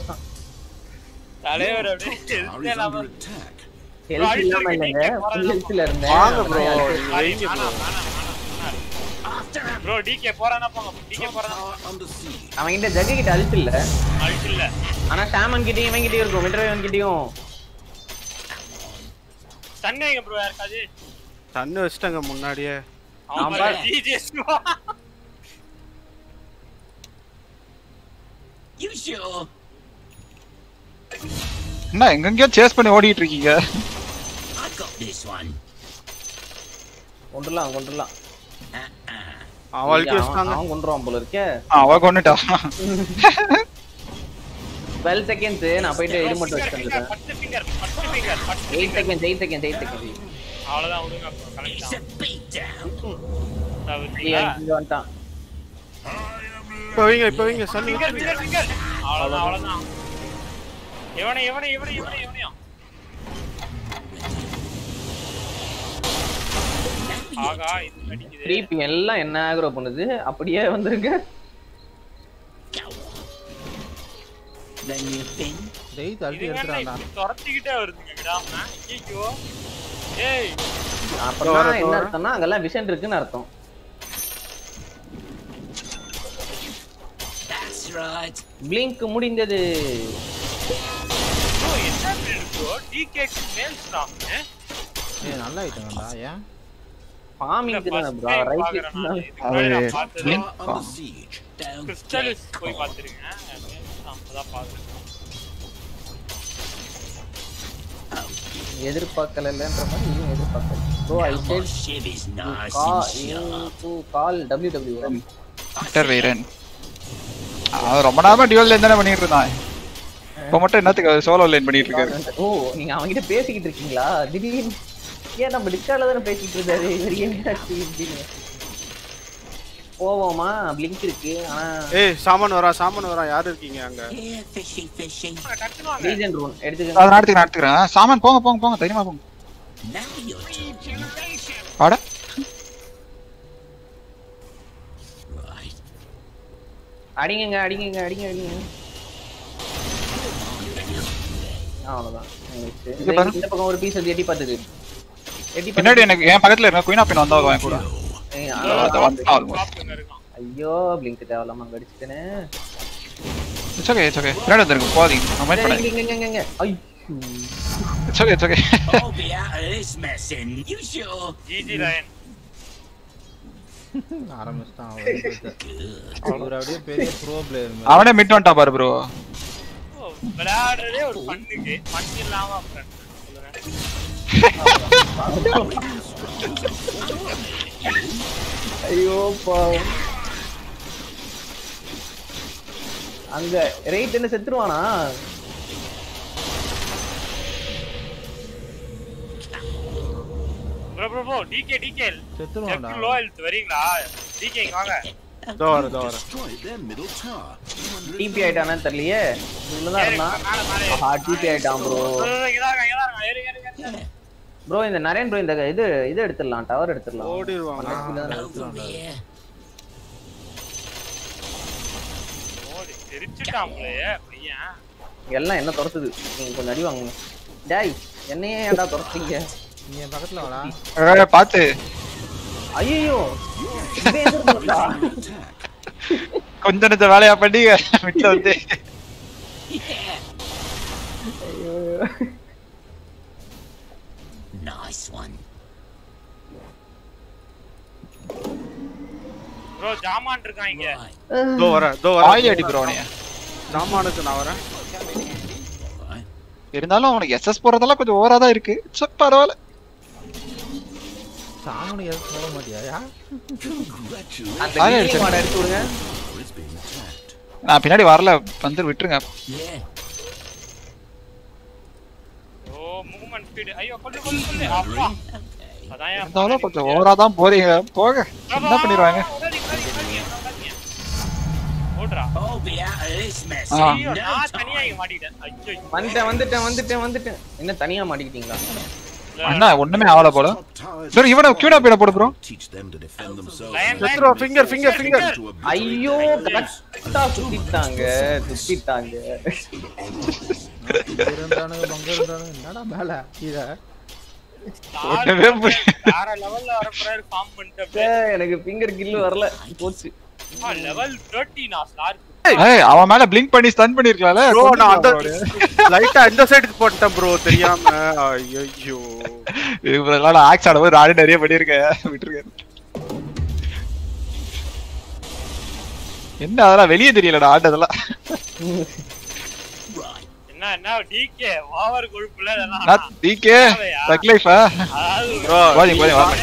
தலைவர் அப்படியே Tower எதுக்கு is இல்லாம under attack. ஹெல்த் இல்லாம இல்லைங்க ஃபுல் ஹெல்த்ல இருந்தேன் வாங்க ப்ரோ வைங்க ப்ரோ. ப்ரோ டிகே போறானா போங்க. டிகே போறானா siege. அவன்கிட்ட ஜக்கு கிட்ட அழுத்து இல்ல. அழுத்து இல்ல. ஆனா சாமன் கிட்டயும் இவன் கிட்டயும் இருக்கும் மிட்ரவேவன் கிட்டயும். தண்ணி ப்ரோ யாருக்காவது. தண்ணி வச்சிட்டாங்க முன்னாடியே. ஆமா ஜிஜிஎஸ் யூ ஷூர் என்ன எங்கெங்கயோ சேஸ் பண்ணி ஓடிட்டு இருக்கீங்க. கொண்டுலாம் கொண்டுலாம். அவளுக்கு அவன் கொண்டுருவான் போல இருக்கே. அவ கொண்டுட்டான் 12 செகண்ட்ஸ் நான் போயிட்டு இது மட்டும் வச்சிட்டேன் first finger first seconds 8 seconds 8 seconds அவ்வளவுதான் விடுங்க அப்புறம் கிளம்பிட்டான் இப்போ வைங்க இப்போ வைங்க சல்லு ஃபிங்கர் ஃபிங்கர் ஃபிங்கர் அவ்வளவுதான் எல்லாம் என்ன ஆகுற பண்ணுது அப்படியே வந்திருக்கு. Then you think? டெய் தள்ளி இதுங்க என்ன எடுத்துறான்டா. இப்படி துரத்திக்கிட்டே வருதுங்க விடாம. ஐயோ ஏய். அப்படின்னா என்ன அர்த்தம்னா அங்கெல்லாம் விஷன் இருக்குன்னு அர்த்தம். That's right. பிளிங்க் முடிந்தது. bro, என்ன ப்ரோ டிகேக்கு மேல் ஸ்டாம் ஏய் நல்ல ஐட்டம்டா ஏன்? ஃபார்மிங் தானே ப்ரோ ரைட் போய். அப்பதான் பார்த்தேன் எதிர்பார்க்கலன்ற மாதிரி இதுவும் எதிர்பார்க்கல. Bro I set call WW doctor வீரன் அவன் ரொம்ப நேரமா டியூல் லைன் தானே பண்ணிட்டு இருந்தான் இப்ப மட்டும் என்னத்துக்கு சோலோ லைன் பண்ணிட்டு இருக்காரு ஓ நீங்க அவங்கிட்ட பேசிக்கிட்டு இருக்கீங்களா திடீர்னு ஏன் நம்ம டிஸ்கார்ட்ல தானே பேசிட்டு இருந்தாரு இவர் இப்படின்னு போவோமா? பிளிங்க் இருக்கு ஆனா ஏய் சாமான் வரா சாமான் வரா யாரு இருக்கீங்க அங்க. டக்குனு வாங்க ரீஜன் ரூன் அதை எடுத்துக்கங்க நான் எடுத்துக்கிறேன் எடுத்துக்கிறேன் சாமான் போங்க போங்க போங்க தைரியமா போங்க. Right. அடிங்கங்க அடிங்கங்க அடிங்க அடிங்க. அவ்வளவுதான். இந்த பக்கம் ஒரு பீஸ் வந்து எட்டி பார்த்தது எட்டி பின்னாடி எனக்கு என் பக்கத்துல இருக்க குயினா பின் வந்தா என் கூட. ஏய், அது ஆ, வந்து- ஆ, சாப்பிட்டுங்க இருக்கான் ஐயோ பிளிங்க் தேவையில்லாம அங்க அடிச்சுட்டேனே இட்ஸ் ஓகே இட்ஸ் ஓகே பின்னாடி வந்துருக்கு போகாதீங்க நான் வெயிட் பண்ணேன் இங்க, இங்க, இங்க, இங்க. ஐயோ. It's okay it's okay I'll be out of this mess in. You sure? GG lion ஆரம்பிச்சிட்டான் அவன் இவர் அப்படியே பெரிய ப்ரோ பிளேயர் அவனே மிட் வந்துட்டா பாரு ப்ரோ விளையாடுறதே ஒரு பண்ணுக்கு பண்ணு இல்லாம அப்புறம் சொல்லுங்க ஐயோ பாவம். அங்க ரேட் என்ன செத்துருவானா? Bro bro bro DK DK செத்துருவான்டா. Low health வரீங்களா டிகே வாங்க. middle tower. டிபி ஆயிட்டானு தெரியலையே? இருந்தான். மேல மேல. ஆஹா டிபி ஆயிட்டான் ப்ரோ இங்க தான் இங்க தான் ஏறு ஏறு ஏறு ப்ரோ இந்த நரேன் ப்ரோ இந்த இது இது எடுத்துடலாம் டவர் எடுத்துடலாம். ஓடிடுவாங்க. ஓடி பையன். எல்லாம் என்ன துரத்துது? நீங்க கொஞ்சம் அடி வாங்குங்க. டேய் என்னையே ஏன்டா துரத்துறீங்க? நீ என் பக்கத்துல வாடா. ஏய், பாத்து. ஐயோ. கொஞ்ச நெஞ்ச வேலையா பண்ணீங்க மிட்ல வந்து. Yeah. Nice one. ப்ரோ ஜாமான் இருக்கான் இங்க. இதோ வரேன் இதோ வரேன். ஆயில் அடி ப்ரோ நீ. சாமானுக்கு நான் வரேன். இருந்தாலும் அவனுக்கு எஸ்எஸ் போறதெல்லாம் கொஞ்சம் ஓவரா தான் இருக்கு. சரி பரவாயில்ல. சாமனு எதுவும் சொல்ல மாட்டியா. அந்த ஆயில் attacked. நான் பின்னாடி வரல. வந்து விட்டுருங்க Yeah. ஓ மூவ்மெண்ட் ஸ்பீடு ஐயோ கொல்லு கொல்லு கொல்லு. அப்பா. Okay. அதான் ஏன் இருந்தாலும் கொஞ்சம் ஓவரா தான் போறீங்க. போக என்ன பண்ணிடுவாங்க. ஓடுறா. நான் தனியா ஐயோ வந்துட்டேன் வந்துட்டேன் வந்துட்டேன் வந்துட்டேன். என்ன தனியா மாட்டிக்கிட்டீங்களா? அண்ணா ஒண்ணுமே ஆகல போல. சரி இவனை கியூடா பீட போடு ப்ரோ finger To obliterate ஐயோ கரெக்டா சுத்திட்டாங்க என்னடா மேல கீழே ஒண்ணுமே புரியல. வேற லெவல்ல வரப்போறாரு ஃபார்ம் பண்ணிட்டு எனக்கு ஃபிங்கர் கில்லு வரல போச்சு லெவல் தேர்ட்டினா ஸ்டார் ஏய் அவன் மேல பிளிங்க் பண்ணி ஸ்டன் பண்ணிருக்கலாம்ல? ப்ரோ நான் அந்த லைட்டா இந்த சைடுக்கு போட்டேன் ப்ரோ தெரியாம. ஐயோ இவரெல்லாம் ஆக்ஸ் ஆடும்போது நானே நிறைய பண்ணிருக்கேன் விட்டுருக்கேன் என்ன அதெல்லாம் வெளியே தெரியலடா ஆட்டதெல்லாம் என்ன என்ன டிகே ஓவர் கொழுப்புல இதெல்லாம் நான் டிகே லைஃபா ப்ரோ வாங்க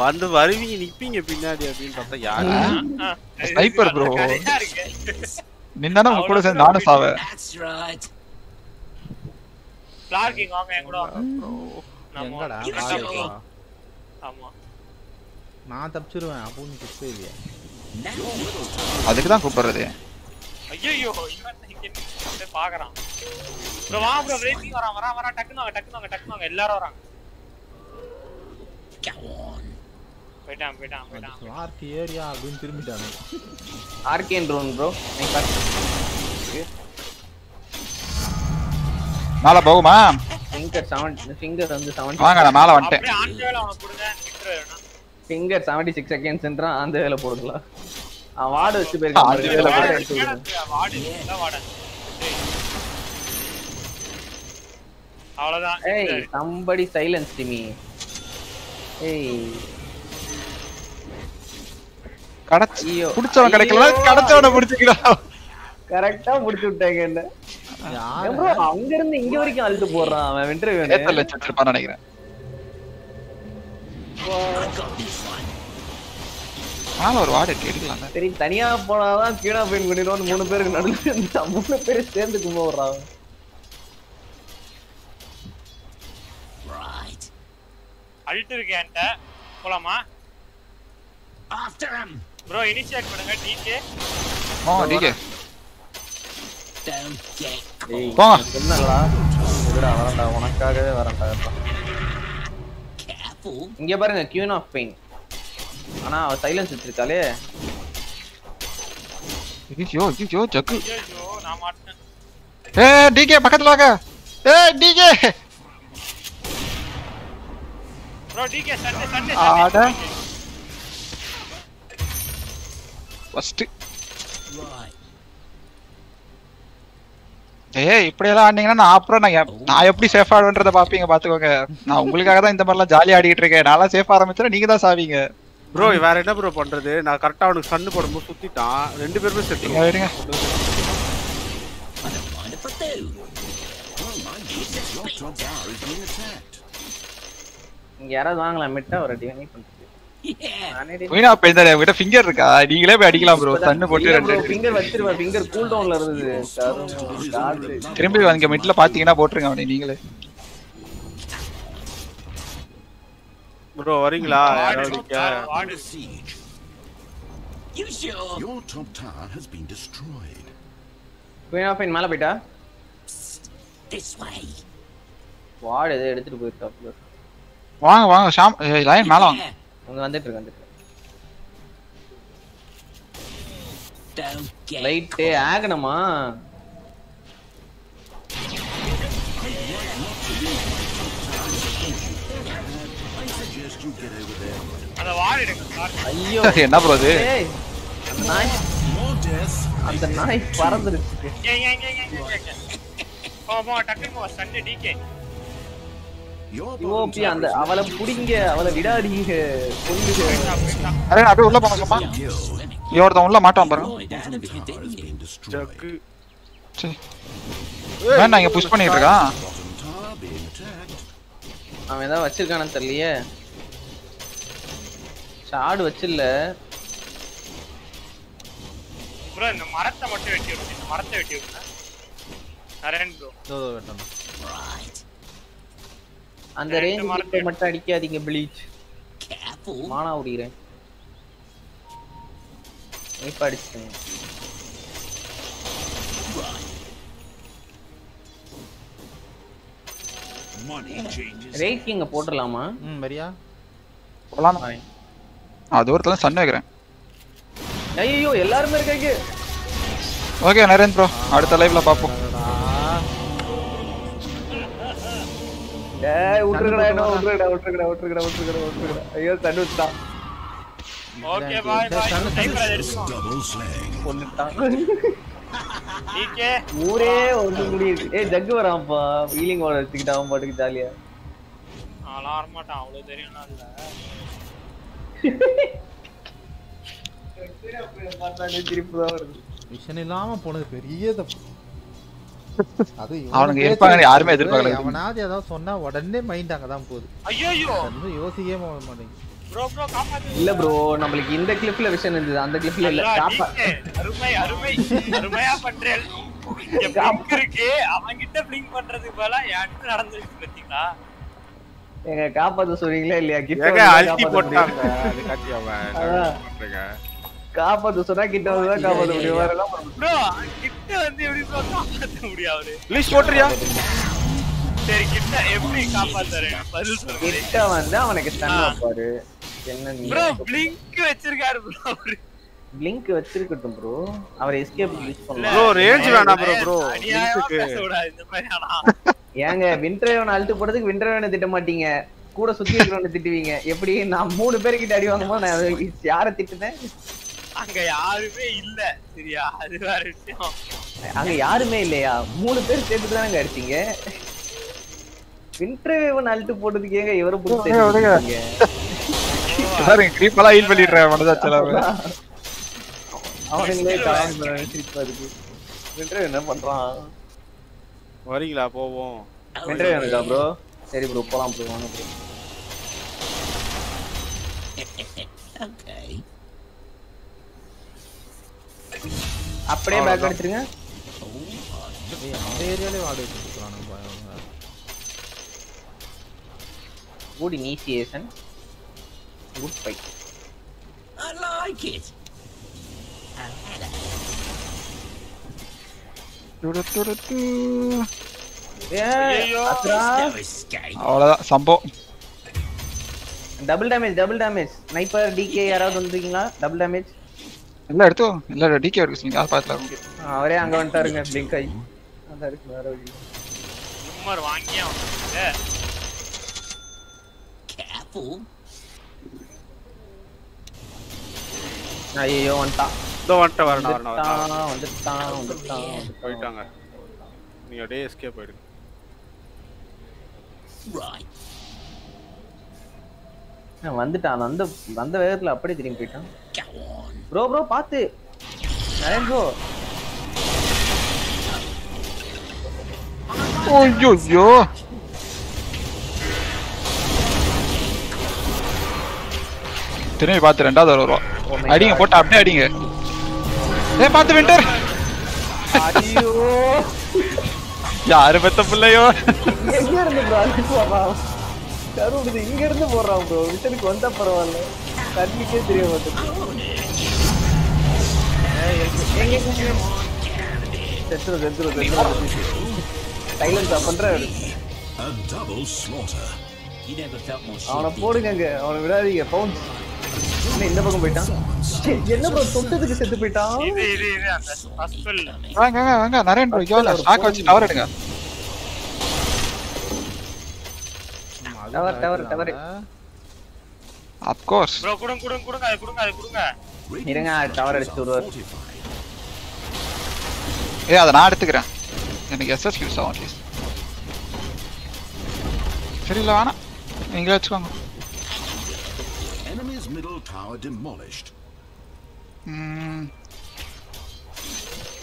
வந்து வருவீங்க நிப்பீங்க பின்னாடி அப்படின்னு பார்த்தா யாரு. கரெக்டா இருக்கு. நின்னா உங்க கூட சேர்ந்து நானும் சாவேன். கிளார்க்கிங் வாங்க என் கூட வாங்க. ஆமா. நான் தப்பிச்சிருவேன் அப்போ நீ கிட்டே இல்லையா? அதுக்கு தான் கூப்பிடுறது. ஐயோ இவன் இங்க பாக்குறான். ப்ரோ வா ப்ரோ ரேசிங் வரான் வரான் வரான். டக்குனு வாங்க டக்குனு வாங்க டக்குனு வாங்க. எல்லாரும் வராங்க. போயிட்டான் போயிட்டான் போயிட்டான். ஸ்மார்ட் ஏரியா அப்படின்னு திரும்பிட்டானு. Organ drone bro. மேல போகுமா? ஃபிங்கர் செவன் ஃபிங்கர் வந்து செவன் வாங்க நான் மேல வந்துட்டேன். அப்படியே ஆன் வேலை அவனுக்கு கொடுங்க ஃபிங்கர் செவன்டி சிக்ஸ் செகண்ட்ஸ்ன்றான் அந்த வேலை போடுங்களா? அவன் வார்டு வச்சு போயிருக்கான். வாடு வாட அவ்வளவுதான். ஏய் சம்படி சைலன்ஸ் டிமி ஏய். கடச்சு புடிச்சவன் கிடைக்கல கடச்சவனை விட்டாங்க என்ன? அங்க இருந்து இங்க வரைக்கும் அழுத்து போடுறான் அவன் வச்சிருப்பான்னு நினைக்கிறேன். மேல ஒரு வார்டு இருக்கு எடுக்கலாம்ல சரி தனியா போனாதான் கீழா போய் பண்ணிடுவோம் மூணு பேருக்கு நடுவில் இருந்தா மூணு பேரு சேர்ந்து கும்ப விடுறான் Right. அல்ட் இருக்கு என்கிட்ட. போலாமா? After him. ப்ரோ இனிஷியேட் பண்ணுங்க டிகே ஓ டிகே போங்க. சொன்னலடா இதுடா வரண்டா உனக்காகவே வரண்டா careful. இங்க பாருங்க கியூன் ஆஃப் பெயின் ஆனா அவ சைலன்ஸ் வச்சிருக்காளே ஐயோ ஐயோ ஜக்கு. ஐயோ நான் மாட்டேன். ஏ டிகே பக்கத்துல வாங்க. ஏ டிகே ப்ரோ டிகே சண்டே சண்டே ஆட. ஃபர்ஸ்ட். ஏய் இப்படி எல்லாம் ஆடினீங்கன்னா நான் அப்புறம் நான் நான் எப்படி சேஃப் ஆடுன்றத பாப்பீங்க பாத்துக்கோங்க நான் உங்களுக்காக தான் இந்த மாதிரிலாம் ஜாலியா ஆடிட்டு இருக்கேன். நான்லாம் சேஃப் ஆரம்பிச்சா நீங்க தான் சாவீங்க. ப்ரோ வேற என்ன ப்ரோ பண்றது? நான் கரெக்டா அவனுக்கு சன்னு போடும்போது சுத்திட்டான். ரெண்டு பேருமே நீங்க இருங்க. இங்க யாராவது வாங்கலாம் மிட்டா ஒரு ready. மீனா அப்ப இந்த உங்ககிட்ட ஃபிங்கர் இருக்கா? நீங்களே போய் அடிக்கலாம் ப்ரோ தண்ணு போட்டு ரெண்டு. ஃபிங்கர் வச்சிருவா ஃபிங்கர் கூல் டவுன்ல இருந்தது. திரும்பி அங்க மிட்ல பாத்தீங்கன்னா போட்டுருங்க அவனை நீங்களே. You sure? Your top tower has been destroyed. Queen of pain மேல போயிட்டா This way. வார்டு எதை எடுத்துட்டு போயிருக்கா வாங்க வாங்க ஷாம் லைன் மேல வாங்க. அவங்க வந்துட்டு இருக்கு வந்துட்டு லைட்டு ஆகணுமா ஐயோ. என்ன ப்ரோ அது ஏய் அந்த நாய். அந்த நாய் பறந்துருச்சு இங்க இங்க இங்க இங்க இங்க இங்க போ போ டக்குனு போ. சண்டே டிகே Your bottom யூஓபி அந்த அவளை புடிங்க அவளை விடாதீங்க கொல்லுங்க அரே அப்படியே உள்ள போங்க சும்மா இங்க ஒருத்தன் உள்ள மாட்டான் பாருங்க Roy down a bit, tower didn't has you? been destroyed. Jugg. சரி வேணா இங்க புஷ் பண்ணிட்டு இருக்கான். அவன் ஏதாவது வச்சிருக்கானு தெரியலையே. ஷாடு வச்சில்ல. ப்ரோ இந்த மரத்தை மட்டும் வெட்டி விடுங்க இந்த மரத்தை வெட்டி விடுங்க. நரேன் ப்ரோ இதோ வெட்டணும். Right. அந்த ரேஞ்ச் மரத்தை மட்டும் அடிக்காதீங்க ப்ளீச். மானா விடுகிறேன் இப்ப அடிச்சுட்டேன் Right. Money changes. ரேட் கிங்க போட்டுடலாமா? ம் வரியா? போலாம் அது தூரத்துல சன் வைக்கிறேன். ஐயோ எல்லாருமே இருக்காங்க. ஓகே நரேன் ப்ரோ அடுத்த லைவ்ல பாப்போம். ஏய் விட்டுருக்கடா என்ன விட்டுருக்கடா விட்டுருக்கடா விட்டுருக்கடா விட்டுருக்கடா விட்டுருக்கடா ஐயோ தண்ணு விட்டான் ஓகே எடுத்துக்கோ Double slaying. கொண்டுட்டான் டிகே ஊரே ஒன்று முடி இருக்கு ஏய் ஜக்கு வரான்ப்பா. வீலிங் ஓட வச்சுக்கிட்டு அவன் பாட்டுக்கு ஜாலியா நான்லாம் வரமாட்டான். அவ்வளவு தெரியும்னா இல்ல. விஷன் இல்லாம போனது பெரிய தப்பு. அது அவனுங்க யாருமே எதிர்பார்க்கல. ஏதாவது சொன்னா உடனே மைண்ட் அங்கதான் போகுது. ஐயோ அது யோசிக்கவே மாட்டேங்குது. ப்ரோ ப்ரோ காப்பாத்து. இல்ல ப்ரோ நம்மளுக்கு இந்த கிளிப்ல விஷன் இருந்தது. அந்த கிளிப்ல இல்ல. அருமை அருமை அருமையா பண்றேன். இருக்கு. பிளிங்க் பண்றதுக்கு பதிலா நடந்துருக்கு பாத்தீங்களா? எங்க காப்பாத்த சொல்றீங்களா இல்லையா? கிட்ட அல்டி காப்பாத்த போட்டாங்க. அவன் காப்பாத்த சொன்னா கிட்ட வந்து தான் காப்பாத்த முடியும். வேற எல்லாம் முடியாது. ப்ரோ கிட்ட வந்து எப்படி ப்ரோ காப்பாத்த முடியும் அவரு? ப்ளீஸ் போட்டுறியா? சரி கிட்ட எப்படி காப்பாத்துறேன் பதில் சொல்லுங்க கிட்ட வந்து அவனுக்கு ஸ்டன் வைப்பாரு என்ன ப்ரோ பிளிங்க் வச்சிருக்காரு ப்ரோ அவரு. லிங்க் வச்சிருக்கட்டும் ப்ரோ அவர் எஸ்கேப் யூஸ் ப்ரோ பண்ணலாம். ரேஞ்ச் வேணாம் ப்ரோ ப்ரோ ஆனா. ஏங்க விண்டர்வேவன் அழுத்து போடுறதுக்கு விண்டர்வேவனை திட்ட மாட்டீங்க. கூட சுத்தி இருக்கிறவனை திட்டுவீங்க. எப்படி நான் மூணு பேர்கிட்ட அடி வாங்கும்போது நான் யாரை திட்டுனேன்? அங்க யாருமே இல்ல சரியா? அது வேற விஷயம். அங்க யாருமே இல்லையா? மூணு பேர் சேர்த்து தானங்க அடிச்சீங்க. விண்டர்வேவன் அழுத்து போட்டதுக்கு ஏங்க இவரை பிடிச்சி? பாருங்க எல்லாம் ஹீல் பண்ணிடுறேன் மனதாச்சல இருக்கு விண்டர்வேவன் என்ன பண்றான்? வரீங்களா? போவோம். விண்டர்வேவனுக்கா ப்ரோ சரி ப்ரோ போலாம் ப்ரோ வாங்க ப்ரோ Okay. அப்படியே பேக் ஏய், அந்த ஏரியாலே வாடகை வச்சுருக்கானு good initiation good fight I like it. அவ்வளவுதான் சம்பவம் double damage double damage sniper DK யாராவது வந்திருக்கீங்களா டபுள் டேமேஜ் இல்ல எடுத்தோ இல்ல டிகே இருக்கு யார் பாத்துல அவரே அங்க வந்துட்டாருங்க பிளிங்க் ஆகி அதான் இருக்கு வேற வழி. சும்மர் வாங்கியே வந்து Careful. ஐயோ வந்துட்டான் இதோ வந்துட்டு வரணும் வரணும். வந்துட்டான் வந்துட்டான். போயிட்டாங்க. நீ அப்படியே எஸ்கேப். அவன் வந்துட்டான். வந்த வந்த வேகத்துல அப்படியே திரும்பி போயிட்டான். ப்ரோ ப்ரோ பாத்து. நரேன் ப்ரோ ஐயோ திரும்பி பார்த்து ரெண்டாவது வர வருவா அடிங்க போட்டு அப்படியே அடிங்க. ஏ பார்த்து விண்டர் ஐயோ யாரு பெத்த பிள்ளையோ. எங்க இருந்து ப்ரோ அடிச்சு கருவுடுது இங்க இருந்து போடுறான் ப்ரோ விட்டனுக்கு வந்தா பரவாயில்ல. கண்ணுக்கே தெரிய மாட்டேங்குது. செத்துரும் செத்துரும் செத்துரும் சைலன்ஸா பண்றாரு அவனை. போடுங்க அவனை விடாதீங்க பவுன்ஸ் இந்த பக்கம் போயிட்டான். என்ன ப்ரோ தொட்டதுக்கு செத்து போயிட்டான்? இது இது இது அந்த ஹாஸ்பிட்டல் வாங்க வாங்க வாங்க நரேன் ப்ரோ யோல ஸ்டாக் வச்சு டவர் எடுங்க. Tower tower tower of course bro கொடுங்க கொடுங்க கொடுங்க அது கொடுங்க அது கொடுங்க. இருங்க டவர் அடிச்சு விடுவார். ஏ அதை நான் எடுத்துக்கிறேன். எனக்கு எஸ்எஸ் யூஸ் ஆகும் அட்லீஸ்ட் சரி இல்லை வேணாம். நீங்களே வச்சுக்கோங்க. Tower demolished. ம்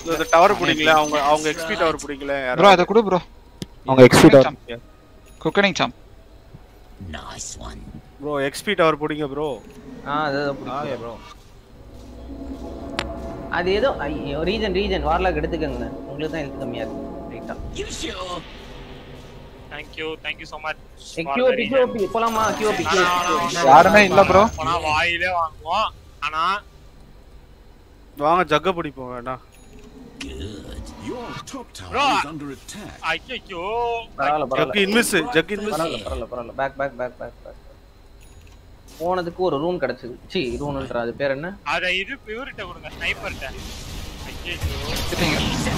இந்த டவர் பிடிக்கல அவங்க அவங்க எக்ஸ்பி டவர் பிடிக்கல ப்ரோ அதை கொடு ப்ரோ அவங்க எக்ஸ்பி டவர் குக்கனிங் சாம் Nice one. Bro XP tower பிடிங்க ப்ரோ ஆ அதுதான் பிடிக்கும். ப்ரோ அது ஏதோ ஐயோ ரீஜன் ரீஜன் வார்லாக் எடுத்துக்கங்க உங்களுக்கு தான் ஹெல்த் கம்மியா இருக்கு. ரைட்டா You sure? Thank you thank you so much. QP QP போலாமா கியூபி யாருமே இல்ல ப்ரோ போனா வாயிலே வாங்குவோம். ஆனா வாங்க ஜக்க பிடிப்போம் வேணா Good. Your top tower Bro. is under attack. ஐயோ பரவாயில்ல ஜக்கு பரவாயில்ல இன்மிஸ் ஜக்கு இன்மிஸ். Back back back back back போனதுக்கு ஒரு ரூன் கிடைச்சது. சி ரூன்ன்ற அது பேர் என்ன? அத இது இவர்கிட்ட கொடுங்க எடுத்துட்டீங்க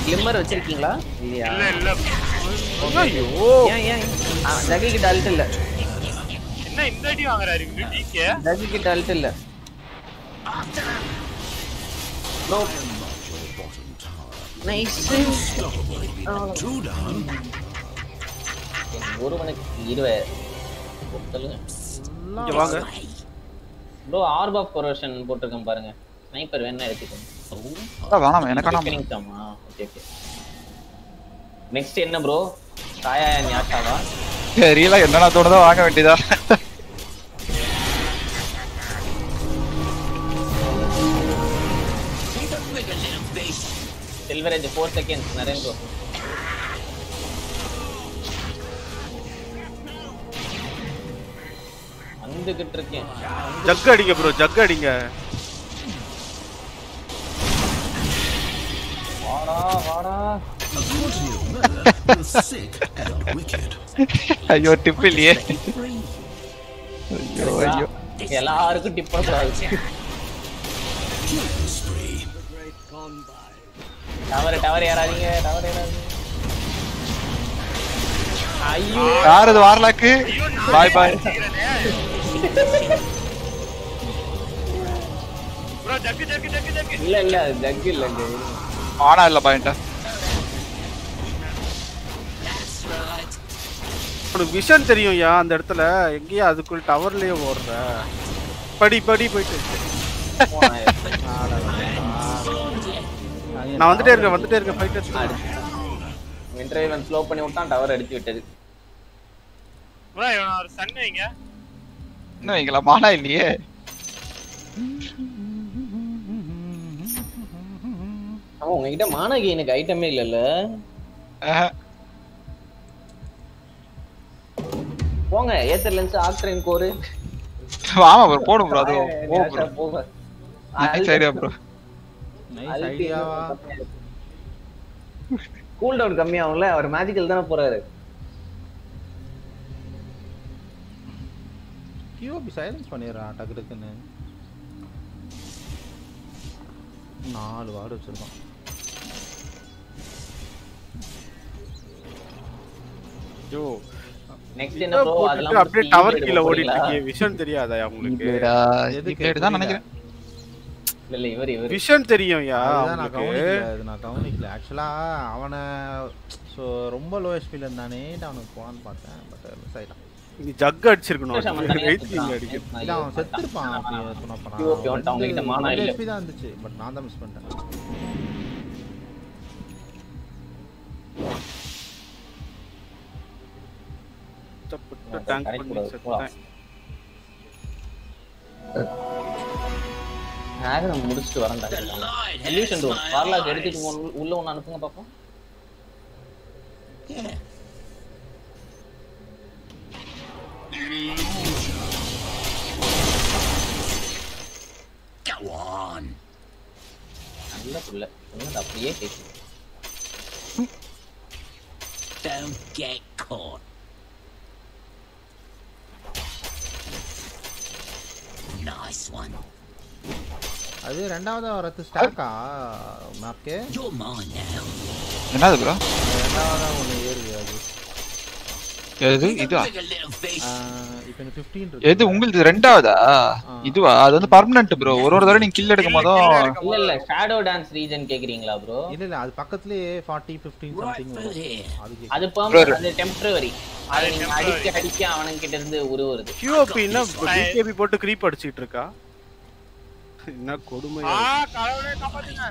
கிளிம்மர் வச்சிருக்கீங்களா? இல்லையா இல்ல இல்ல. ஐயோ. ஏன் ஏன்? ஜகி கிட்ட அல்ட் இல்ல. என்ன இந்த அடி வாங்குறாரு? டிகே ஜகி கிட்ட அல்ட் இல்ல. No nice down. ஒருவனுக்கு இருபது. சொல்லுங்க. இங்க வாங்க. ப்ரோ ஆர்ப் ஆஃப் கொரோஷன் போட்டிருக்கேன் பாருங்க. ஸ்னைப்பர் வேணா எடுத்துக்கோங்க. வேணாம் எனக்கு வேணாம் Finningtama. ஓகே ஓகே நெக்ஸ்ட் என்ன ப்ரோ காயா ஞாட்டாவா தெரியல என்னடா தோணுதோ வாங்க வேண்டியதா? Silver edge four seconds Naren bro வந்துகிட்டு இருக்கேன். ஜக் அடிங்க ப்ரோ ஜக் அடிங்க. ஐயோ டிப் இல்லையே ஐயோ ஐயோ. எல்லாருக்கும் டிப்பா கூடாது. Killing spree. டவர் டவர் ஏறாதீங்க டவர் ஏறாதீங்க. ஐயோ. யார் இது வார்லாக்கு? பாய் பாய். இல்ல இல்ல ஜக் இல்ல. ஆனா இல்ல பாயிண்டா. உனக்கு விஷன் தெரியும்யா அந்த இடத்துல. எங்கேயா அதுக்குள்ள டவர்லயே ஓடுற. படி படி போயிட்டு. நான் வந்துட்டே இருக்கேன் வந்துட்டே இருக்கேன் ஃபைட்டர் இன்டர்வியூ ஸ்லோ பண்ணி விட்டான் டவர் அடிச்சு விட்டது. ப்ரோ இவன் ஒரு சன் வைங்க. இன்னும் வைங்களா மானா இல்லையே? ஆமா உங்ககிட்ட மானகி எனக்கு ஐட்டமே இல்லல்ல. போங்க ஏத்தர் லென்ஸ் ஆக்ட்ரைன் கோரு. ஆமா ப்ரோ போடும் ப்ரோ அது ஓ ப்ரோ போங்க. நைஸ் ஐடியா ப்ரோ நைஸ் ஐடியாவா கூல் டவுன் கம்மியாகும்ல அவர் மேஜிக்கல் தானே போறாரு. கியூபி சைலன்ஸ் பண்ணிடுறான் டக்கு டக்குன்னு. நாலு வார்டு வச்சிருக்கான். ஐயோ. நெக்ஸ்ட் என்ன ப்ரோ அதெல்லாம் அப்படியே டவர் கீழ ஓடிட்டு? இருக்கீங்க. விஷன் தெரியாதா உங்களுக்கு? எதுக்கு? தான் நினைக்கிறேன். இல்ல இல்ல இவர் இவர். விஷன் தெரியும்யா அதுதான் நான் உங்களுக்கு? கவனிக்கல நான் கவனிக்கல. ஆக்சுவலா அவனை ஸோ ரொம்ப லோ ஹெச்பியில் இருந்தானே அவனுக்கு போனான்னு பார்த்தேன் பட் மிஸ் ஆயிட்டான். நீ ஜக் அடிச்சிருக்கணும். வெயிட்டிங் அடிக்க இல்ல அவன் செத்துருப்பான் அப்படி சொன்னப்ப நான் QOP வந்துட்டு அவங்க கிட்ட மானா இல்ல. ஹெச்பி தான் இருந்துச்சு பட் நான் தான் மிஸ் பண்ணிட்டேன். டேங்க் கரெக்ட் பண்ணி முடிச்சுட்டு வரேன்டா சொல்யூஷன் ரூம் எடுத்துட்டு போன உள்ள ஒண்ணு அனுப்புங்க பாப்போம். நல்ல புள்ள அப்படியே கேட்கு Don't get caught. Nice one. அது ரெண்டாவது வரது ஸ்டாக்கா மேப்க்கு. என்னது ப்ரோ ரெண்டாவதா ஒன்று ஏறுது அது எது? இதுவா? எது உங்களுக்கு ரெண்டாவதா? இதுவா? அது வந்து பர்மனன்ட் ப்ரோ ஒரு ஒரு தடவை நீங்க கில் எடுக்கும் போதும். இல்ல இல்ல. ஷேடோ டான்ஸ் ரீஜன் கேக்குறீங்களா ப்ரோ இல்ல இல்ல. அது பக்கத்துலயே forty fifteen something Right foot here. அது கேக்குது. அது permanent, அது நீங்க அடிக்க அடிக்க அவனுங்கிட்ட இருந்து உருவுறது கியூஓபின்னா பிகேபி போட்டு கிரீப் அடிச்சிட்டு இருக்கா? என்ன கொடுமை ஆ கடவுளே காப்பாத்துங்க.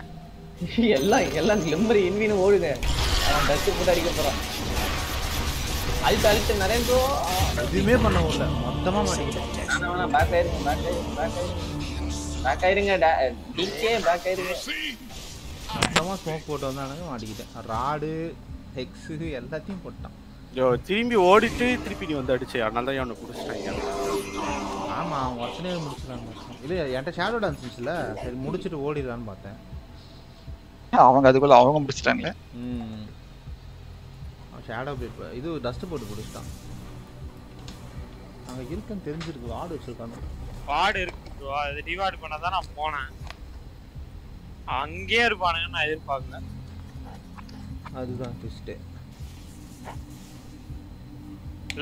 எல்லாம் எல்லாம் கிளம்பரி இன்வின்னு ஓடுங்க. அவன் டஸ்ட் போட்டு அடிக்க போறான். அழுத்து அழுத்து நிறைய எதுவுமே பண்ண முடியல. மொத்தமா மாட்டிக்கிட்டேன். பேக் ஆயிருங்க பேக் ஆயிருங்க பேக் ஆயிருங்க பேக் ஆயிருங்க டிகே பேக் ஆயிருங்க மொத்தமா ஸ்மோக் போட்டு வந்தானுங்க மாட்டிக்கிட்டேன். ராடு ஹெக்ஸு எல்லாத்தையும் போட்டான். திரும்பி ஓடிட்டு திருப்பி நீ வந்து அடிச்சே. அதனால தான் அவனை பிடிச்சிட்டாங்க. ஆமா அவன் ஒருத்தனே முடிச்சிடலான்னு இல்ல என்கிட்ட ஷேடோ டான்ஸ் இருந்துச்சுல? சரி முடிச்சிட்டு ஓடிடலான்னு பார்த்தேன். அவங்க அதுக்குள்ள அவங்க முடிச்சிட்டாங்களே. ம். ஷேடோ இது டஸ்ட் போட்டு பிடிச்சிட்டான். அங்க இருக்குன்னு தெரிஞ்சிருக்கு. ஆடு வச்சிருக்காங்க. வார்டு இருக்கு ப்ரோ அது டிவார்டு பண்ண தான் நான் போனேன். அங்கேயே இருப்பானுங்க. நான்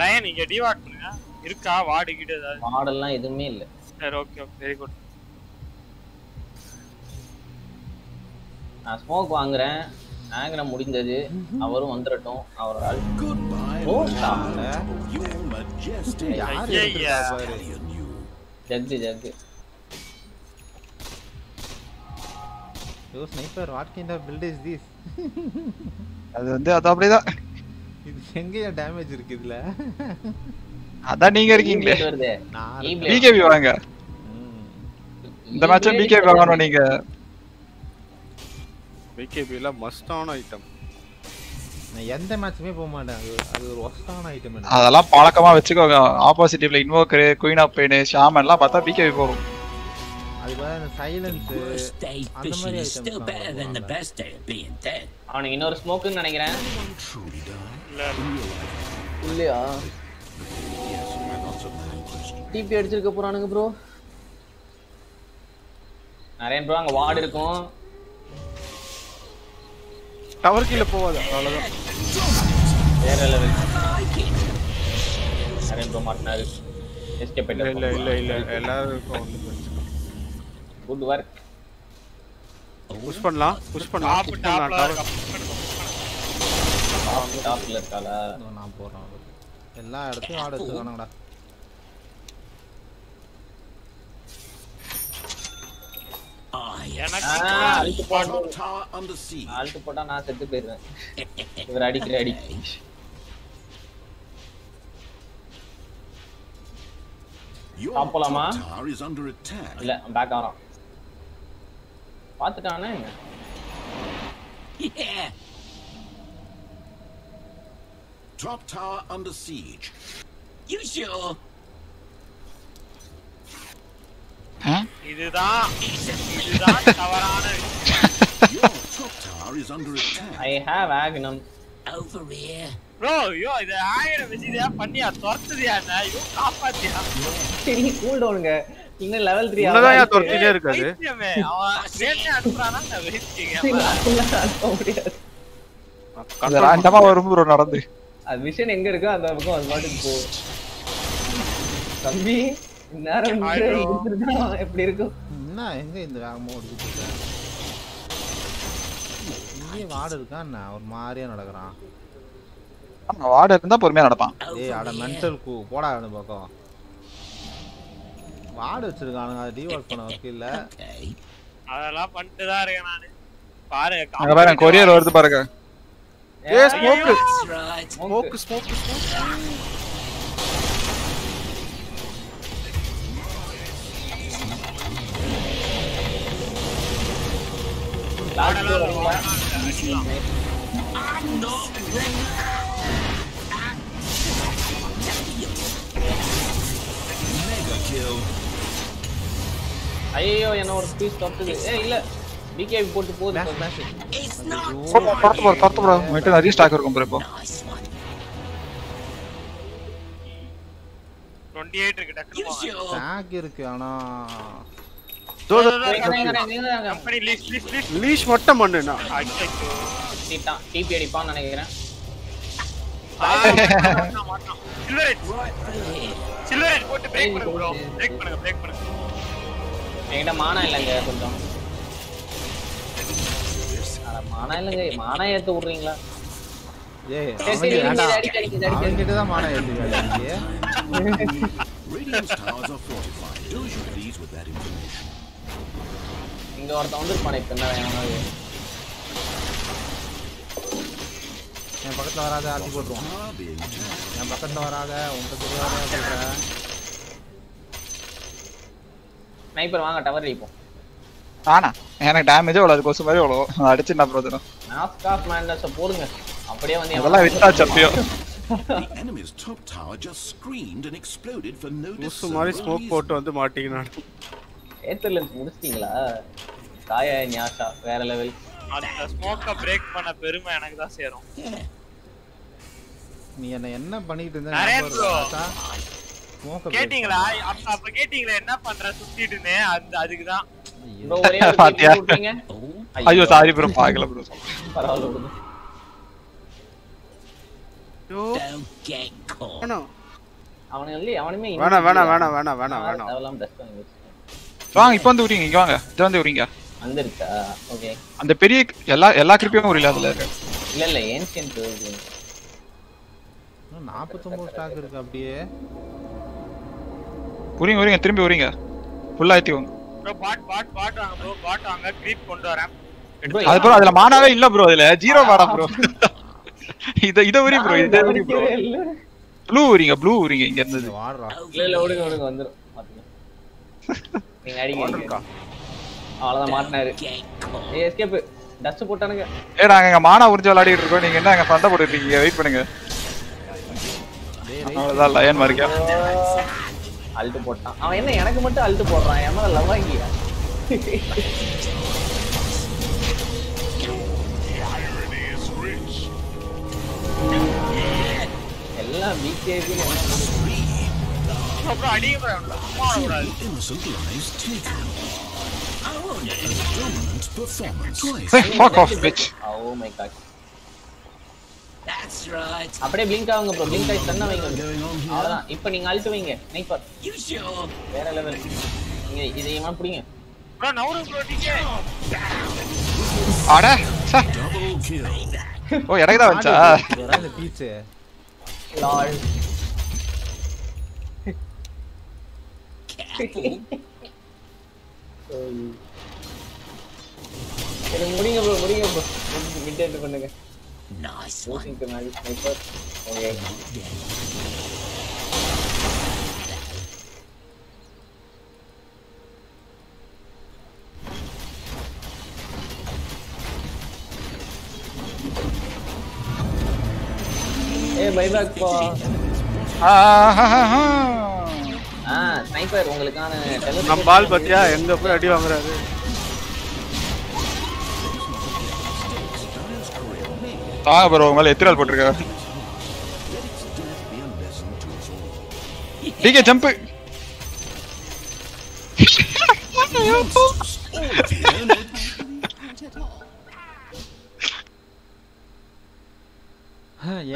லயன் நீங்க டிவாட் பண்ணுங்க. இருக்கா? வார்டு கிட்ட ஏதாவது? மாடல்லாம் எதுவுமே இல்ல. சரி ஓகே ஓகே வெரி குட் நான் ஸ்மோக் வாங்குறேன். ஆங்கிரம் முடிந்தது அவரும் வந்துடட்டும் அவரால். ஜக்கு jug. Yo sniper what kind of build is this அது வந்து அது அப்படிதான். இது எங்கேயா டேமேஜ் இருக்கு இதுல? அதான் நீங்க இருக்கீங்களே. வருதே. பிகேபி வாங்க. இந்த மேட்சும் பிகேபி வாங்கணும் நீங்க. பிகேபியில் மஸ்டான ஐட்டம் நான் எந்த மேட்சுமே போக மாட்டேன். அது அது ஒரு ஒஸ்டான ஐட்டம் அதெல்லாம் பழக்கமா வச்சுக்கோங்க. ஆப்போசிட் டீம்ல இன்வோக்கரு குயின் ஆஃப் பெயின் ஷாமன்லாம் பார்த்தா பிகேபி போகும். அவனுக்கு இன்னொரு ஸ்மோக்குன்னு நினைக்கிறேன். இல்லையா. டிபி அடிச்சிருக்க போறானுங்க ப்ரோ நிறைய ப்ரோ அங்க வார்டு இருக்கும். டவர் கீழே போவாது அவ்வளோதான் வேற லெவல் நிறைய ப்ரோ மாட்டினாரு. எஸ்கேப் இல்லை இல்லை இல்லை இல்லை எல்லாருக்கும் வந்து குட் ஒர்க் புஷ் பண்ணலாம் புஷ் பண்ணலாம் டாப் புஷ் பண்ணலாம். இருக்க டவர் டாப்ல இருக்காளா? நான் போறேன். எல்லா இடத்தையும் ஆட வச்சிருக்கானுங்கடா. I எனக்கு ஆ, அழுத்து போட்டு Top tower under siege. Ult போட்டா நான் செத்து போயிருவேன் இவர் அடிக்கிற அடி Your Top போலாமா? top tower is under attack. இல்ல பேக் ஆறான் பாத்துட்டானே yeah. Top tower under siege. You sure? இதுதான். இதுதான் தவறான Your top tower is under attack. I have aghanim Over here. Bro ஐயோ இத ஆயிரம் வச்சு இதையா பண்ணியா? துரத்துதியா என்ன? ஐயோ காப்பாத்தியா? சரி கூல் டவுனுங்க இன்னும் லெவல் 3 உன்னதான் ஏன் துரத்திட்டே இருக்காது? பைத்தியமே அவன் நேர்ல அனுப்புறானா நான் வெயிட்டிங்க முடியாது. அது ரேண்டமா வரும் ப்ரோ நடந்து. அது விஷன் எங்க இருக்கோ அந்த பக்கம் அது பாட்டுக்கு போகும் தம்பி எப்படி இருக்கும்? என்ன எங்க இந்த வேகமா ஓடிக்கிட்டு இருக்க? இங்கே வாடு இருக்கா என்ன? ஒரு மாதிரியா நடக்கிறான். ஆமா வார்டு இருந்தா பொறுமையா நடப்பான். ஏய் அட மென்டல் கூ போடா அவனு பக்கம். வாடு வச்சிருக்கானுங்க அதை டிவால்வ் பண்ண வக்கீல்ல. அதெல்லாம் பண்ணிட்டு தான் இருக்கேன் நானு. பாருங்க அங்க பாருங்க கொரியர் வருது பாருங்க. ஏ smoke That's right. Smoke smoke ஐயோ என்ன ஒரு பீஸ் தப்புது ஏ இல்ல பிகேபி போட்டு போகுது Flash, flash. It's not துரத்து ப்ரோ துரத்து ப்ரோ உங்கள்கிட்ட நிறைய ஸ்டாக் இருக்கும் ப்ரோ இப்போ nice one. டுவெண்ட்டி எயிட் இருக்கு You டக்குனு sure? ஸ்டாக் இருக்கு ஆனா கம்பெனி லீஷ் மட்டும் பண்ணுண்ணா அச்சோ டிபி அடிப்பான்னு நினைக்கிறேன். சில்வர் சில்வர் போட்டு பிரேக் பண்ணுங்க ப்ரோ பிரேக் பண்ணுங்க பிரேக் பண்ணுங்க என்கிட்ட மானா இல்லைங்க கொஞ்சம். மானா இல்லைங்க. மானா ஏத்த விடுறீங்களா? ஏய். அவன்கிட்ட தான் மாடா ஏத்தி Radiant's towers are fortified. Do as you please with that information. இங்க ஒருத்தன் வந்திருப்பானே இப்ப என்ன வேணாலும் என் பக்கத்துல வராத ஆட்டி போட்டுருவான். Tower being attacked. என் பக்கத்துல வராத உன்கிட்ட தெரியாத ஸ்னைப்பர் வாங்க டவர் அடிப்போம் ஆனா எனக்கு டேமேஜே அவ்வளோ அது கொசு மாதிரி அவ்வளோ அடிச்சு என்ன ப்ரோ மாஸ்க் ஆஃப் மேண்டஸ போடுங்க. அப்படியே வந்து அதெல்லாம் விட்டாச்சு அப்பயோ The enemy's top tower just screamed and exploded for no லூசு மாதிரி discernible ஸ்மோக் reason. போட்டு வந்து மாட்டிக்கினான். ஏத்தர்ல முடிச்சிட்டீங்களா? காயா ஞாஷா வேற லெவல் அந்த ஸ்மோக்க பிரேக் பண்ண பெருமை எனக்கு தான் சேரும். நீ என்ன என்ன பண்ணிட்டு இருந்த? நரேன் கேட்டீங்களா? அப்ப அப்ப கேட்டீங்களா என்ன பண்ற? சுத்திட்டுன்னு அந்த அதுக்கு தான் ப்ரோ ஒரே ஒரு பாத்தியா? ஐயோ சாரி ப்ரோ பார்க்கல ப்ரோ பரவாயில்ல இல்லையே அவனுமே வேணாம் வேணாம் வேணாம் வேணாம் வேணாம் வேணாம் அதெல்லாம் டஸ்ட் பண்ணி வச்சிருக்கேன் வாங்க இப்போ வந்து விடுறீங்க இங்க வாங்க. இது வந்து விடுறீங்க வந்திருக்கா? ஓகே அந்த பெரிய எல்லா எல்லா கிரிப்பையும் ஒரு அதுல இருக்கு இல்ல இல்ல ஏன்ஷியன்ட் நாற்பத்தொம்பது ஸ்டாக் இருக்கு அப்படியே. உரிங்க உரிங்க திரும்பி உரிங்க. ஃபுல்லா ஏத்திக்கோங்க. ப்ரோ பாட் பாட் பாட் வாங்க ப்ரோ பாட் வாங்க க்ரீப் கொண்டு வரேன். அது ப்ரோ அதுல மானாவே இல்ல ப்ரோ அதுல. ஜீரோ மாடா ப்ரோ இத இத உரி ப்ரோ இத உரி ப்ரோ இல்ல. ப்ளூ உரிங்க ப்ளூ உரிங்க இங்க இருந்தது. வாடுறா. இல்ல விடுங்க விடுங்க வந்துரும். பாத்துக்கலாம் நீங்க அடிங்க அவ்வளவுதான் மாட்டினாரு. ஏய் எஸ்கேப் டஸ்ட் போட்டானுங்க. ஏ நாங்க இங்க மானா உறிஞ்சு விளையாடிட்டு இருக்கோம். நீங்க என்ன அங்க சண்டை போட்டுட்டு இருக்கீங்க? வெயிட் பண்ணுங்க. அவ்வளவுதான் லயன் மார்க்கா அல்ட்டு போட்டான். அவன் என்ன எனக்கு மட்டும் அல்ட்டு போடுறான்? என் மேல லவ் வாங்கியா எல்லாம் பிகேபி அடிக்க fuck off bitch oh my god That's right. அப்படியே பிளிங்க் ஆகுங்க ப்ரோ பிளிங்க் ஆகி தண்ணா வைங்க Going on here? அவ்வளவுதான் இப்போ நீங்க அல்ட்டு வைங்க நைப்பர் You sure? வேற லெவல் நீங்க இதையுமா பிடிங்க ப்ரோ நவரு ப்ரோ நீங்க அட. ஓ எனக்கு தான் வந்துச்சா இந்த பீச்சு லால் முடிங்க ப்ரோ முடிங்க ப்ரோ மிட் எண்ட் பண்ணுங்க. Using to magic sniper okay A by back பா ஆஹாஹாஹா. ஆ ஸ்னைப்பர் உங்களுக்கான நம்ம பால் பத்தியா? எங்க போய் அடி வாங்குறாரு? தாங்க ப்ரோ உங்க மேல to us all. DK jump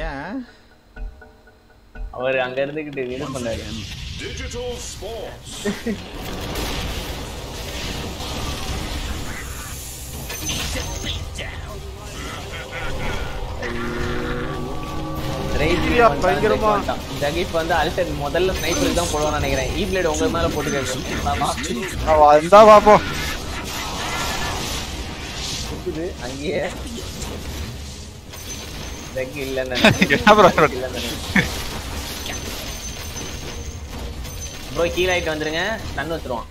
ஏன் அவர் அங்க இருந்துகிட்டு இது பண்ணாரு. Digital sports. பயங்கரமா. ஜகிப் வந்து அல்டர் முதல்ல ஸ்னைப்பருக்கு தான் போடுவான்னு நினைக்கிறேன். ஈ பிளேட் உங்க மேல போட்டு பாப்போம் இருக்குது அங்கேயே. ஜக் இல்லன்னு ப்ரோ கீழ ஆயிட்டு வந்துருங்க தண்ணு வச்சிருவான்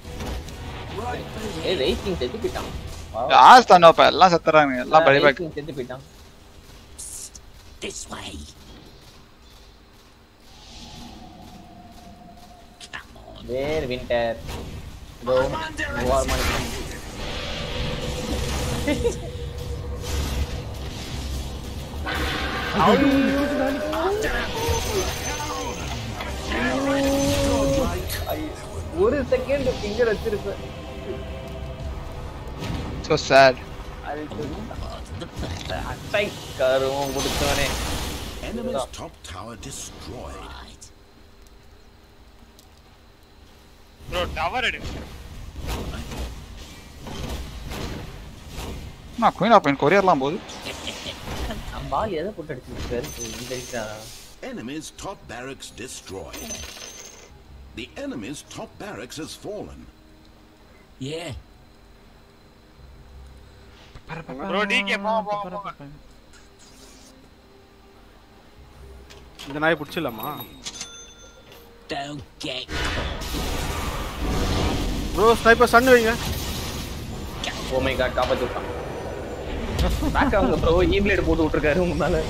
ஏய் ரேசிங் செத்து போயிட்டான் Wow. ஆஸ் தானோப்பா எல்லாம் செத்துறாங்க எல்லாம் படி பேக் Racing செத்து போயிட்டான் This way. Come on. வேர் வின்டர் இதோ வார் மாதிரி ஒரு செகண்ட் ஃபிங்கர் வச்சிருப்பேன் சோ சேட் அட்டை கருவம் கொடுத்தவனே Enemy's top tower destroyed. Right. Bro tower எடு நான் குயின் ஆஃப் கொரியர்லாம் போகுது நம்ம பால் எதை போட்டு அடிச்சிருக்காரு இந்த அடிக்கிறா Enemy's top barracks destroyed. The enemy's top barracks has fallen. Yeah. Bro DK போங்க போங்க போங்க இந்த நாய் பிடிச்சிடலாமா? Don't get ப்ரோ ஸ்னைப்பர் சன் வைங்க. ஓ மை காட் காப்பாத்தி விட்டான். பேக் அவங்க ப்ரோ இ பிளேட் போட்டு விட்டுருக்காரு உங்க மேல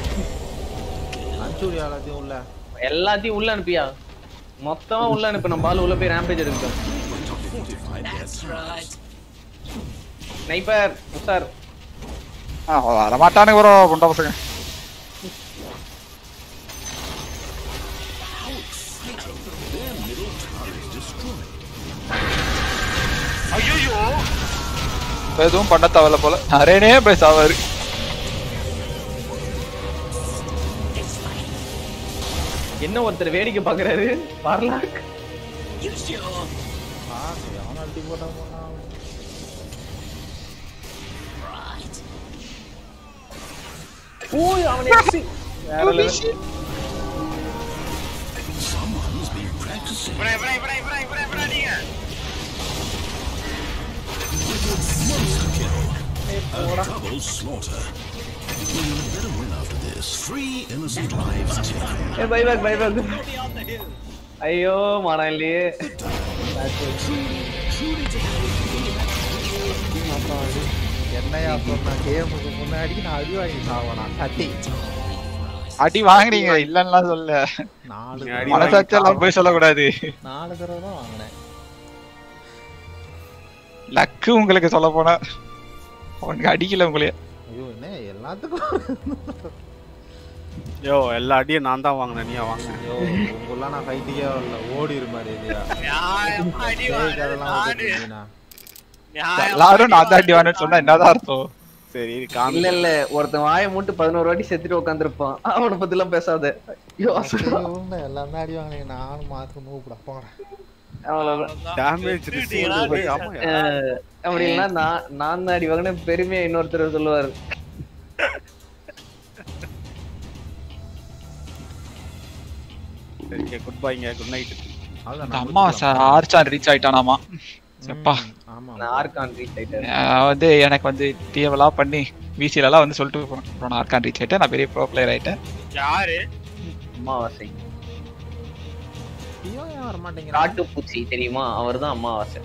அனுப்பிச்சுடியா எல்லாத்தையும் உள்ள. எல்லாத்தையும் உள்ள அனுப்பியா? மொத்தமா உள்ள அனுப்பு நம்ம பால் உள்ள போய் ரேம்பேஜ். ஸ்னைப்பர் உசார் ஆ வர மாட்டானுங்க ப்ரோ குண்டா பசங்க. எதுவும் பண்ண தேவையில்ல போல. அரேனே போய் சாவாரு. என்ன ஒருத்தர் வேடிக்கை பாக்குறாரு வரலாக் அவன் அடி போட்டா போனா. ஓய் அவன் எக்ஸி வேற level. Someone's been practicing. இவரா இவரா இவரா இவரா இவரா இவரா நீங்க Monster kill. A double slaughter. ஐயோ மாடம் இல்லையே என்னையா சொன்னா? கேமுக்கு முன்னாடி நான் அடி வாங்கி சாவனா சட்டி அடி வாங்குறீங்க இல்லன்னா சொல்ல நாலு அடி மனசாச்செல்லாம் போய் சொல்லக்கூடாது. நாலு தடவை தான் வாங்கினேன். லக்கு உங்களுக்கு சொல்ல போனா. அவனுக்கு அடிக்கல உங்களைய. ஐயோ என்ன எல்லாத்துக்கும் யோ எல்லா அடியும் நான் தான் வாங்கினேன் நீயா வாங்கினேன் ஐயோ உங்களாம் நான் ஃபைட்டுக்கே வரல ஓடி நியாயமா எல்லாரும் நான் தான் அடி வாங்கன்னு சொன்னா என்னதான் அர்த்தம்? சரி இல்ல காமி. இல்ல ஒருத்தன் வாயை மூட்டு பதினோரு வாட்டி செத்துட்டு உட்காந்துருப்பான் அவனை பத்தி எல்லாம் பேசாத. ஐயோ எல்லாம் அடி வாங்கினீங்க நானும் மாத்து நூப்பிட போறேன். நான் நான் தான் அடி வாங்கினேன். பெருமையா இன்னொருத்தர் சொல்லுவாரு. குட் பைங்க குட் நைட் அம்மா ஆர்ச்சான் ரீச் ஆயிட்டானாமா? செப்பா. ம், ஆமா நான் ஆர்கான் ரீச் ஆயிட்டேன். நான் வந்து எனக்கு வந்து டிஎவெல்லாம் பண்ணி VCல எல்லாம் வந்து சொல்லிட்டு போறேன். ஆர்கான் ரீச் ஆயிட்டேன். நான் பெரிய ப்ரோ பிளேயர் ஆயிட்டேன். யாரு? அமாவாசை ஐயோ ஏன் காட்டு பூச்சி தெரியுமா? அவர்தான் அமாவாசை.